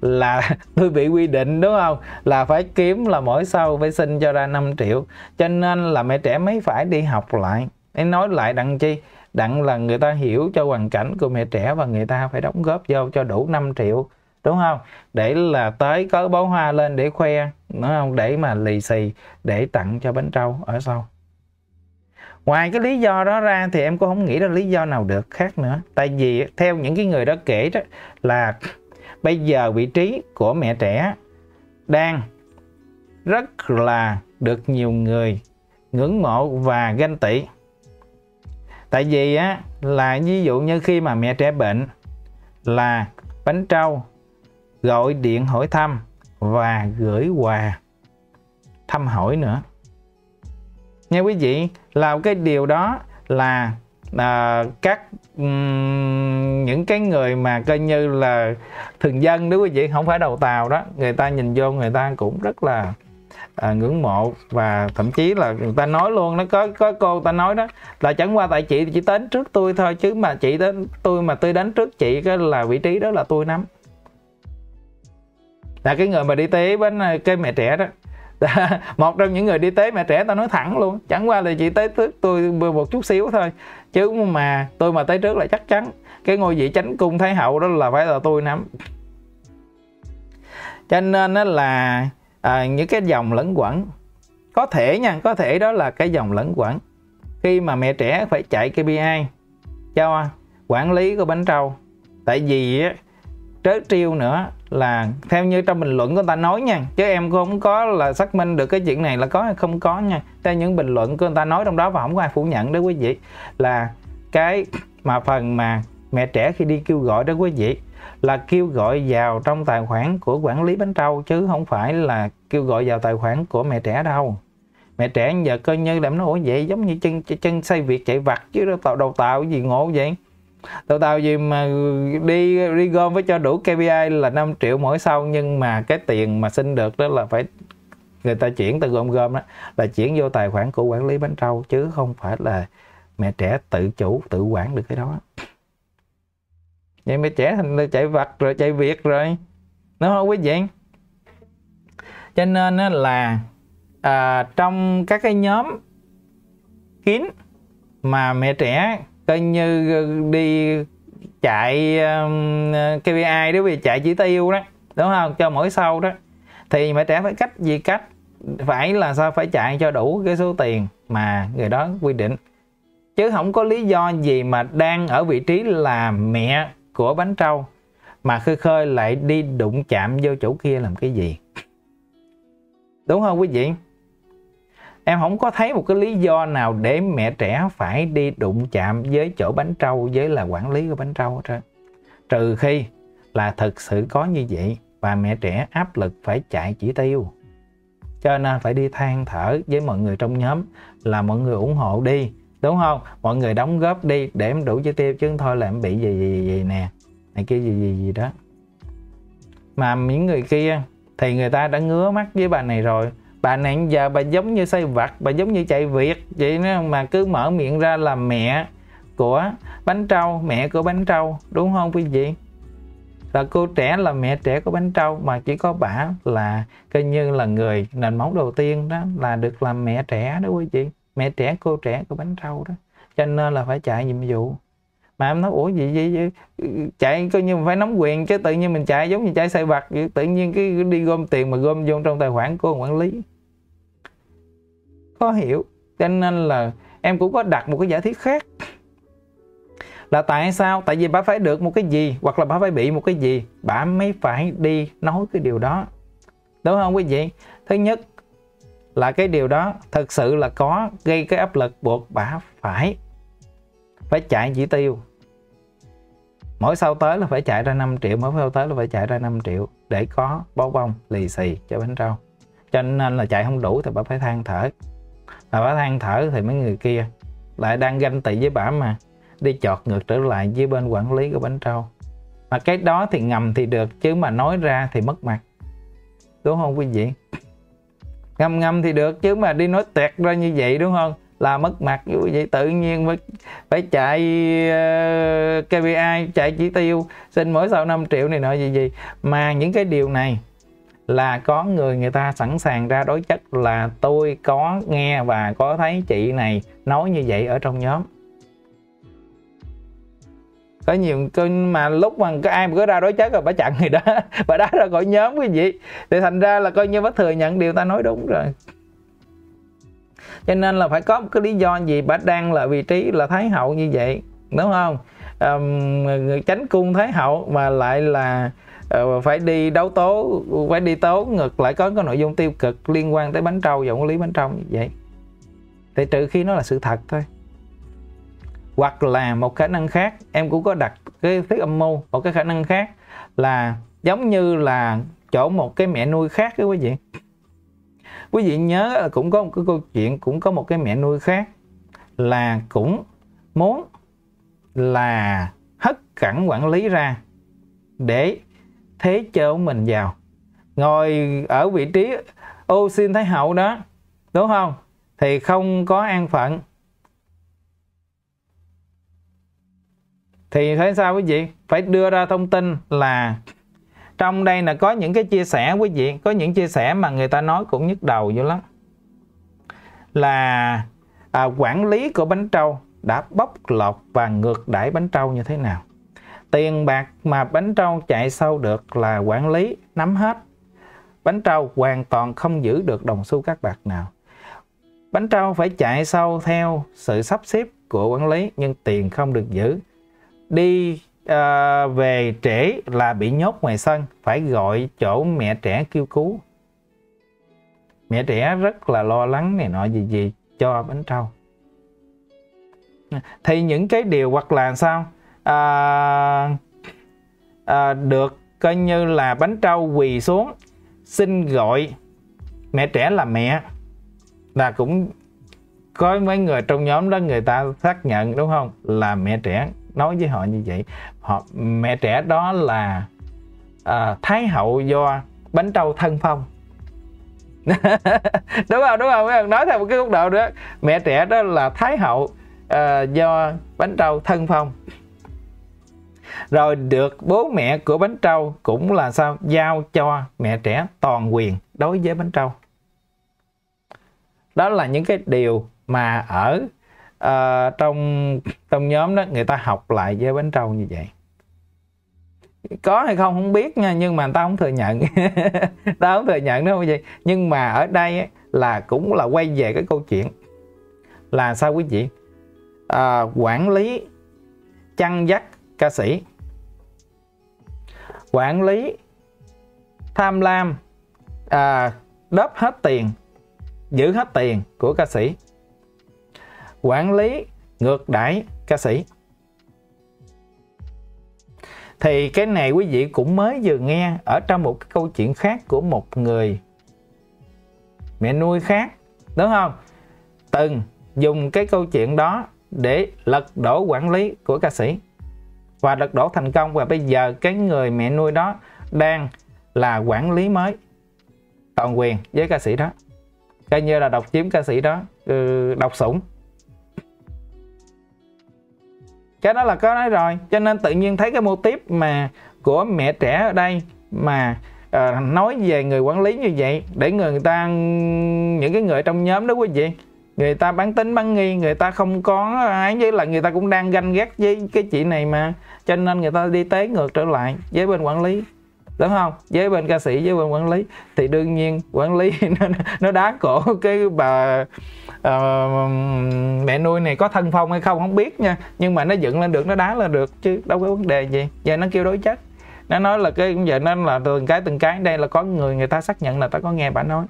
Là [laughs] tôi bị quy định, đúng không? Là phải kiếm là mỗi sau phải xin cho ra 5 triệu. Cho nên là mẹ trẻ mới phải đi học lại. Em nói lại đặng chi? Đặng là người ta hiểu cho hoàn cảnh của mẹ trẻ và người ta phải đóng góp vô cho đủ 5 triệu đúng không? Để là tới có bó hoa lên để khoe, đúng không? Để mà lì xì, để tặng cho bánh trâu ở sau. Ngoài cái lý do đó ra thì em cũng không nghĩ ra lý do nào được khác nữa. Tại vì theo những cái người đó kể đó là bây giờ vị trí của mẹ trẻ đang rất là được nhiều người ngưỡng mộ và ganh tị. Tại vì á, là ví dụ như khi mà mẹ trẻ bệnh là bánh trâu gọi điện hỏi thăm và gửi quà. Thăm hỏi nữa. Nha quý vị là cái điều đó là à, các um, những cái người mà coi như là thường dân đó quý vị không phải đầu tàu đó người ta nhìn vô người ta cũng rất là à, ngưỡng mộ và thậm chí là người ta nói luôn nó có có cô ta nói đó là chẳng qua tại chị chỉ đến trước tôi thôi chứ mà chị đến tôi mà tôi đến trước chị cái là vị trí đó là tôi nắm là cái người mà đi tế bên à, cây mẹ trẻ đó. [laughs] Một trong những người đi tế mẹ trẻ tao nói thẳng luôn chẳng qua là chị tới trước tôi một chút xíu thôi. Chứ mà tôi mà tới trước là chắc chắn cái ngôi vị chánh cung thái hậu đó là phải là tôi nắm. Cho nên đó là à, những cái dòng lẫn quẩn. Có thể nha có thể đó là cái dòng lẫn quẩn. Khi mà mẹ trẻ phải chạy KPI cho quản lý của bánh trâu. Tại vì á trớ trêu nữa là theo như trong bình luận của người ta nói nha, chứ em cũng không có là xác minh được cái chuyện này là có hay không có nha. Theo những bình luận của người ta nói trong đó và không có ai phủ nhận đó quý vị, là cái mà phần mà mẹ trẻ khi đi kêu gọi đó quý vị, là kêu gọi vào trong tài khoản của quản lý bánh trâu, chứ không phải là kêu gọi vào tài khoản của mẹ trẻ đâu. Mẹ trẻ giờ coi như là nó ủa, vậy giống như chân chân xây việc chạy vặt chứ đâu tạo đầu tạo gì ngộ vậy? Đầu tao gì mà đi đi gom với cho đủ KPI là 5 triệu mỗi sau nhưng mà cái tiền mà xin được đó là phải người ta chuyển từ gom gom đó là chuyển vô tài khoản của quản lý bánh trâu chứ không phải là mẹ trẻ tự chủ tự quản được cái đó. Vậy mẹ trẻ thành chạy vặt rồi chạy việc rồi. Đúng không quý vị cho nên là à, trong các cái nhóm kín mà mẹ trẻ coi như ờ, đi chạy um, ờ, KPI đó vì chạy chỉ tiêu đó đúng không? Cho mỗi sau đó. Thì mẹ trẻ phải cách gì cách phải là sao? Phải chạy cho đủ cái số tiền mà người đó quy định. Chứ không có lý do gì mà đang ở vị trí là mẹ của bánh trâu mà khơi khơi lại đi đụng chạm vô chỗ kia làm cái gì. Đúng không quý vị? Em không có thấy một cái lý do nào để mẹ trẻ phải đi đụng chạm với chỗ bánh trâu với là quản lý của bánh trâu hết trơn. Trừ khi là thực sự có như vậy và mẹ trẻ áp lực phải chạy chỉ tiêu. Cho nên phải đi than thở với mọi người trong nhóm là mọi người ủng hộ đi đúng không? Mọi người đóng góp đi để em đủ chỉ tiêu chứ thôi là em bị gì gì gì, gì nè này kia gì gì gì đó. Mà những người kia thì người ta đã ngứa mắt với bà này rồi bà nạn giờ bà giống như xây vặt, bà giống như chạy việc vậy nó mà cứ mở miệng ra là mẹ của bánh trâu, mẹ của bánh trâu, đúng không quý vị? Là cô trẻ là mẹ trẻ của bánh trâu, mà chỉ có bà là coi như là người nền móng đầu tiên đó, là được làm mẹ trẻ đó quý vị. Mẹ trẻ, cô trẻ của bánh trâu đó. Cho nên là phải chạy nhiệm vụ mà em nói ủa gì vậy, chạy coi như phải nắm quyền chứ tự nhiên mình chạy giống như chạy xe vặt vậy tự nhiên cái đi gom tiền mà gom vô trong tài khoản của quản lý. Khó hiểu cho nên là em cũng có đặt một cái giả thiết khác. Là tại sao? Tại vì bà phải được một cái gì hoặc là bà phải bị một cái gì bà mới phải đi nói cái điều đó. Đúng không quý vị? Thứ nhất là cái điều đó thực sự là có gây cái áp lực buộc bà phải phải chạy chỉ tiêu mỗi sau tới là phải chạy ra 5 triệu, mỗi sau tới là phải chạy ra 5 triệu để có bó bông, lì xì cho bánh trâu cho nên là chạy không đủ thì bà phải than thở. Bà phải than thở thì mấy người kia lại đang ganh tị với bà mà đi chọt ngược trở lại với bên quản lý của bánh trâu mà cái đó thì ngầm thì được, chứ mà nói ra thì mất mặt. Đúng không quý vị? Ngầm ngầm thì được, chứ mà đi nói tẹt ra như vậy đúng không? Là mất mặt như vậy tự nhiên phải, phải chạy ờ, uh, KPI chạy chỉ tiêu. Xin mỗi sau 5 triệu này nọ gì gì. Mà những cái điều này là có người người ta sẵn sàng ra đối chất là tôi có nghe và có thấy chị này nói như vậy ở trong nhóm. Có nhiều mà lúc mà có ai mà có ra đối chất rồi bà chặn người đó bà đá ra khỏi nhóm cái gì, thì thành ra là coi như bà thừa nhận điều ta nói đúng rồi cho nên là phải có một cái lý do gì bà đang là vị trí là thái hậu như vậy đúng không? Um, người tránh cung thái hậu mà lại là uh, phải đi đấu tố phải đi tố ngược lại có cái nội dung tiêu cực liên quan tới bánh trâu và quản lý bánh trâu như vậy. Thì trừ khi nó là sự thật thôi. Hoặc là một khả năng khác em cũng có đặt cái thuyết âm mưu một cái khả năng khác là giống như là chỗ một cái mẹ nuôi khác đó quý vị quý vị nhớ là cũng có một cái câu chuyện, cũng có một cái mẹ nuôi khác là cũng muốn là hất cẳng quản lý ra để thế cho mình vào. Ngồi ở vị trí ô xin thái hậu đó, đúng không? Thì không có an phận. Thì thấy sao quý vị? Phải đưa ra thông tin là trong đây là có những cái chia sẻ quý vị có những chia sẻ mà người ta nói cũng nhức đầu dữ lắm. Là à, quản lý của bánh trâu đã bóc lột và ngược đãi bánh trâu như thế nào? Tiền bạc mà bánh trâu chạy sâu được là quản lý nắm hết. Bánh trâu hoàn toàn không giữ được đồng xu các bạc nào. Bánh trâu phải chạy sâu theo sự sắp xếp của quản lý nhưng tiền không được giữ. Đi à, về trễ là bị nhốt ngoài sân phải gọi chỗ mẹ trẻ kêu cứu. Mẹ trẻ rất là lo lắng này nọ gì gì cho bánh trâu thì những cái điều hoặc là sao? À, à, được coi như là bánh trâu quỳ xuống xin gọi mẹ trẻ là mẹ. Là cũng có mấy người trong nhóm đó người ta xác nhận đúng không? Là mẹ trẻ nói với họ như vậy. Họ mẹ trẻ đó là à, thái hậu do bánh trâu thân phong. [laughs] Đúng không? Đúng không? Mấy nói theo một cái góc độ nữa, mẹ trẻ đó là thái hậu à, do bánh trâu thân phong. Rồi được bố mẹ của bánh trâu cũng là sao? Giao cho mẹ trẻ toàn quyền đối với bánh trâu. Đó là những cái điều mà ở à, trong trong nhóm đó người ta học lại với bánh trâu như vậy. Có hay không không biết nha nhưng mà tao không thừa nhận. [laughs] Tao không thừa nhận đâu vậy nhưng mà ở đây ấy, là cũng là quay về cái câu chuyện là sao quý vị? À, quản lý chăn dắt ca sĩ. Quản lý tham lam à, đớp hết tiền giữ hết tiền của ca sĩ quản lý ngược đãi ca sĩ. Thì cái này quý vị cũng mới vừa nghe ở trong một cái câu chuyện khác của một người mẹ nuôi khác đúng không? Từng dùng cái câu chuyện đó để lật đổ quản lý của ca sĩ. Và lật đổ thành công và bây giờ cái người mẹ nuôi đó đang là quản lý mới toàn quyền với ca sĩ đó. Coi như là độc chiếm ca sĩ đó ừ, độc sủng cái đó là có nói rồi. Cho nên tự nhiên thấy cái mô tiếp mà của mẹ trẻ ở đây mà uh, nói về người quản lý như vậy để người ta những cái người trong nhóm đó quý vị người ta bán tính bán nghi người ta không có ấy với là người ta cũng đang ganh ghét với cái chị này mà. Cho nên người ta đi tế ngược trở lại với bên quản lý đúng không? Với bên ca sĩ với bên quản lý. Thì đương nhiên quản lý [laughs] nó, nó đá cổ cái bà uh, mẹ nuôi này có thân phong hay không không biết nha. Nhưng mà nó dựng lên được nó đá lên được chứ đâu có vấn đề gì. Giờ nó kêu đối chất nó nói là cái giờ nó là từng cái từng cái. Đây là có người người ta xác nhận là ta có nghe bà nói.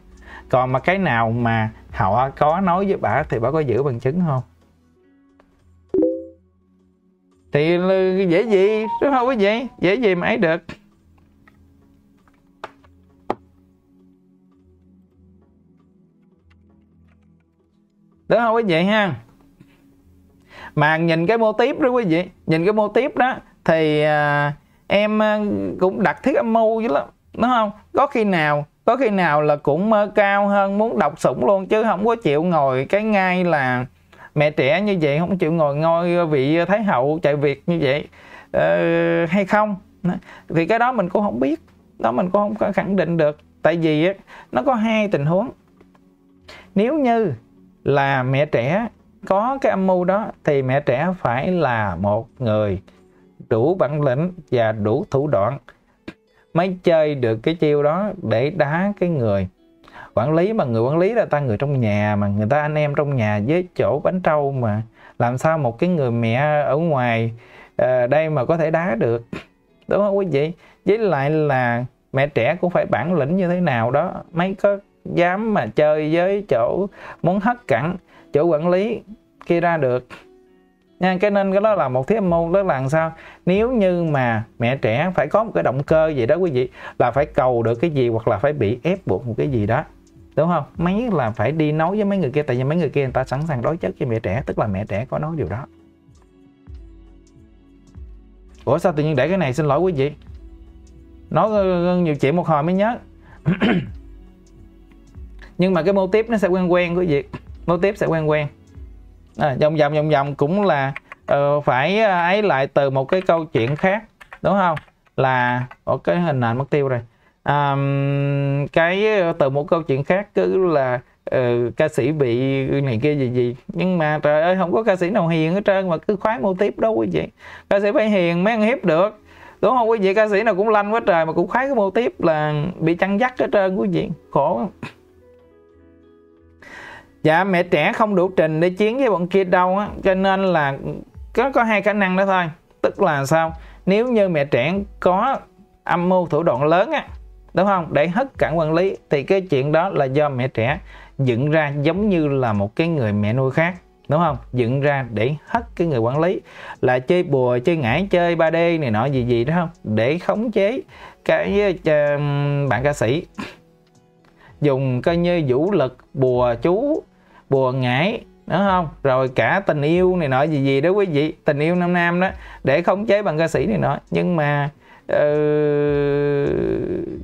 Còn mà cái nào mà họ có nói với bà thì bà có giữ bằng chứng không? Thì dễ gì? Đúng không quý vị? Dễ gì mà ấy được. Được không quý vị ha? Mà nhìn cái mô tiếp đó quý vị nhìn cái mô tiếp đó thì à, em à, cũng đặt thiết âm mưu chứ lắm đúng không có khi nào có khi nào là cũng mơ cao hơn muốn đọc sủng luôn chứ không có chịu ngồi cái ngay là mẹ trẻ như vậy không chịu ngồi ngôi vị thái hậu chạy việc như vậy uh, hay không? Thì cái đó mình cũng không biết đó mình cũng không có khẳng định được tại vì nó có hai tình huống. Nếu như là mẹ trẻ. Có cái âm mưu đó thì mẹ trẻ phải là một người đủ bản lĩnh và đủ thủ đoạn mới chơi được cái chiêu đó để đá cái người. Quản lý mà người quản lý là ta người trong nhà mà người ta anh em trong nhà với chỗ bánh trâu mà. Làm sao một cái người mẹ ở ngoài uh, đây mà có thể đá được? Đúng không quý vị? Với lại là mẹ trẻ cũng phải bản lĩnh như thế nào đó mới có dám mà chơi với chỗ muốn hất cẳng, chỗ quản lý kia ra được. Nha, cái nên cái đó là một thiết âm mưu đó là làm sao? Nếu như mà mẹ trẻ phải có một cái động cơ gì đó quý vị, là phải cầu được cái gì hoặc là phải bị ép buộc một cái gì đó, đúng không? Mấy là phải đi nói với mấy người kia, tại vì mấy người kia người ta sẵn sàng đối chất với mẹ trẻ, tức là mẹ trẻ có nói điều đó. Ủa, sao tự nhiên để cái này xin lỗi quý vị? Nói nhiều chuyện một hồi mới nhớ. [clears throat] nhưng mà cái mô tiếp nó sẽ quen quen quý vị mô tiếp sẽ quen quen. À, vòng vòng vòng vòng cũng là uh, phải ờ, ấy lại từ một cái câu chuyện khác đúng không? Là ở cái hình ảnh mất tiêu rồi. Um, cái ờ, từ một câu chuyện khác cứ là uh, ca sĩ bị này kia gì gì. Nhưng mà trời ơi không có ca sĩ nào hiền hết trơn mà cứ khoái mô tiếp đâu quý vị. Ca sĩ phải hiền mới ăn hiếp được. Đúng không quý vị? Ca sĩ nào cũng lanh quá trời mà cũng khoái cái mô tiếp là bị chăn dắt hết trơn quý vị. Khổ dạ mẹ trẻ không đủ trình để chiến với bọn kia đâu á. Cho nên là có có hai khả năng đó thôi. Tức là sao? Nếu như mẹ trẻ có âm mưu thủ đoạn lớn á đúng không? Để hất cản quản lý thì cái chuyện đó là do mẹ trẻ dựng ra giống như là một cái người mẹ nuôi khác đúng không? Dựng ra để hất cái người quản lý. Là chơi bùa chơi ngải chơi 3D này nọ gì gì đó không? Để khống chế cái uh, bạn ca sĩ. Dùng coi như vũ lực bùa chú bùa ngải đúng không? Rồi cả tình yêu này nọ gì gì đó quý vị. Tình yêu nam nam đó để khống chế bằng ca sĩ này nọ. Nhưng mà uh,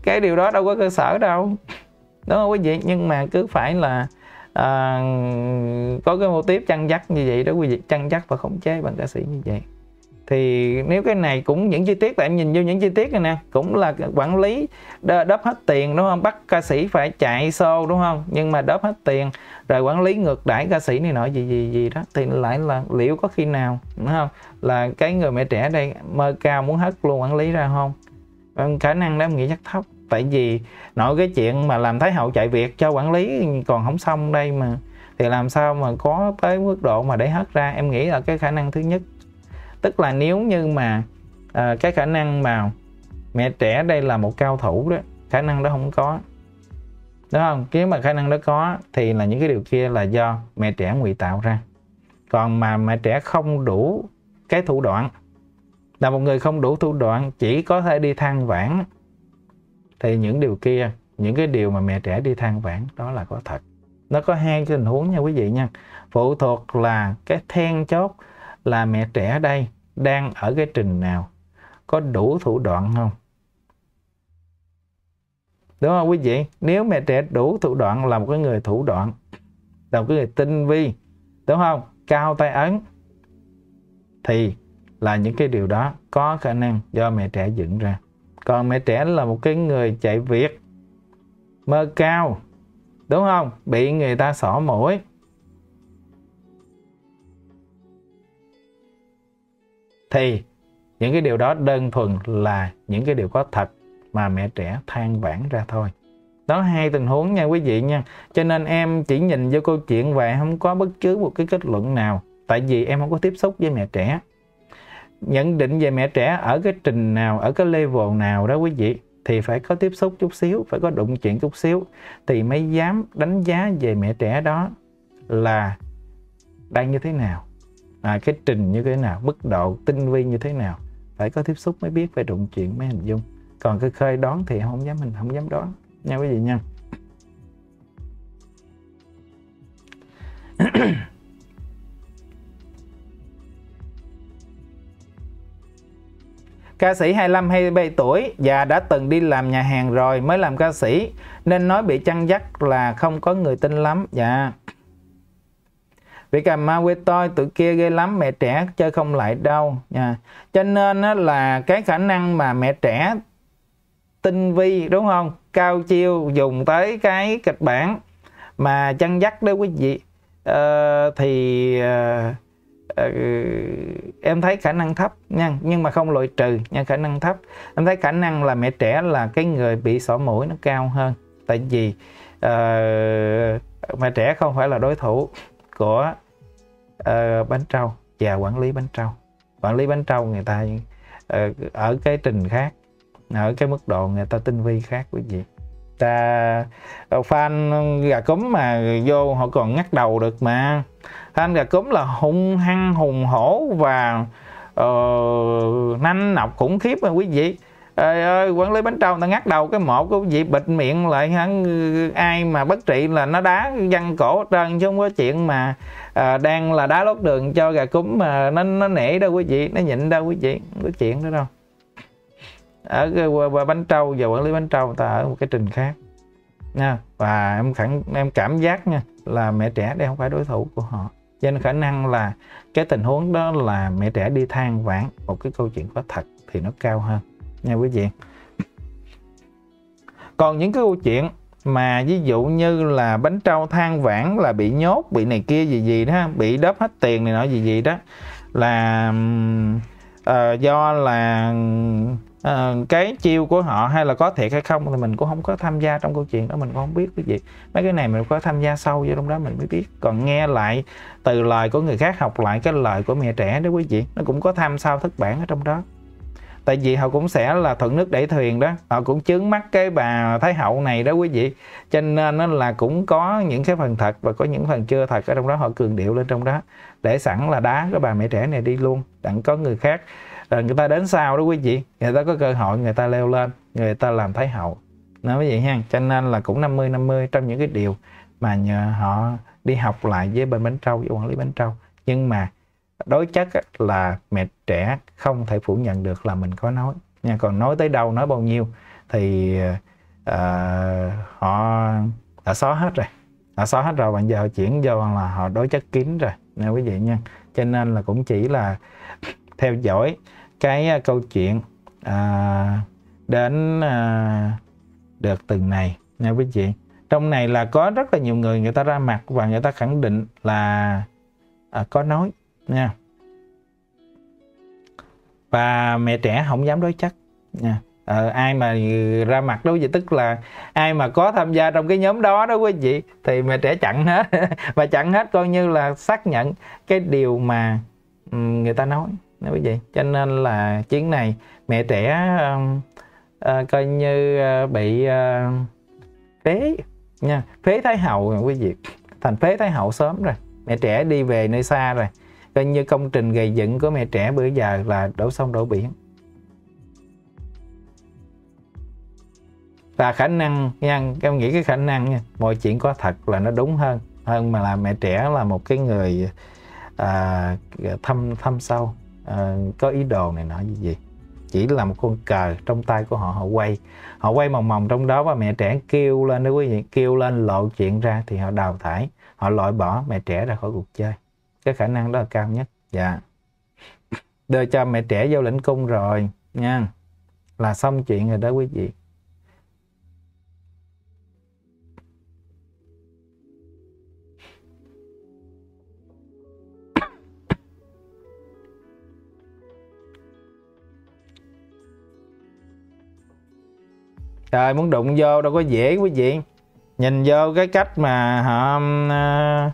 cái điều đó đâu có cơ sở đâu. Đúng không quý vị? Nhưng mà cứ phải là uh, có cái mô tiếp chăn dắt như vậy đó quý vị. Chăn dắt và khống chế bằng ca sĩ như vậy thì nếu cái này cũng những chi tiết tại em nhìn vô những chi tiết này nè, cũng là quản lý đớp hết tiền, đúng không? Bắt ca sĩ phải chạy show, đúng không? Nhưng mà đớp hết tiền, rồi quản lý ngược đãi ca sĩ này nọ, gì gì gì đó, thì lại là liệu có khi nào, đúng không? Là cái người mẹ trẻ đây mơ cao muốn hết luôn quản lý ra không? Khả năng đó em nghĩ chắc thấp, tại vì nội cái chuyện mà làm thái hậu chạy việc cho quản lý còn không xong đây mà, thì làm sao mà có tới mức độ mà để hết ra? Em nghĩ là cái khả năng thứ nhất tức là nếu như mà uh, cái khả năng mà mẹ trẻ đây là một cao thủ đó khả năng đó không có. Đúng không? Nếu mà khả năng đó có thì là những cái điều kia là do mẹ trẻ ngụy tạo ra. Còn mà mẹ trẻ không đủ cái thủ đoạn là một người không đủ thủ đoạn chỉ có thể đi than vãn thì những điều kia những cái điều mà mẹ trẻ đi than vãn đó là có thật. Nó có hai cái tình huống nha quý vị nha. Phụ thuộc là cái then chốt là mẹ trẻ đây đang ở cái trình nào? Có đủ thủ đoạn không? Đúng không quý vị? Nếu mẹ trẻ đủ thủ đoạn là một cái người thủ đoạn, là một cái người tinh vi, đúng không? Cao tay ấn, thì là những cái điều đó có khả năng do mẹ trẻ dựng ra. Còn mẹ trẻ là một cái người chạy việc, mơ cao, đúng không? Bị người ta xỏ mũi. Thì, những cái điều đó đơn thuần là những cái điều có thật mà mẹ trẻ than vãn ra thôi. Đó, hai tình huống nha quý vị nha. Cho nên em chỉ nhìn vô câu chuyện và em không có bất cứ một cái kết luận nào. Tại vì em không có tiếp xúc với mẹ trẻ. Nhận định về mẹ trẻ ở cái trình nào, ở cái level nào đó quý vị, thì phải có tiếp xúc chút xíu, phải có đụng chuyện chút xíu. Thì mới dám đánh giá về mẹ trẻ đó là đang như thế nào à, cái trình như thế nào mức độ tinh vi như thế nào phải có tiếp xúc mới biết phải đụng chuyện mới hình dung còn cái khơi đoán thì không dám mình không dám đoán nha quý vị nha [coughs] Ca sĩ 25 27 tuổi và đã từng đi làm nhà hàng rồi mới làm ca sĩ nên nói bị chăn dắt là không có người tin lắm. Dạ. Vì cà ma quê tôi tụi kia ghê lắm mẹ trẻ chơi không lại đâu nha. Cho nên là cái khả năng mà mẹ trẻ tinh vi đúng không? Cao chiêu dùng tới cái kịch bản mà chăn dắt đó quý vị. Uh, thì uh, uh, em thấy khả năng thấp nha nhưng mà không loại trừ nha khả năng thấp em thấy khả năng là mẹ trẻ là cái người bị sổ mũi nó cao hơn tại vì uh, mẹ trẻ không phải là đối thủ của Ờ, uh, bánh trâu và quản lý bánh trâu. Quản lý bánh trâu người ta uh, ở cái trình khác ở cái mức độ người ta tinh vi khác quý vị. Ta ờ, fan gà cúm mà vô họ còn ngắt đầu được mà. Fan gà cúm là hung hăng hùng hổ và uh, nanh nọc khủng khiếp mà quý vị. Ơi ơi quản lý bánh trâu ta ngắt đầu cái một cái vị bịt miệng lại hả? ai mà bất trị là nó đá văng cổ trơn chứ không có chuyện mà à, đang là đá lót đường cho gà cúm mà nó nó nể đâu quý vị nó nhịn đâu quý vị không có chuyện đó đâu. Ở cái bánh trâu và quản lý bánh trâu ta ở một cái trình khác nha. Và em khẳng em cảm giác nha là mẹ trẻ đây không phải đối thủ của họ. Cho nên khả năng là cái tình huống đó là mẹ trẻ đi than vãn một cái câu chuyện có thật thì nó cao hơn nha quý vị. Còn những cái câu chuyện mà ví dụ như là bánh trâu than vãn là bị nhốt bị này kia gì gì đó bị đớp hết tiền này nọ gì gì đó là uh, do là uh, cái chiêu của họ hay là có thiệt hay không thì mình cũng không có tham gia trong câu chuyện đó mình cũng không biết cái gì. Mấy cái này mình có tham gia sâu vô trong đó mình mới biết. Còn nghe lại từ lời của người khác học lại cái lời của mẹ trẻ đó quý vị nó cũng có tham sao thất bản ở trong đó tại vì họ cũng sẽ là thuận nước đẩy thuyền đó. Họ cũng chướng mắt cái bà thái hậu này đó quý vị. Cho nên nó là cũng có những cái phần thật và có những phần chưa thật ở trong đó. Họ cường điệu lên trong đó. Để sẵn là đá cái bà mẹ trẻ này đi luôn. Đặng có người khác. Rồi người ta đến sau đó quý vị. Người ta có cơ hội người ta leo lên. Người ta làm thái hậu. Nói quý vị ha. Cho nên là cũng 50 50 trong những cái điều mà nhờ họ đi học lại với bên bánh trâu với quản lý bánh trâu. Nhưng mà đối chất là mẹ trẻ không thể phủ nhận được là mình có nói. Nha còn nói tới đâu nói bao nhiêu thì uh, họ đã xóa hết rồi. Họ xóa hết rồi bạn giờ họ chuyển vô là họ đối chất kín rồi nha quý vị nha. Cho nên là cũng chỉ là [coughs] theo dõi cái ờ, câu chuyện à, đến à, được từng này nha quý vị. Trong này là có rất là nhiều người người ta ra mặt và người ta khẳng định là à, có nói nha. Và mẹ trẻ không dám đối chất. Nha. Ờ, ai mà ra mặt đó vậy tức là ai mà có tham gia trong cái nhóm đó đó quý vị thì mẹ trẻ chặn hết. [laughs] Và chặn hết coi như là xác nhận cái điều mà người ta nói. Đó quý vị cho nên là chuyến này mẹ trẻ uh, uh, coi như uh, bị uh, phế. Nha. Phế thái hậu quý vị. Thành phế thái hậu sớm rồi. Mẹ trẻ đi về nơi xa rồi coi như công trình gây dựng của mẹ trẻ bữa giờ là đổ sông đổ biển. Và khả năng nha em nghĩ cái khả năng nha mọi chuyện có thật là nó đúng hơn hơn mà là mẹ trẻ là một cái người à, thâm thâm sâu à, có ý đồ này nọ gì. Gì chỉ là một con cờ trong tay của họ họ quay họ quay mòng mòng trong đó và mẹ trẻ kêu lên đó quý vị kêu lên lộ chuyện ra thì họ đào thải họ loại bỏ mẹ trẻ ra khỏi cuộc chơi cái khả năng đó là cao nhất. Dạ. Đưa cho mẹ trẻ vô lĩnh cung rồi, nha. Là xong chuyện rồi đó quý vị. Trời, muốn đụng vô đâu có dễ quý vị. Nhìn vô cái cách mà họ à,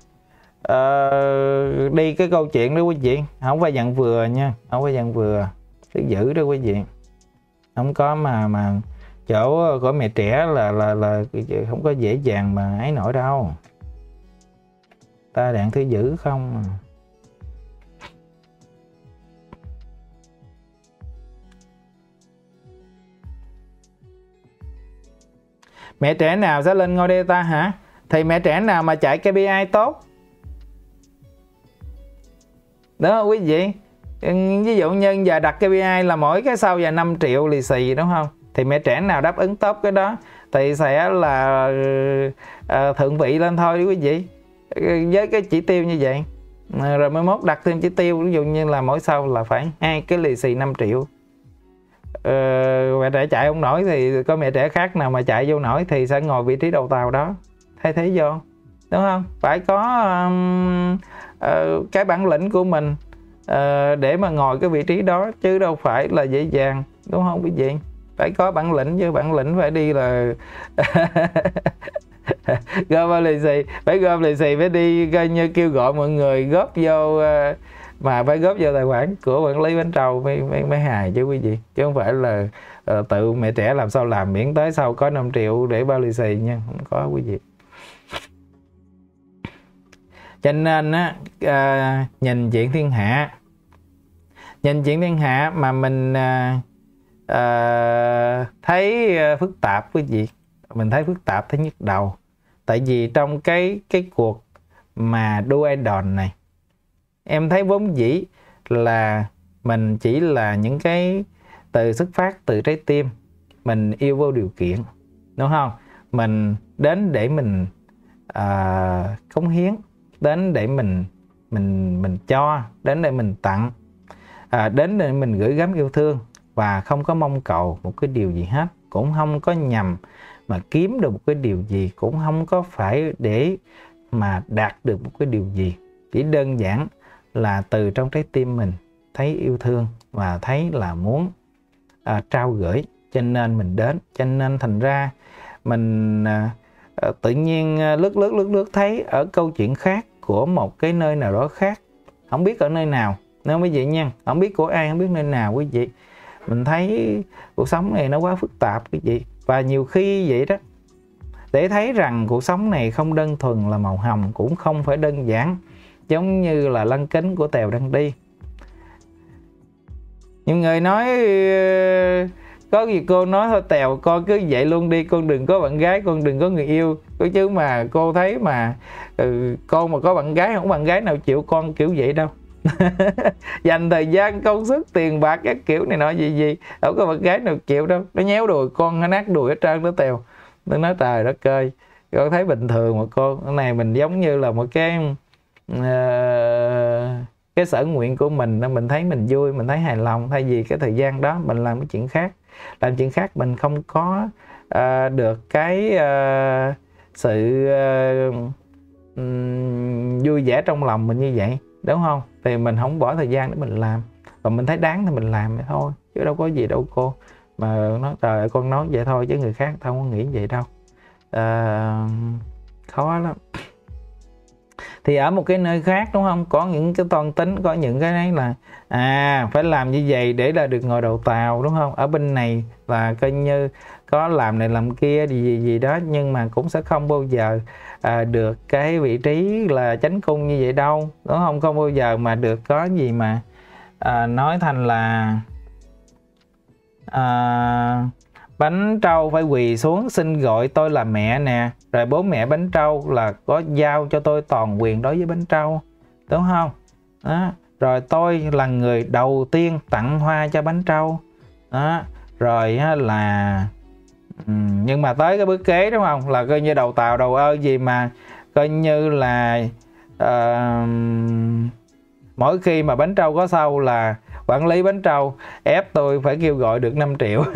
uh, đi cái câu chuyện đó quý vị. Không phải dặn vừa nha không phải dặn vừa. Cứ giữ đó quý vị. Không có mà mà chỗ của mẹ trẻ là là là không có dễ dàng mà ấy nổi đâu. Ta đạn thứ giữ không à. mẹ trẻ nào sẽ lên ngôi delta hả? Thì mẹ trẻ nào mà chạy KPI tốt? Đó quý vị. Ví dụ như giờ đặt KPI là mỗi cái sau giờ 5 triệu lì xì đúng không? Thì mẹ trẻ nào đáp ứng tốt cái đó thì sẽ là uh, thượng vị lên thôi quý vị. Với cái chỉ tiêu như vậy. Ờ, rồi mới mốt đặt thêm chỉ tiêu ví dụ như là mỗi sau là phải hai cái lì xì 5 triệu. Ờ, mẹ trẻ chạy không nổi thì có mẹ trẻ khác nào mà chạy vô nổi thì sẽ ngồi vị trí đầu tàu đó. Thay thế vô đúng không? Phải có um, uh, cái bản lĩnh của mình uh, để mà ngồi cái vị trí đó chứ đâu phải là dễ dàng đúng không quý vị? Phải có bản lĩnh chứ bản lĩnh phải đi là [laughs] gom lì xì phải gom lì xì phải đi coi như kêu gọi mọi người góp vô uh, mà phải góp vào tài khoản của quản lý bánh trâu mới, mới, mới hài chứ quý vị. Chứ không phải là uh, tự mẹ trẻ làm sao làm miễn tới sau có 5 triệu để bao lì xì nha không có quý vị cho nên á à, nhìn chuyện thiên hạ nhìn chuyện thiên hạ mà mình à, à, thấy à, phức tạp quý vị mình thấy phức tạp thấy nhất đầu. Tại vì trong cái cái cuộc mà đua idol này em thấy vốn dĩ là mình chỉ là những cái từ xuất phát từ trái tim. Mình yêu vô điều kiện đúng không? Mình đến để mình uh, cống hiến đến để mình mình mình cho đến để mình tặng à, đến để mình gửi gắm yêu thương. Và không có mong cầu một cái điều gì hết cũng không có nhằm mà kiếm được một cái điều gì cũng không có phải để mà đạt được một cái điều gì. Chỉ đơn giản là từ trong trái tim mình thấy yêu thương và thấy là muốn à, trao gửi cho nên mình đến cho nên thành ra mình à, à tự nhiên à, lướt lướt lướt lướt thấy ở câu chuyện khác của một cái nơi nào đó khác. Không biết ở nơi nào. Nếu quý vị nha, không biết của ai, không biết nơi nào quý vị. Mình thấy cuộc sống này nó quá phức tạp quý vị. Và nhiều khi vậy đó, để thấy rằng cuộc sống này không đơn thuần là màu hồng, cũng không phải đơn giản, giống như là lăng kính của tèo đang đi. Nhiều người nói có gì cô nói thôi tèo con cứ vậy luôn đi con đừng có bạn gái con đừng có người yêu. Có chứ mà cô thấy mà ừ, con mà có bạn gái không bạn gái nào chịu con kiểu vậy đâu. [laughs] Dành thời gian công sức tiền bạc các kiểu này nọ gì gì. Đâu có bạn gái nào chịu đâu. Nó nhéo đùi con nó nát đùi hết trơn nó tèo. Nó nói trời đất ơi con thấy bình thường mà con. Cái này mình giống như là một cái uh, cái sở nguyện của mình mình thấy mình vui mình thấy hài lòng. Thay vì cái thời gian đó mình làm cái chuyện khác làm chuyện khác mình không có uh, được cái uh, sự uh, um, vui vẻ trong lòng mình như vậy đúng không? Thì mình không bỏ thời gian để mình làm. Và mình thấy đáng thì mình làm vậy thôi chứ đâu có gì đâu cô. Mà nó trời ơi con nói vậy thôi chứ người khác tao không nghĩ vậy đâu. Uh, khó lắm thì ở một cái nơi khác đúng không? Có những cái toan tính có những cái đấy là à phải làm như vậy để là được ngồi đầu tàu đúng không? Ở bên này là coi như có làm này làm kia gì gì, gì đó nhưng mà cũng sẽ không bao giờ à, được cái vị trí là chánh cung như vậy đâu đúng không? Không bao giờ mà được có gì mà à, nói thành là à, bánh trâu phải quỳ xuống xin gọi tôi là mẹ nè rồi bố mẹ bánh trâu là có giao cho tôi toàn quyền đối với bánh trâu đúng không? Đó. rồi tôi là người đầu tiên tặng hoa cho bánh trâu. Đó. Rồi là ừ, nhưng mà tới cái bước kế đúng không? Là coi như đầu tàu đầu ơ gì mà coi như là uh, mỗi khi mà bánh trâu có sâu là quản lý bánh trâu ép tôi phải kêu gọi được 5 triệu. [laughs]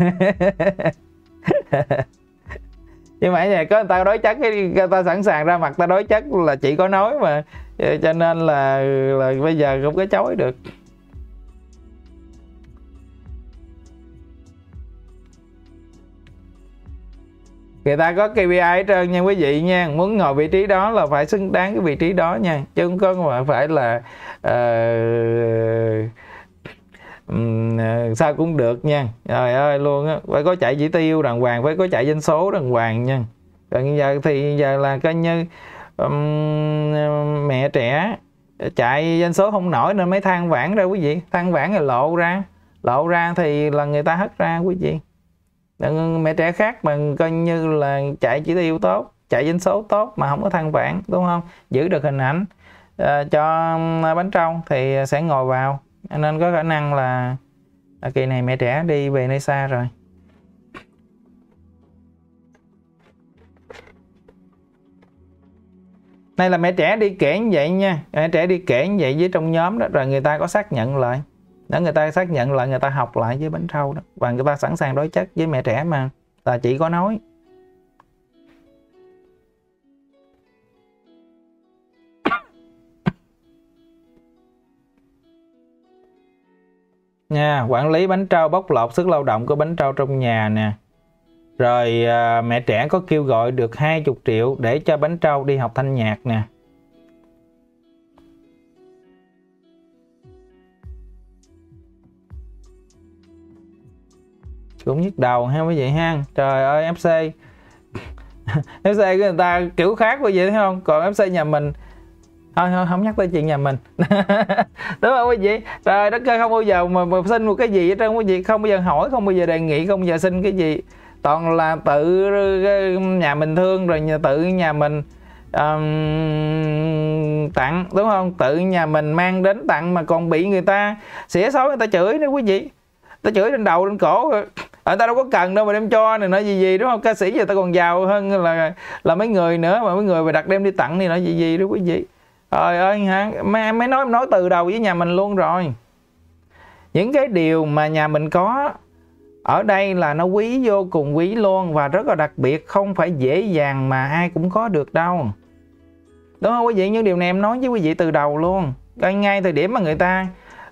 nhưng mà này có người ta đối chất người ta sẵn sàng ra mặt ta đối chất là chỉ có nói mà. Cho nên là là bây giờ không có chối được. Người ta có KPI hết trơn nha quý vị nha. Muốn ngồi vị trí đó là phải xứng đáng cái vị trí đó nha. Chứ không có phải là uh, um, sao cũng được nha. Trời ơi luôn á phải có chạy chỉ tiêu đàng hoàng phải có chạy doanh số đàng hoàng nha. Còn giờ thì giờ là coi như um, mẹ trẻ chạy doanh số không nổi nên mới than vãn ra quý vị. Than vãn rồi lộ ra lộ ra thì là người ta hất ra quý vị. Mẹ trẻ khác mà coi như là chạy chỉ tiêu tốt chạy doanh số tốt mà không có than vãn đúng không? Giữ được hình ảnh uh, cho bánh trâu thì sẽ ngồi vào nên có khả năng là, là kỳ này mẹ trẻ đi về nơi xa rồi. Đây là mẹ trẻ đi kể như vậy nha. Mẹ trẻ đi kể như vậy với trong nhóm đó Rồi người ta có xác nhận lại. Đó người ta xác nhận lại người ta học lại với bánh trâu đó. Và người ta sẵn sàng đối chất với mẹ trẻ mà Là chỉ có nói. Nha quản lý bánh trâu bóc lột sức lao động của bánh trâu trong nhà nè. Rồi à, mẹ trẻ có kêu gọi được 20 triệu để cho bánh trâu đi học thanh nhạc nè. Cũng nhức đầu ha quý vị ha. Trời ơi fc fc [laughs] của người ta kiểu khác quý vị thấy không? Còn fc nhà mình thôi thôi không nhắc tới chuyện nhà mình. [laughs] Đúng không quý vị? Trời đất không bao giờ mà, mà xin một cái gì hết trơn quý vị. Không bao giờ hỏi không bao giờ đề nghị không bao giờ xin cái gì. Toàn là tự um, nhà mình thương rồi tự nhà mình um, tặng đúng không? Tự nhà mình mang đến tặng mà còn bị người ta xỉa xấu người ta chửi nữa quý vị. Ta chửi trên đầu trên cổ. Người ta đâu có cần đâu mà đem cho này nói gì gì đúng không? Ca sĩ giờ ta còn giàu hơn là là mấy người nữa mà mấy người mà đặt đem đi tặng thì nói gì gì đó quý vị trời ơi hả? Mấy, mấy nói nói từ đầu với nhà mình luôn rồi. Những cái điều mà nhà mình có ở đây là nó quý vô cùng quý luôn và rất là đặc biệt không phải dễ dàng mà ai cũng có được đâu. Đúng không quý vị? Những điều này em nói với quý vị từ đầu luôn. Ngay ngay thời điểm mà người ta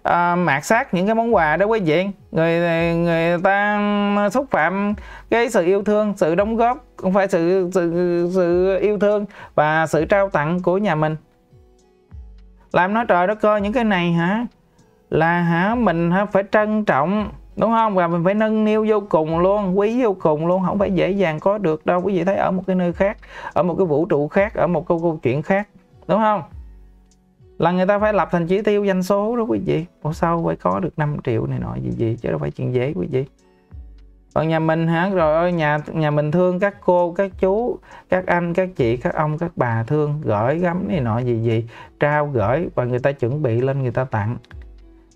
uh, mạt sát những cái món quà đó quý vị. Người người ta xúc phạm cái sự yêu thương sự đóng góp không phải sự sự sự yêu thương và sự trao tặng của nhà mình làm nói trời đất ơi, những cái này hả? Là hả? Mình hả? Phải trân trọng, đúng không? Và mình phải nâng niu vô cùng luôn, quý vô cùng luôn. Không phải dễ dàng có được đâu. Quý vị thấy ở một cái nơi khác, ở một cái vũ trụ khác, ở một câu câu chuyện khác, đúng không? Là người ta phải lập thành chỉ tiêu danh số đó quý vị. Ủa, sao phải có được 5 triệu này nọ gì gì? Chứ đâu phải chuyện dễ quý vị ở nhà mình hả? Rồi ơi, nhà nhà mình thương các cô, các chú, các anh, các chị, các ông, các bà thương, gửi gắm này nọ gì gì, trao gửi và người ta chuẩn bị lên người ta tặng.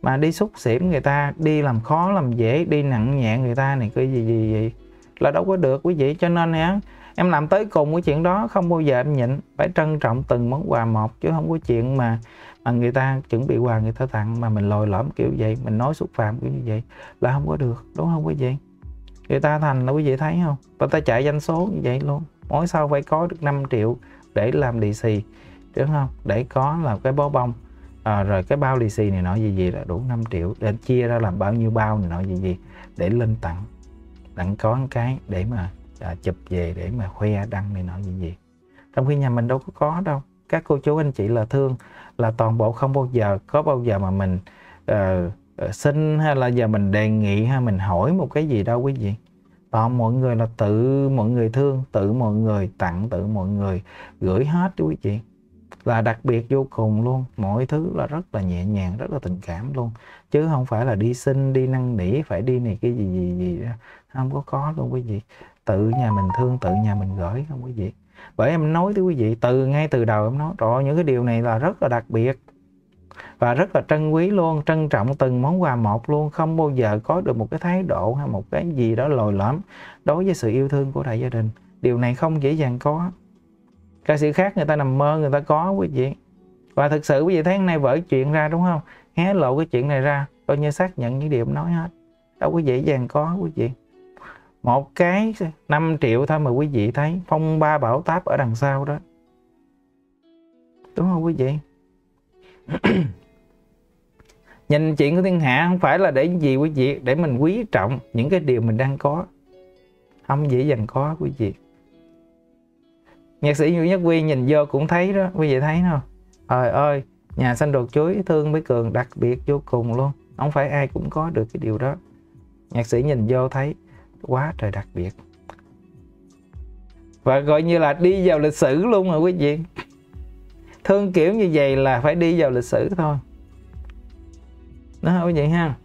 Mà đi xúc xỉm người ta, đi làm khó, làm dễ, đi nặng nhẹ người ta này cái gì gì gì, là đâu có được quý vị. Cho nên hả, em làm tới cùng cái chuyện đó, không bao giờ em nhịn. Phải trân trọng từng món quà một, chứ không có chuyện mà mà người ta chuẩn bị quà người ta tặng mà mình lồi lõm kiểu vậy, mình nói xúc phạm kiểu như vậy là không có được, đúng không quý vị? Người ta thành là quý vị thấy không? Người ta chạy doanh số như vậy luôn. Mỗi sau phải có được 5 triệu để làm lì xì đúng không? Để có là cái bó bông. À, rồi cái bao lì xì này nọ gì gì là đủ 5 triệu. Để chia ra làm bao nhiêu bao này nọ gì gì để lên tặng. Tặng có một cái để mà à, chụp về để mà khoe đăng này nọ gì gì. Trong khi nhà mình đâu có có đâu. Các cô chú anh chị là thương là toàn bộ không bao giờ có bao giờ mà mình uh, Ờ, xin hay là giờ mình đề nghị hay mình hỏi một cái gì đâu quý vị? Toàn mọi người là tự mọi người thương, tự mọi người tặng, tự mọi người gửi hết quý vị. Là đặc biệt vô cùng luôn, mọi thứ là rất là nhẹ nhàng, rất là tình cảm luôn. Chứ không phải là đi xin, đi năn nỉ, phải đi này cái gì gì gì đó. không có có luôn quý vị. Tự nhà mình thương, tự nhà mình gửi không quý vị. Bởi em nói với quý vị, từ ngay từ đầu em nói rồi những cái điều này là rất là đặc biệt và rất là trân quý luôn, trân trọng từng món quà một luôn. Không bao giờ có được một cái thái độ hay một cái gì đó lồi lõm đối với sự yêu thương của đại gia đình. Điều này không dễ dàng có. Ca sĩ khác người ta nằm mơ, người ta có quý vị. Và thực sự quý vị thấy hôm nay vỡ chuyện ra đúng không? Hé lộ cái chuyện này ra, coi như xác nhận những điểm nói hết. Đâu có dễ dàng có quý vị. Một cái 5 triệu thôi mà quý vị thấy, phong ba bảo táp ở đằng sau đó. Đúng không quý vị? [coughs] nhìn chuyện của thiên hạ không phải là để gì quý vị, để mình quý trọng những cái điều mình đang có. Không dễ dàng có quý vị. Nhạc sĩ Nguyễn Nhất Quy nhìn vô cũng thấy đó, quý vị thấy không? Trời ơi, nhà xanh đột chuối thương với cường đặc biệt vô cùng luôn. Không phải ai cũng có được cái điều đó. Nhạc sĩ nhìn vô thấy, quá trời đặc biệt. Và gọi như là đi vào lịch sử luôn rồi quý vị thương kiểu như vậy là phải đi vào lịch sử thôi nó quý vị ha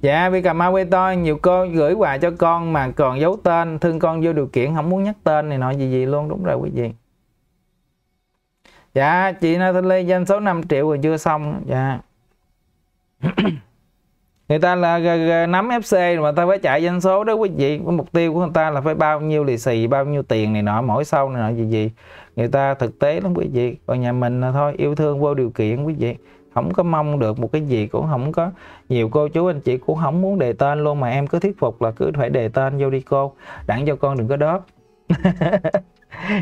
Dạ, vì Cà Mau quê tôi nhiều cô gửi quà cho con mà còn giấu tên, thương con vô điều kiện không muốn nhắc tên này nọ gì gì luôn, đúng rồi quý vị. Dạ, chị Nathalie Lê danh số 5 triệu rồi chưa xong. Dạ. [clears throat] người ta là nắm FC mà ta phải chạy doanh số đó quý vị. Mục tiêu của người ta là phải bao nhiêu lì xì, bao nhiêu tiền này nọ, mỗi sau này nọ, gì gì. Người ta thực tế lắm quý vị. Còn nhà mình là thôi, yêu thương vô điều kiện quý vị. Không có mong được một cái gì, cũng không có nhiều cô chú anh chị cũng không muốn đề tên luôn mà em cứ thuyết phục là cứ phải đề tên vô đi cô. Đặng cho con đừng có đớp [laughs]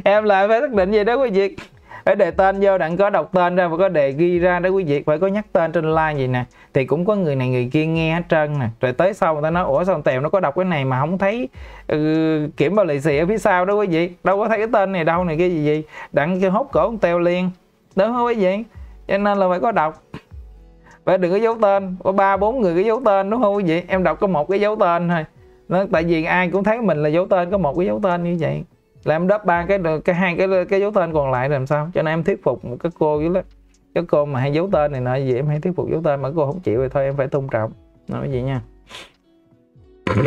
em lại phải xác định vậy đó quý vị để đề tên vô đặng có đọc tên ra và có đề ghi ra đó quý vị phải có nhắc tên trên like gì nè. Thì cũng có người này người kia nghe hết trơn nè. Rồi tới sau người ta nói ủa sao tèo nó có đọc cái này mà không thấy ừ, kiểm bao lì xì ở phía sau đó quý vị? Đâu có thấy cái tên này đâu này cái gì gì đặng cho hốt cổ ông tèo liền. Đúng không quý vị? Cho nên là phải có đọc. Phải đừng có dấu tên. Có ba bốn người cái dấu tên đúng không quý vị? Em đọc có một cái dấu tên thôi. Nó tại vì ai cũng thấy mình là dấu tên có một cái dấu tên như vậy là em đắp ba cái cái hai cái cái dấu tên còn lại làm sao? Cho nên em thuyết phục một cái cô với đó cái cô mà hay dấu tên này nọ gì em hay thuyết phục dấu tên mà cô không chịu thì thôi em phải tôn trọng. Nói vậy nha. [coughs]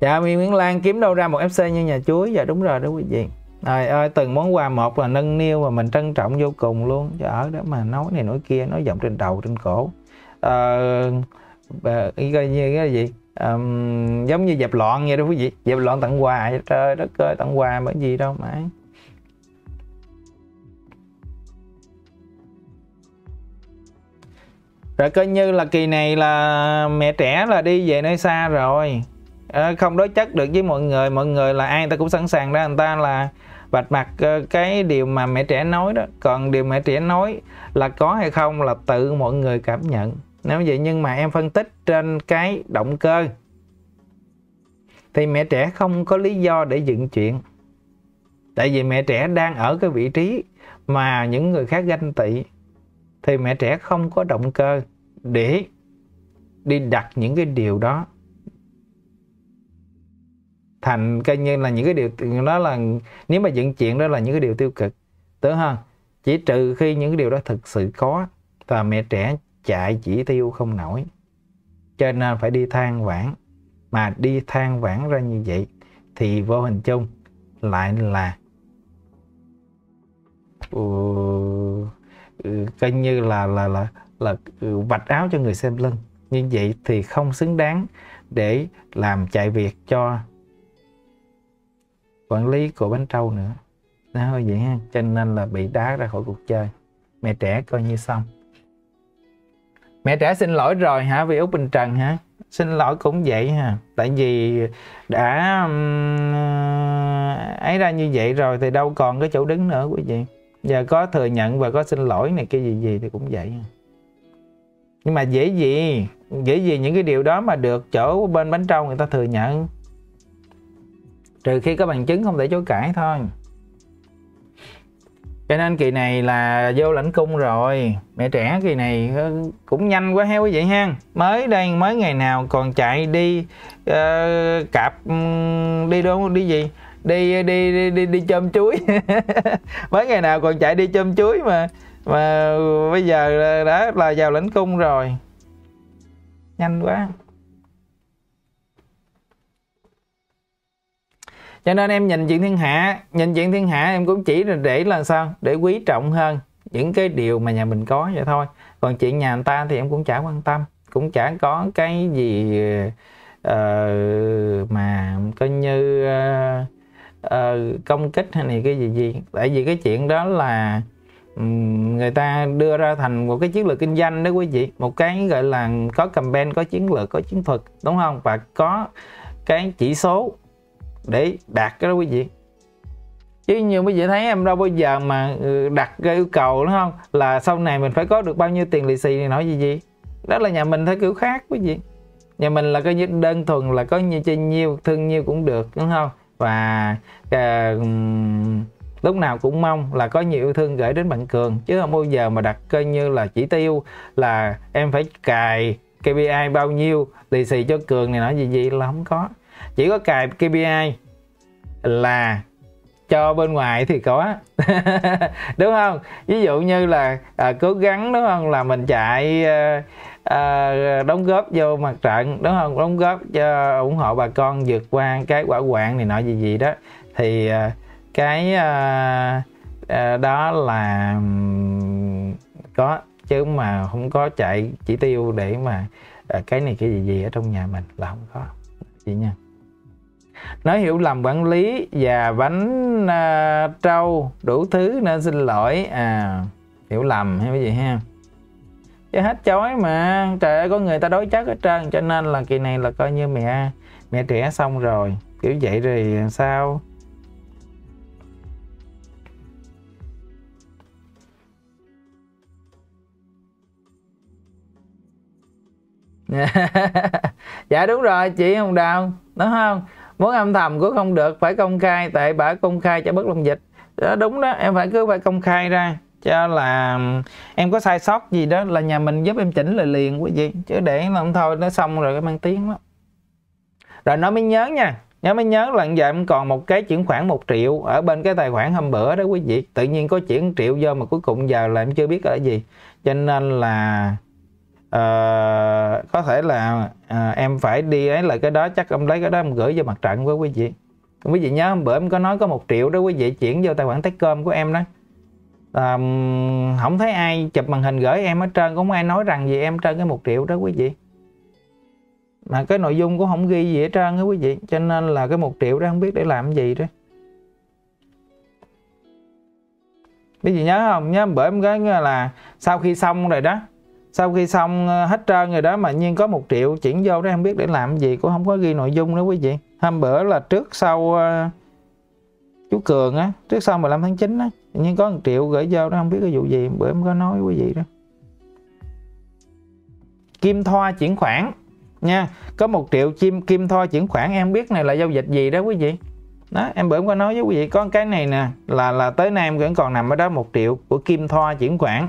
Dạ mi Nguyễn Lan kiếm đâu ra một FC như nhà chuối? Dạ đúng rồi đó quý vị Trời ơi từng món quà một là nâng niu và mình trân trọng vô cùng luôn. Chứ ở đó mà nói này nói kia nói giọng trên đầu trên cổ. Ờ, cái như cái gì? Um, giống như dẹp loạn vậy đó quý vị. Dẹp loạn tặng quà. Trời đất ơi tặng quà bởi gì đâu mà. Rồi coi như là kỳ này là mẹ trẻ là đi về nơi xa rồi. À, không đối chất được với mọi người. Mọi người là ai người ta cũng sẵn sàng ra. Người ta là vạch mặt ờ, cái điều mà mẹ trẻ nói đó. Còn điều mẹ trẻ nói là có hay không là tự mọi người cảm nhận nếu vậy nhưng mà em phân tích trên cái động cơ. Thì mẹ trẻ không có lý do để dựng chuyện. Tại vì mẹ trẻ đang ở cái vị trí mà những người khác ganh tị, thì mẹ trẻ không có động cơ để đi đặt những cái điều đó. Thành coi như là những cái điều đó là, nếu mà dựng chuyện đó là những cái điều tiêu cực tưởng không? Chỉ trừ khi những cái điều đó thực sự có, và mẹ trẻ chạy chỉ tiêu không nổi. Cho nên phải đi than vãn. Mà đi than vãn ra như vậy thì vô hình chung lại là uh, coi như là là là là ừ, vạch áo cho người xem lưng. Như vậy thì không xứng đáng để làm chạy việc cho quản lý của bánh trâu nữa. Nó vậy ha. Cho nên là bị đá ra khỏi cuộc chơi. Mẹ trẻ coi như xong mẹ trẻ xin lỗi rồi hả? Vì út bình trần hả? Xin lỗi cũng vậy hả, tại vì đã um, ấy ra như vậy rồi thì đâu còn cái chỗ đứng nữa quý vị. Giờ có thừa nhận và có xin lỗi này cái gì gì thì cũng vậy. Nhưng mà dễ gì dễ gì những cái điều đó mà được chỗ bên bánh trâu người ta thừa nhận? Trừ khi có bằng chứng không thể chối cãi thôi cho nên kỳ này là vô lãnh cung rồi. Mẹ trẻ kỳ này ờ, cũng nhanh quá heo quý vị ha. Mới đây mới ngày nào còn chạy đi uh, cạp ừ, đi đâu đi gì? Đi đi đi đi, đi chôm chuối. [laughs] Mới ngày nào còn chạy đi chôm chuối mà mà bây giờ ờ, đã là vào lãnh cung rồi. Nhanh quá. Cho nên em nhìn chuyện thiên hạ nhìn chuyện thiên hạ em cũng chỉ là để là sao? Để quý trọng hơn những cái điều mà nhà mình có vậy thôi. Còn chuyện nhà người ta thì em cũng chả quan tâm cũng chả có cái gì uh, mà coi như uh, uh, công kích hay này cái gì gì. Tại vì cái chuyện đó là um, người ta đưa ra thành một cái chiến lược kinh doanh đó quý vị. Một cái gọi là có campaign có chiến lược có chiến thuật đúng không? Và có cái chỉ số để đạt cái đó quý vị. Chứ nhiều quý vị thấy em đâu bao giờ mà ừ, đặt cái yêu cầu đúng không? Là sau này mình phải có được bao nhiêu tiền lì xì này nói gì gì. Đó là nhà mình theo kiểu khác quý vị. Nhà mình là coi như đơn thuần là có như chơi nhiêu thương nhiêu cũng được đúng không? Và à, lúc nào cũng mong là có nhiều yêu thương gửi đến bạn cường. Chứ không bao giờ mà đặt coi như là chỉ tiêu là em phải cài KPI bao nhiêu lì xì cho cường này nói gì gì là không có chỉ có cài KPI là cho bên ngoài thì có. [laughs] Đúng không? Ví dụ như là à, cố gắng đúng không? Là mình chạy à, à, đóng góp vô mặt trận đúng không? Đóng góp cho ủng hộ bà con vượt qua cái quả quạng này nọ gì gì đó. Thì à, cái à, à, đó là có chứ mà không có chạy chỉ tiêu để mà à, cái này cái gì gì ở trong nhà mình là không có. Chị nha nói hiểu lầm quản lý và bánh à, trâu đủ thứ nên xin lỗi. À hiểu lầm hay cái gì ha? Chứ hết chói mà. Trời ơi có người ta đối chất hết trơn cho nên là kỳ này là coi như mẹ mẹ trẻ xong rồi. Kiểu vậy rồi sao? [laughs] Dạ đúng rồi chị hồng đào đúng không? Muốn âm thầm cũng không được, phải công khai, tại bả công khai cho bất lòng dịch. Đó, đúng đó, em phải cứ phải công khai ra, cho là em có sai sót gì đó là nhà mình giúp em chỉnh lại liền, quý vị. Chứ để làm thôi, nó xong rồi cái mang tiếng đó rồi nó mới nhớ nha nhớ mới nhớ là giờ em còn một cái chuyển khoản một triệu ở bên cái tài khoản hôm bữa đó, quý vị. Tự nhiên có chuyển triệu vô mà cuối cùng giờ là em chưa biết là gì. Cho nên là Ờ, có thể là à, em phải đi ấy lại cái đó chắc em lấy cái đó em gửi vô mặt trận với quý vị. Quý vị nhớ hôm bữa em có nói có một triệu đó quý vị chuyển vô tài khoản Techcom của em đó. À, không thấy ai chụp màn hình gửi em hết trơn cũng không ai nói rằng gì em trơn cái một triệu đó quý vị. Mà cái nội dung cũng không ghi gì hết trơn đó quý vị cho nên là cái một triệu đó không biết để làm gì đó. Quý vị nhớ không? Nhớ bữa em cái là sau khi xong rồi đó sau khi xong ờ, hết trơn rồi đó, mà nhiên có một triệu, chuyển vô đó không biết để làm gì, cũng không có ghi nội dung đó quý vị. Hôm bữa là trước sau ờ, chú cường á, trước sau 15 tháng 9 á nhưng có một triệu gửi vô đó, không biết cái vụ gì bữa em có nói quý vị đó. Kim thoa chuyển khoản, nha, có một triệu chim, kim thoa chuyển khoản, em biết này là giao dịch gì đó quý vị. Đó, em bữa em có nói với quý vị, có cái này nè, là là tới nay em vẫn còn nằm ở đó một triệu của kim thoa chuyển khoản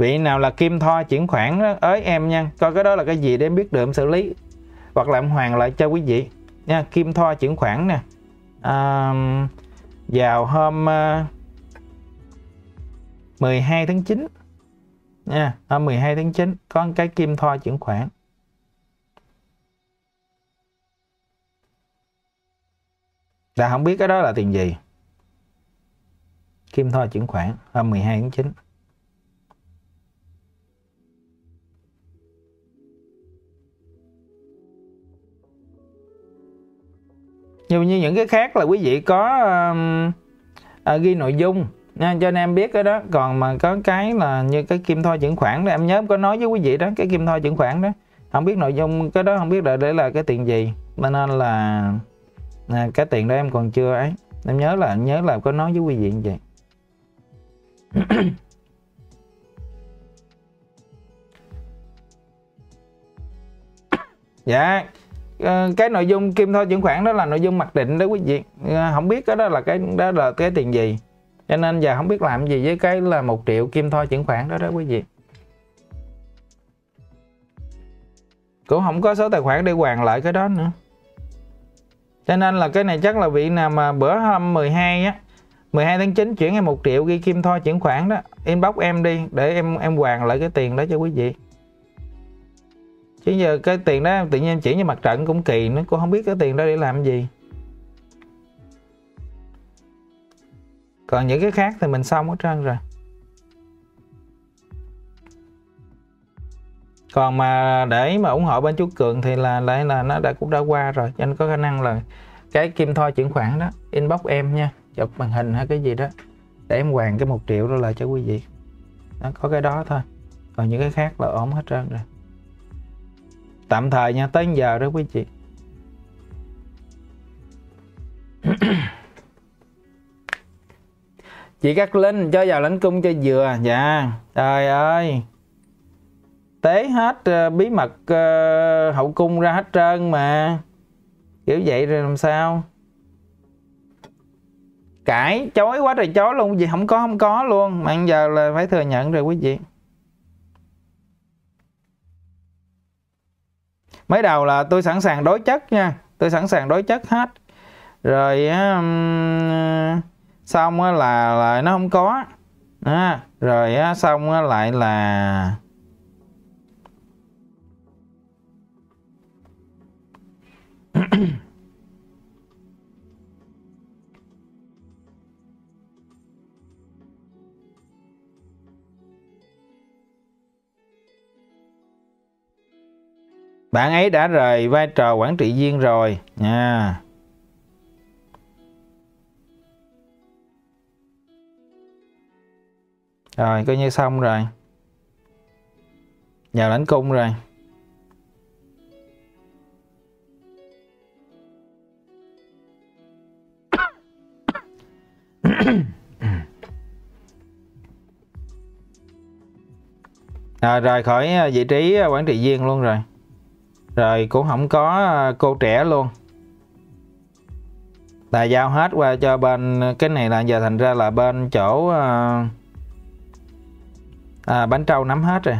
vị nào là kim thoa chuyển khoản đó, ới em nha. Coi cái đó là cái gì để em biết được em xử lý. Hoặc là em hoàn lại cho quý vị. Nha kim thoa chuyển khoản nè. À, vào hôm à, uh, 12 tháng 9 nha hôm 12 tháng 9 có cái kim thoa chuyển khoản. Là không biết cái đó là tiền gì. Kim thoa chuyển khoản hôm 12 tháng 9 nhiều như những cái khác là quý vị có um, à, ghi nội dung nha cho nên em biết cái đó. Còn mà có cái là như cái kim thoi chuyển khoản đó em nhớ em có nói với quý vị đó cái kim thoi chuyển khoản đó. Không biết nội dung cái đó không biết là để là cái tiền gì. Nên là à, cái tiền đó em còn chưa ấy. Em nhớ là nhớ là có nói với quý vị như vậy. [coughs] Dạ. Ờ, cái nội dung kim thoa chuyển khoản đó là nội dung mặc định đó quý vị. Ờ, không biết cái đó là cái, đó là cái tiền gì. Cho nên giờ không biết làm gì với cái là một triệu kim thoa chuyển khoản đó đó quý vị. Cũng không có số tài khoản để hoàn lại cái đó nữa. Cho nên là cái này chắc là vị nào mà bữa hôm 12 á 12 tháng 9 chuyển em một triệu ghi kim thoa chuyển khoản đó. Inbox em đi để em em hoàn lại cái tiền đó cho quý vị chứ giờ cái tiền đó, tự nhiên em chuyển cho mặt trận cũng kỳ, nó cũng không biết cái tiền đó để làm gì. Còn những cái khác thì mình xong hết trơn rồi. Còn mà để mà ủng hộ bên chú cường thì là lại là nó đã cũng đã qua rồi, cho nên có khả năng là cái kim thoi chuyển khoản đó, inbox em nha, chụp màn hình hay cái gì đó, để em hoàn cái một triệu đó lại cho quý vị. Nó có cái đó thôi. Còn những cái khác là ổn hết trơn rồi tạm thời nha tới giờ đó quý chị. Chị Cát Linh cho vào lãnh cung cho dừa. Dạ. Trời ơi. Tế hết ờ, bí mật ờ, hậu cung ra hết trơn mà. Kiểu vậy rồi làm sao? Cãi chối quá trời chối luôn. Gì không có không có luôn. Mà giờ là phải thừa nhận rồi quý vị mới đầu là tôi sẵn sàng đối chất nha. Tôi sẵn sàng đối chất hết. Rồi um, xong á là lại nó không có. À, rồi á, xong á lại là [clears throat] bạn ấy đã rời vai trò quản trị viên rồi. Nha. Rồi, coi như xong rồi. Vào lãnh cung rồi. [coughs] À, rồi khỏi vị trí quản trị viên luôn rồi rồi cũng không có ờ, cô trẻ luôn. Là giao hết qua cho bên cái này là giờ thành ra là bên chỗ ờ, à, à, bánh trâu nắm hết rồi.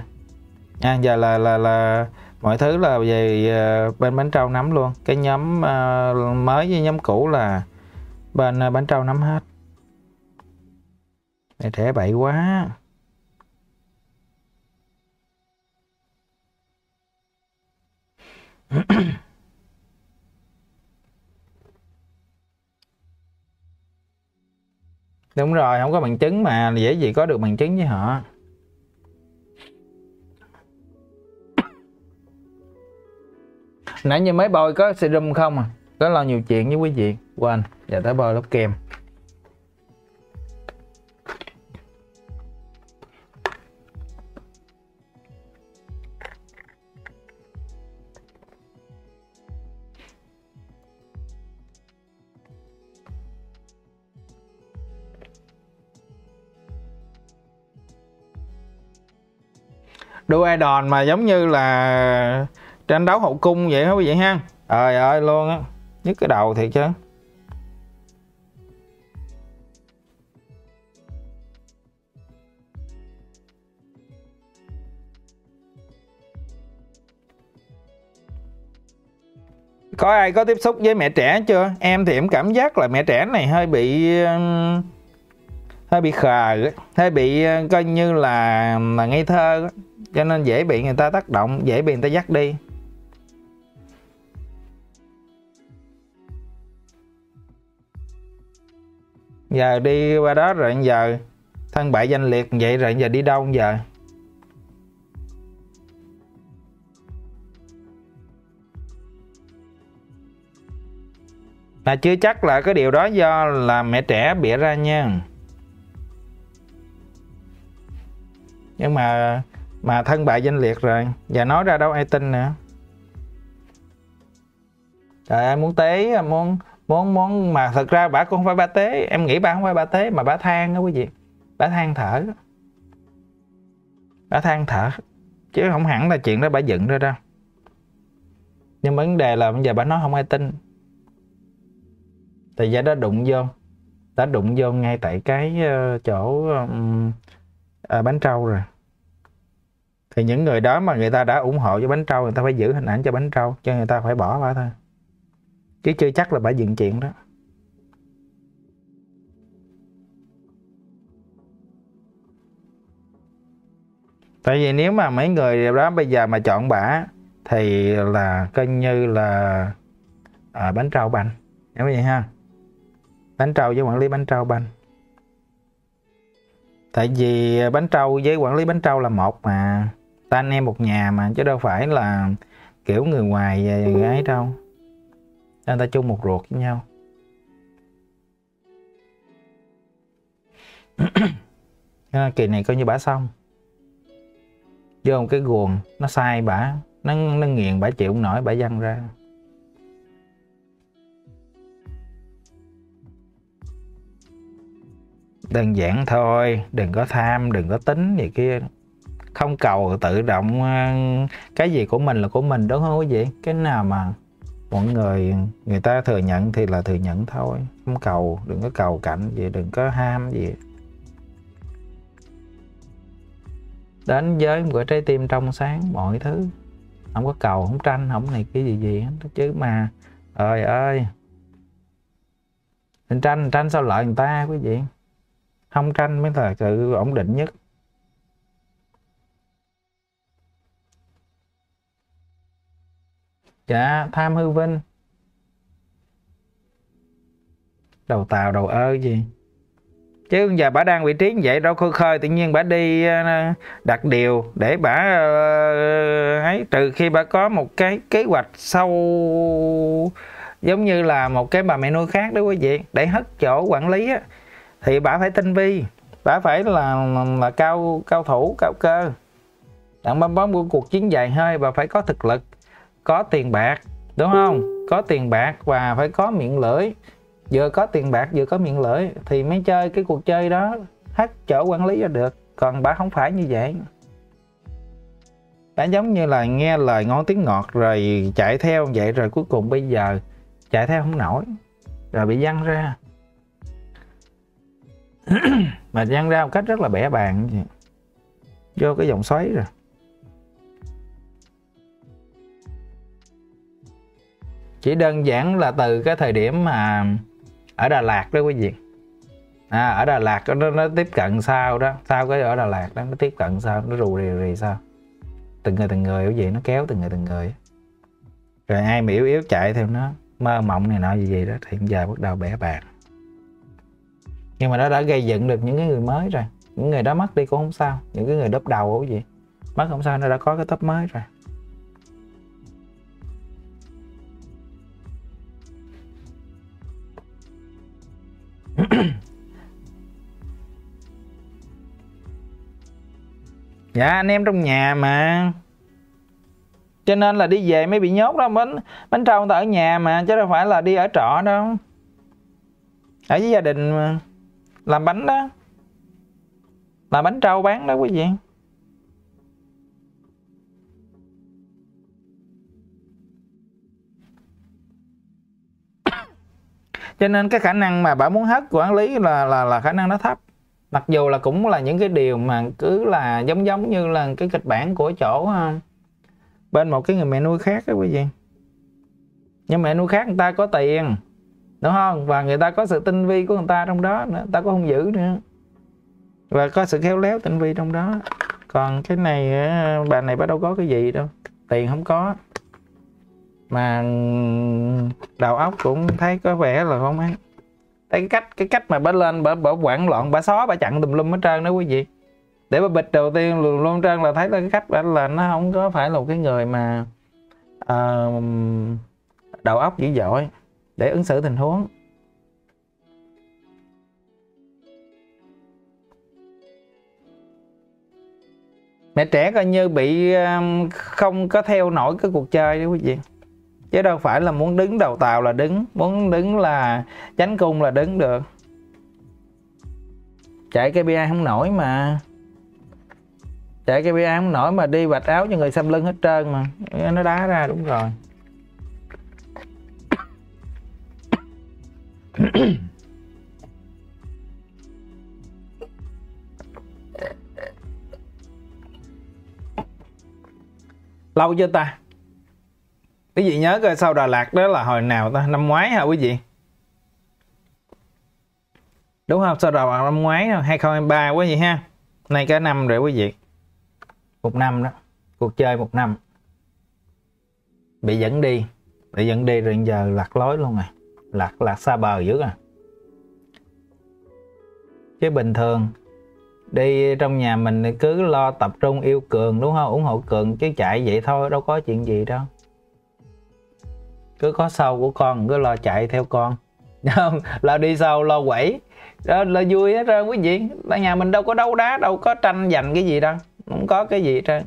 À, giờ là là là mọi thứ là về ờ, bên bánh trâu nắm luôn. Cái nhóm à, mới với nhóm cũ là bên bánh trâu nắm hết. Mẹ trẻ bậy quá. [coughs] Đúng rồi, không có bằng chứng mà dễ gì có được bằng chứng với họ. [coughs] Nãy như mấy bôi có serum không à? Có lo nhiều chuyện với quý vị. Quên, giờ tới bôi lớp kem. Đua đòn mà giống như là tranh đấu hậu cung vậy hả quý vị ha. Trời ơi, luôn á. Nhức cái đầu thiệt chứ. Có ai có tiếp xúc với mẹ trẻ chưa? Em thì em cảm giác là mẹ trẻ này hơi bị hơi bị khờ, hơi bị coi như là là ngây thơ cho nên dễ bị người ta tác động, dễ bị người ta dắt đi. Giờ đi qua đó rồi giờ, thân bại danh liệt vậy rồi giờ đi đâu giờ? Mà chưa chắc là cái điều đó do là mẹ trẻ bịa ra nha. Nhưng mà mà thân bại danh liệt rồi. Và nói ra đâu ai tin nữa. Trời ơi muốn tế muốn muốn muốn. Mà thật ra bà cũng không phải bà tế. Em nghĩ bà không phải bà tế mà bà than đó quý vị. Bà than thở. Bà than thở. Chứ không hẳn là chuyện đó bà dựng ra đâu. Nhưng vấn đề là bây giờ bà nói không ai tin. Thì giờ đó đụng vô. Đã đụng vô ngay tại cái ờ, chỗ um, à, bánh trâu rồi thì những người đó mà người ta đã ủng hộ cho bánh trâu người ta phải giữ hình ảnh cho bánh trâu cho người ta phải bỏ bà thôi. Chứ chưa chắc là bà dựng chuyện đó. Tại vì nếu mà mấy người đó bây giờ mà chọn bả thì là coi như là à, bánh trâu bành hiểu vậy ha? Bánh trâu với quản lý bánh trâu bành tại vì bánh trâu với quản lý bánh trâu là một mà ta anh em một nhà mà, chứ đâu phải là kiểu người ngoài người ấy đâu. Nên ta chung một ruột với nhau. [coughs] Kỳ này coi như bả xong. Vô một cái guồng, nó sai bả, nó nó nghiền bả chịu không nổi, bả văng ra. Đơn giản thôi, đừng có tham, đừng có tính gì kia không cầu tự động ờ, cái gì của mình là của mình, đúng không quý vị? Cái nào mà mọi người người ta thừa nhận thì là thừa nhận thôi. Không cầu, đừng có cầu cạnh gì, đừng có ham gì. Đến với của trái tim trong sáng, mọi thứ. Không có cầu, không tranh, không này cái gì gì hết. Chứ mà, ơi ơi. Mình tranh tranh sao lợi người ta, quý vị? Không tranh mới là sự ổn định nhất. Dạ tham hư vinh. Đầu tàu đầu ơ gì? Chứ giờ bà đang vị trí như vậy đâu khơi khơi tự nhiên bà đi ờ, đặt điều để bà ờ, ấy. Trừ khi bà có một cái kế hoạch sâu giống như là một cái bà mẹ nuôi khác đó quý vị để hất chỗ quản lý á, thì bà phải tinh vi. Bà phải là là cao cao thủ cao cơ. Đặng bấm bóng của cuộc chiến dài hơi bà phải có thực lực có tiền bạc, đúng không? Có tiền bạc và phải có miệng lưỡi. Vừa có tiền bạc vừa có miệng lưỡi thì mới chơi cái cuộc chơi đó, hết chỗ quản lý ra được. Còn bà không phải như vậy. Bà giống như là nghe lời ngon tiếng ngọt rồi chạy theo vậy rồi cuối cùng bây giờ chạy theo không nổi, rồi bị văng ra. [clears throat] Mà văng ra một cách rất là bẻ bàng. Vô cái vòng xoáy rồi. Chỉ đơn giản là từ cái thời điểm mà ở Đà Lạt đó quý vị. À, ở Đà Lạt nó, nó tiếp cận sao đó sao cái ở Đà Lạt đó nó tiếp cận sao nó rù rì rì sao? Từng người từng người quý vị nó kéo từng người từng người. Rồi ai mà yếu yếu chạy theo nó mơ mộng này nọ gì gì đó thì giờ bắt đầu bẻ bạc nhưng mà nó đã gây dựng được những cái người mới rồi. Những người đó mất đi cũng không sao. Những cái người đớp đầu quý vị. Mất không sao nó đã có cái tấp mới rồi. [coughs] dạ anh em trong nhà mà. Cho nên là đi về mới bị nhốt đó, bánh bánh trâu ta ở nhà mà, chứ đâu phải là đi ở trọ đâu. Ở với gia đình mà. Làm bánh đó. Làm bánh trâu bán đó quý vị. Cho nên cái khả năng mà bà muốn hết quản lý là là là khả năng nó thấp. Mặc dù là cũng là những cái điều mà cứ là giống giống như là cái kịch bản của chỗ ờ, bên một cái người mẹ nuôi khác đó quý vị. Nhưng mẹ nuôi khác người ta có tiền, đúng không? Và người ta có sự tinh vi của người ta trong đó nữa, người ta có hung dữ nữa. Và có sự khéo léo tinh vi trong đó. Còn cái này bà này bà đâu có cái gì đâu, tiền không có mà đầu óc cũng thấy có vẻ là không ấy thấy cái cách cái cách mà bà lên bà bà quảng loạn bà xóa bà chặn tùm lum hết trơn đó quý vị. Để bà bịch đầu tiên luôn luôn trơn là thấy là cái cách bả là nó không có phải là một cái người mà uh, đầu óc dữ dội. Để ứng xử tình huống. Mẹ trẻ coi như bị không có theo nổi cái cuộc chơi đó quý vị chứ đâu phải là muốn đứng đầu tàu là đứng, muốn đứng là chánh cung là đứng được. Chạy KPI không nổi mà. Chạy KPI không nổi mà đi vạch áo cho người xăm lưng hết trơn mà. Nó đá ra đúng rồi. [coughs] Lâu chưa ta? Quý vị nhớ coi sau Đà Lạt đó là hồi nào ta? Năm ngoái hả quý vị? Đúng không? Sau Đà Lạt năm ngoái 2023 quý vị ha. Nay cả năm rồi quý vị. Một năm đó. Cuộc chơi một năm. Bị dẫn đi. Bị dẫn đi rồi giờ lạc lối luôn rồi. Lạc lạc xa bờ dữ à. Chứ bình thường, đi trong nhà mình cứ lo tập trung yêu cường, đúng không? Ủng hộ cường chứ chạy vậy thôi, đâu có chuyện gì đâu cứ có sau của con, cứ lo chạy theo con. Không? Lo đi sau lo quẩy. Đó là vui hết trơn quý vị. Là nhà mình đâu có đấu đá, đâu có tranh giành cái gì đâu. Không có cái gì hết trơn.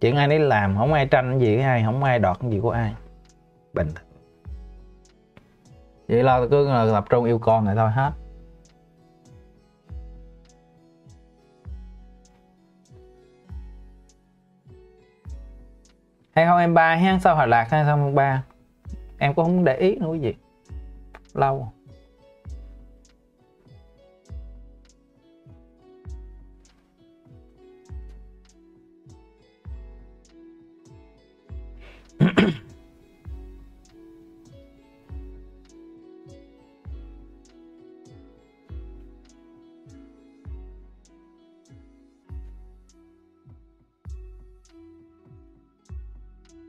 Chuyện ai nấy làm, không ai tranh gì với ai, không ai đọt cái gì của ai. Bình thường. Vậy lo cứ tập trung yêu con này thôi, hết. Hay không em ba ha sao hồi lạc hay sao em ba? Em cũng không để ý nữa quý vị. Lâu. [clears throat]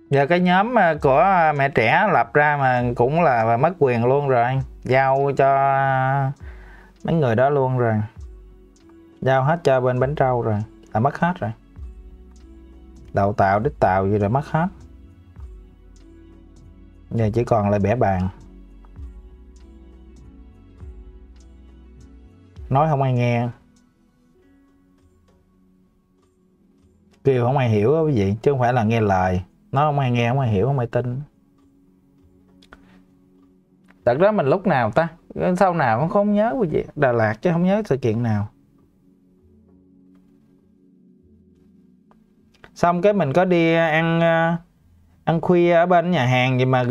giờ cái nhóm à, của à, mẹ trẻ lập ra mà cũng là mất quyền luôn rồi giao cho mấy người đó luôn rồi. Giao hết cho bên bánh trâu rồi, là mất hết rồi. Đào tạo, đích tạo gì rồi mất hết. Giờ chỉ còn lại bẻ bàn. Nói không ai nghe. Kêu không ai hiểu đó quý vị, chứ không phải là nghe lời nó không ai nghe không ai hiểu không ai tin. Thật ra mình lúc nào ta? Sau nào cũng không nhớ cái gì, Đà Lạt chứ không nhớ sự kiện nào. Xong cái mình có đi à, ăn à, ăn khuya ở bên nhà hàng gì mà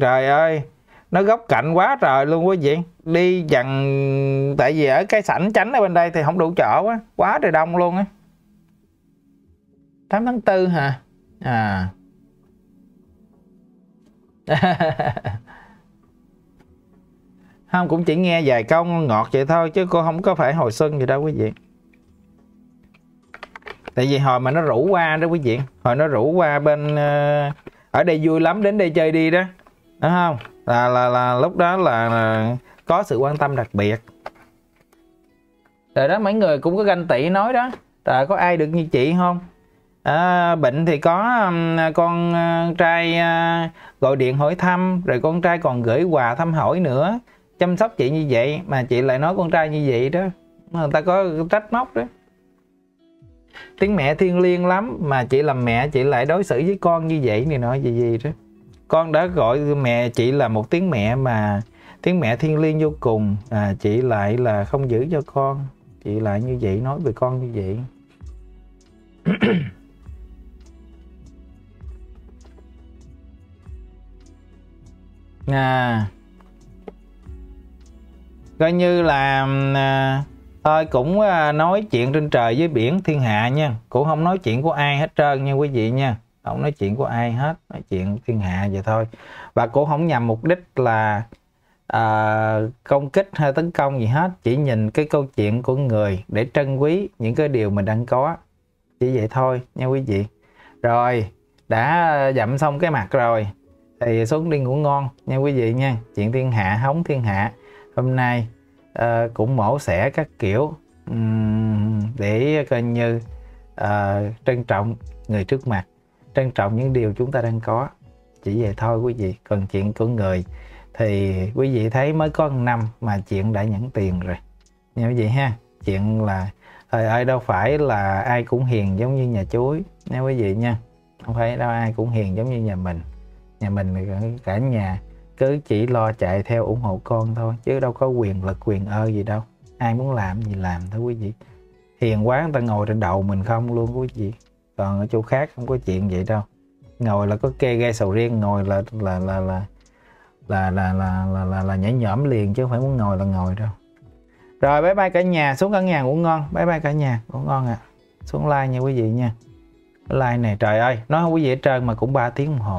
trời ơi. Nó góc cạnh quá trời luôn quý vị. Đi dằn, tại vì ở cái sảnh tránh ở bên đây thì không đủ chỗ quá quá trời đông luôn á. 8 tháng 4 hả? À. [laughs] không cũng chỉ nghe vài câu ngọt vậy thôi chứ cô không có phải hồi xuân gì đâu quý vị. Tại vì hồi mà nó rủ qua đó quý vị hồi nó rủ qua bên ờ, ở đây vui lắm đến đây chơi đi đó. Đúng không? Là là là lúc đó là, là có sự quan tâm đặc biệt. Rồi đó mấy người cũng có ganh tị nói đó là có ai được như chị không? À, bệnh thì có um, con uh, trai uh, gọi điện hỏi thăm rồi con trai còn gửi quà thăm hỏi nữa. Chăm sóc chị như vậy mà chị lại nói con trai như vậy đó. Người ta có trách móc đó. Tiếng mẹ thiêng liêng lắm mà chị làm mẹ chị lại đối xử với con như vậy này nọ gì gì đó. Con đã gọi mẹ chị là một tiếng mẹ mà tiếng mẹ thiêng liêng vô cùng à, chị lại là không giữ cho con. Chị lại như vậy nói về con như vậy. [clears throat] à. Coi như là à, thôi cũng à, nói chuyện trên trời với biển thiên hạ nha. Cũng không nói chuyện của ai hết trơn nha quý vị nha. Không nói chuyện của ai hết nói chuyện thiên hạ vậy thôi. Và cũng không nhằm mục đích là à, công kích hay tấn công gì hết. Chỉ nhìn cái câu chuyện của người để trân quý những cái điều mình đang có. Chỉ vậy thôi nha quý vị. Rồi đã à, dặm xong cái mặt rồi thì xuống đi cũng ngon nha quý vị nha. Chuyện thiên hạ hóng thiên hạ. Hôm nay uh, cũng mổ xẻ các kiểu um, để coi như uh, trân trọng người trước mặt trân trọng những điều chúng ta đang có. Chỉ vậy thôi quý vị. Còn chuyện của người thì quý vị thấy mới có năm mà chuyện đã nhẫn tiền rồi. Nha quý vị ha. Chuyện là thời ơi đâu phải là ai cũng hiền giống như nhà chuối. Nha quý vị nha. Không phải đâu ai cũng hiền giống như nhà mình nhà mình cả nhà cứ chỉ lo chạy theo ủng hộ con thôi chứ đâu có quyền lực quyền ơ gì đâu. Ai muốn làm gì làm thôi quý vị. Hiền quá người ta ngồi trên đầu mình không luôn quý vị. Còn ở chỗ khác không có chuyện vậy đâu. Ngồi là có kê gai sầu riêng ngồi là là là là là là là là là, là nhảy nhõm liền chứ không phải muốn ngồi là ngồi đâu. Rồi bye bye cả nhà. Xuống cả nhà ngủ ngon. Bye bye cả nhà. Ngủ ngon ạ. À. xuống like nha quý vị nha. Like này trời ơi nói không quý vị hết trơn mà cũng 3 tiếng đồng hồ.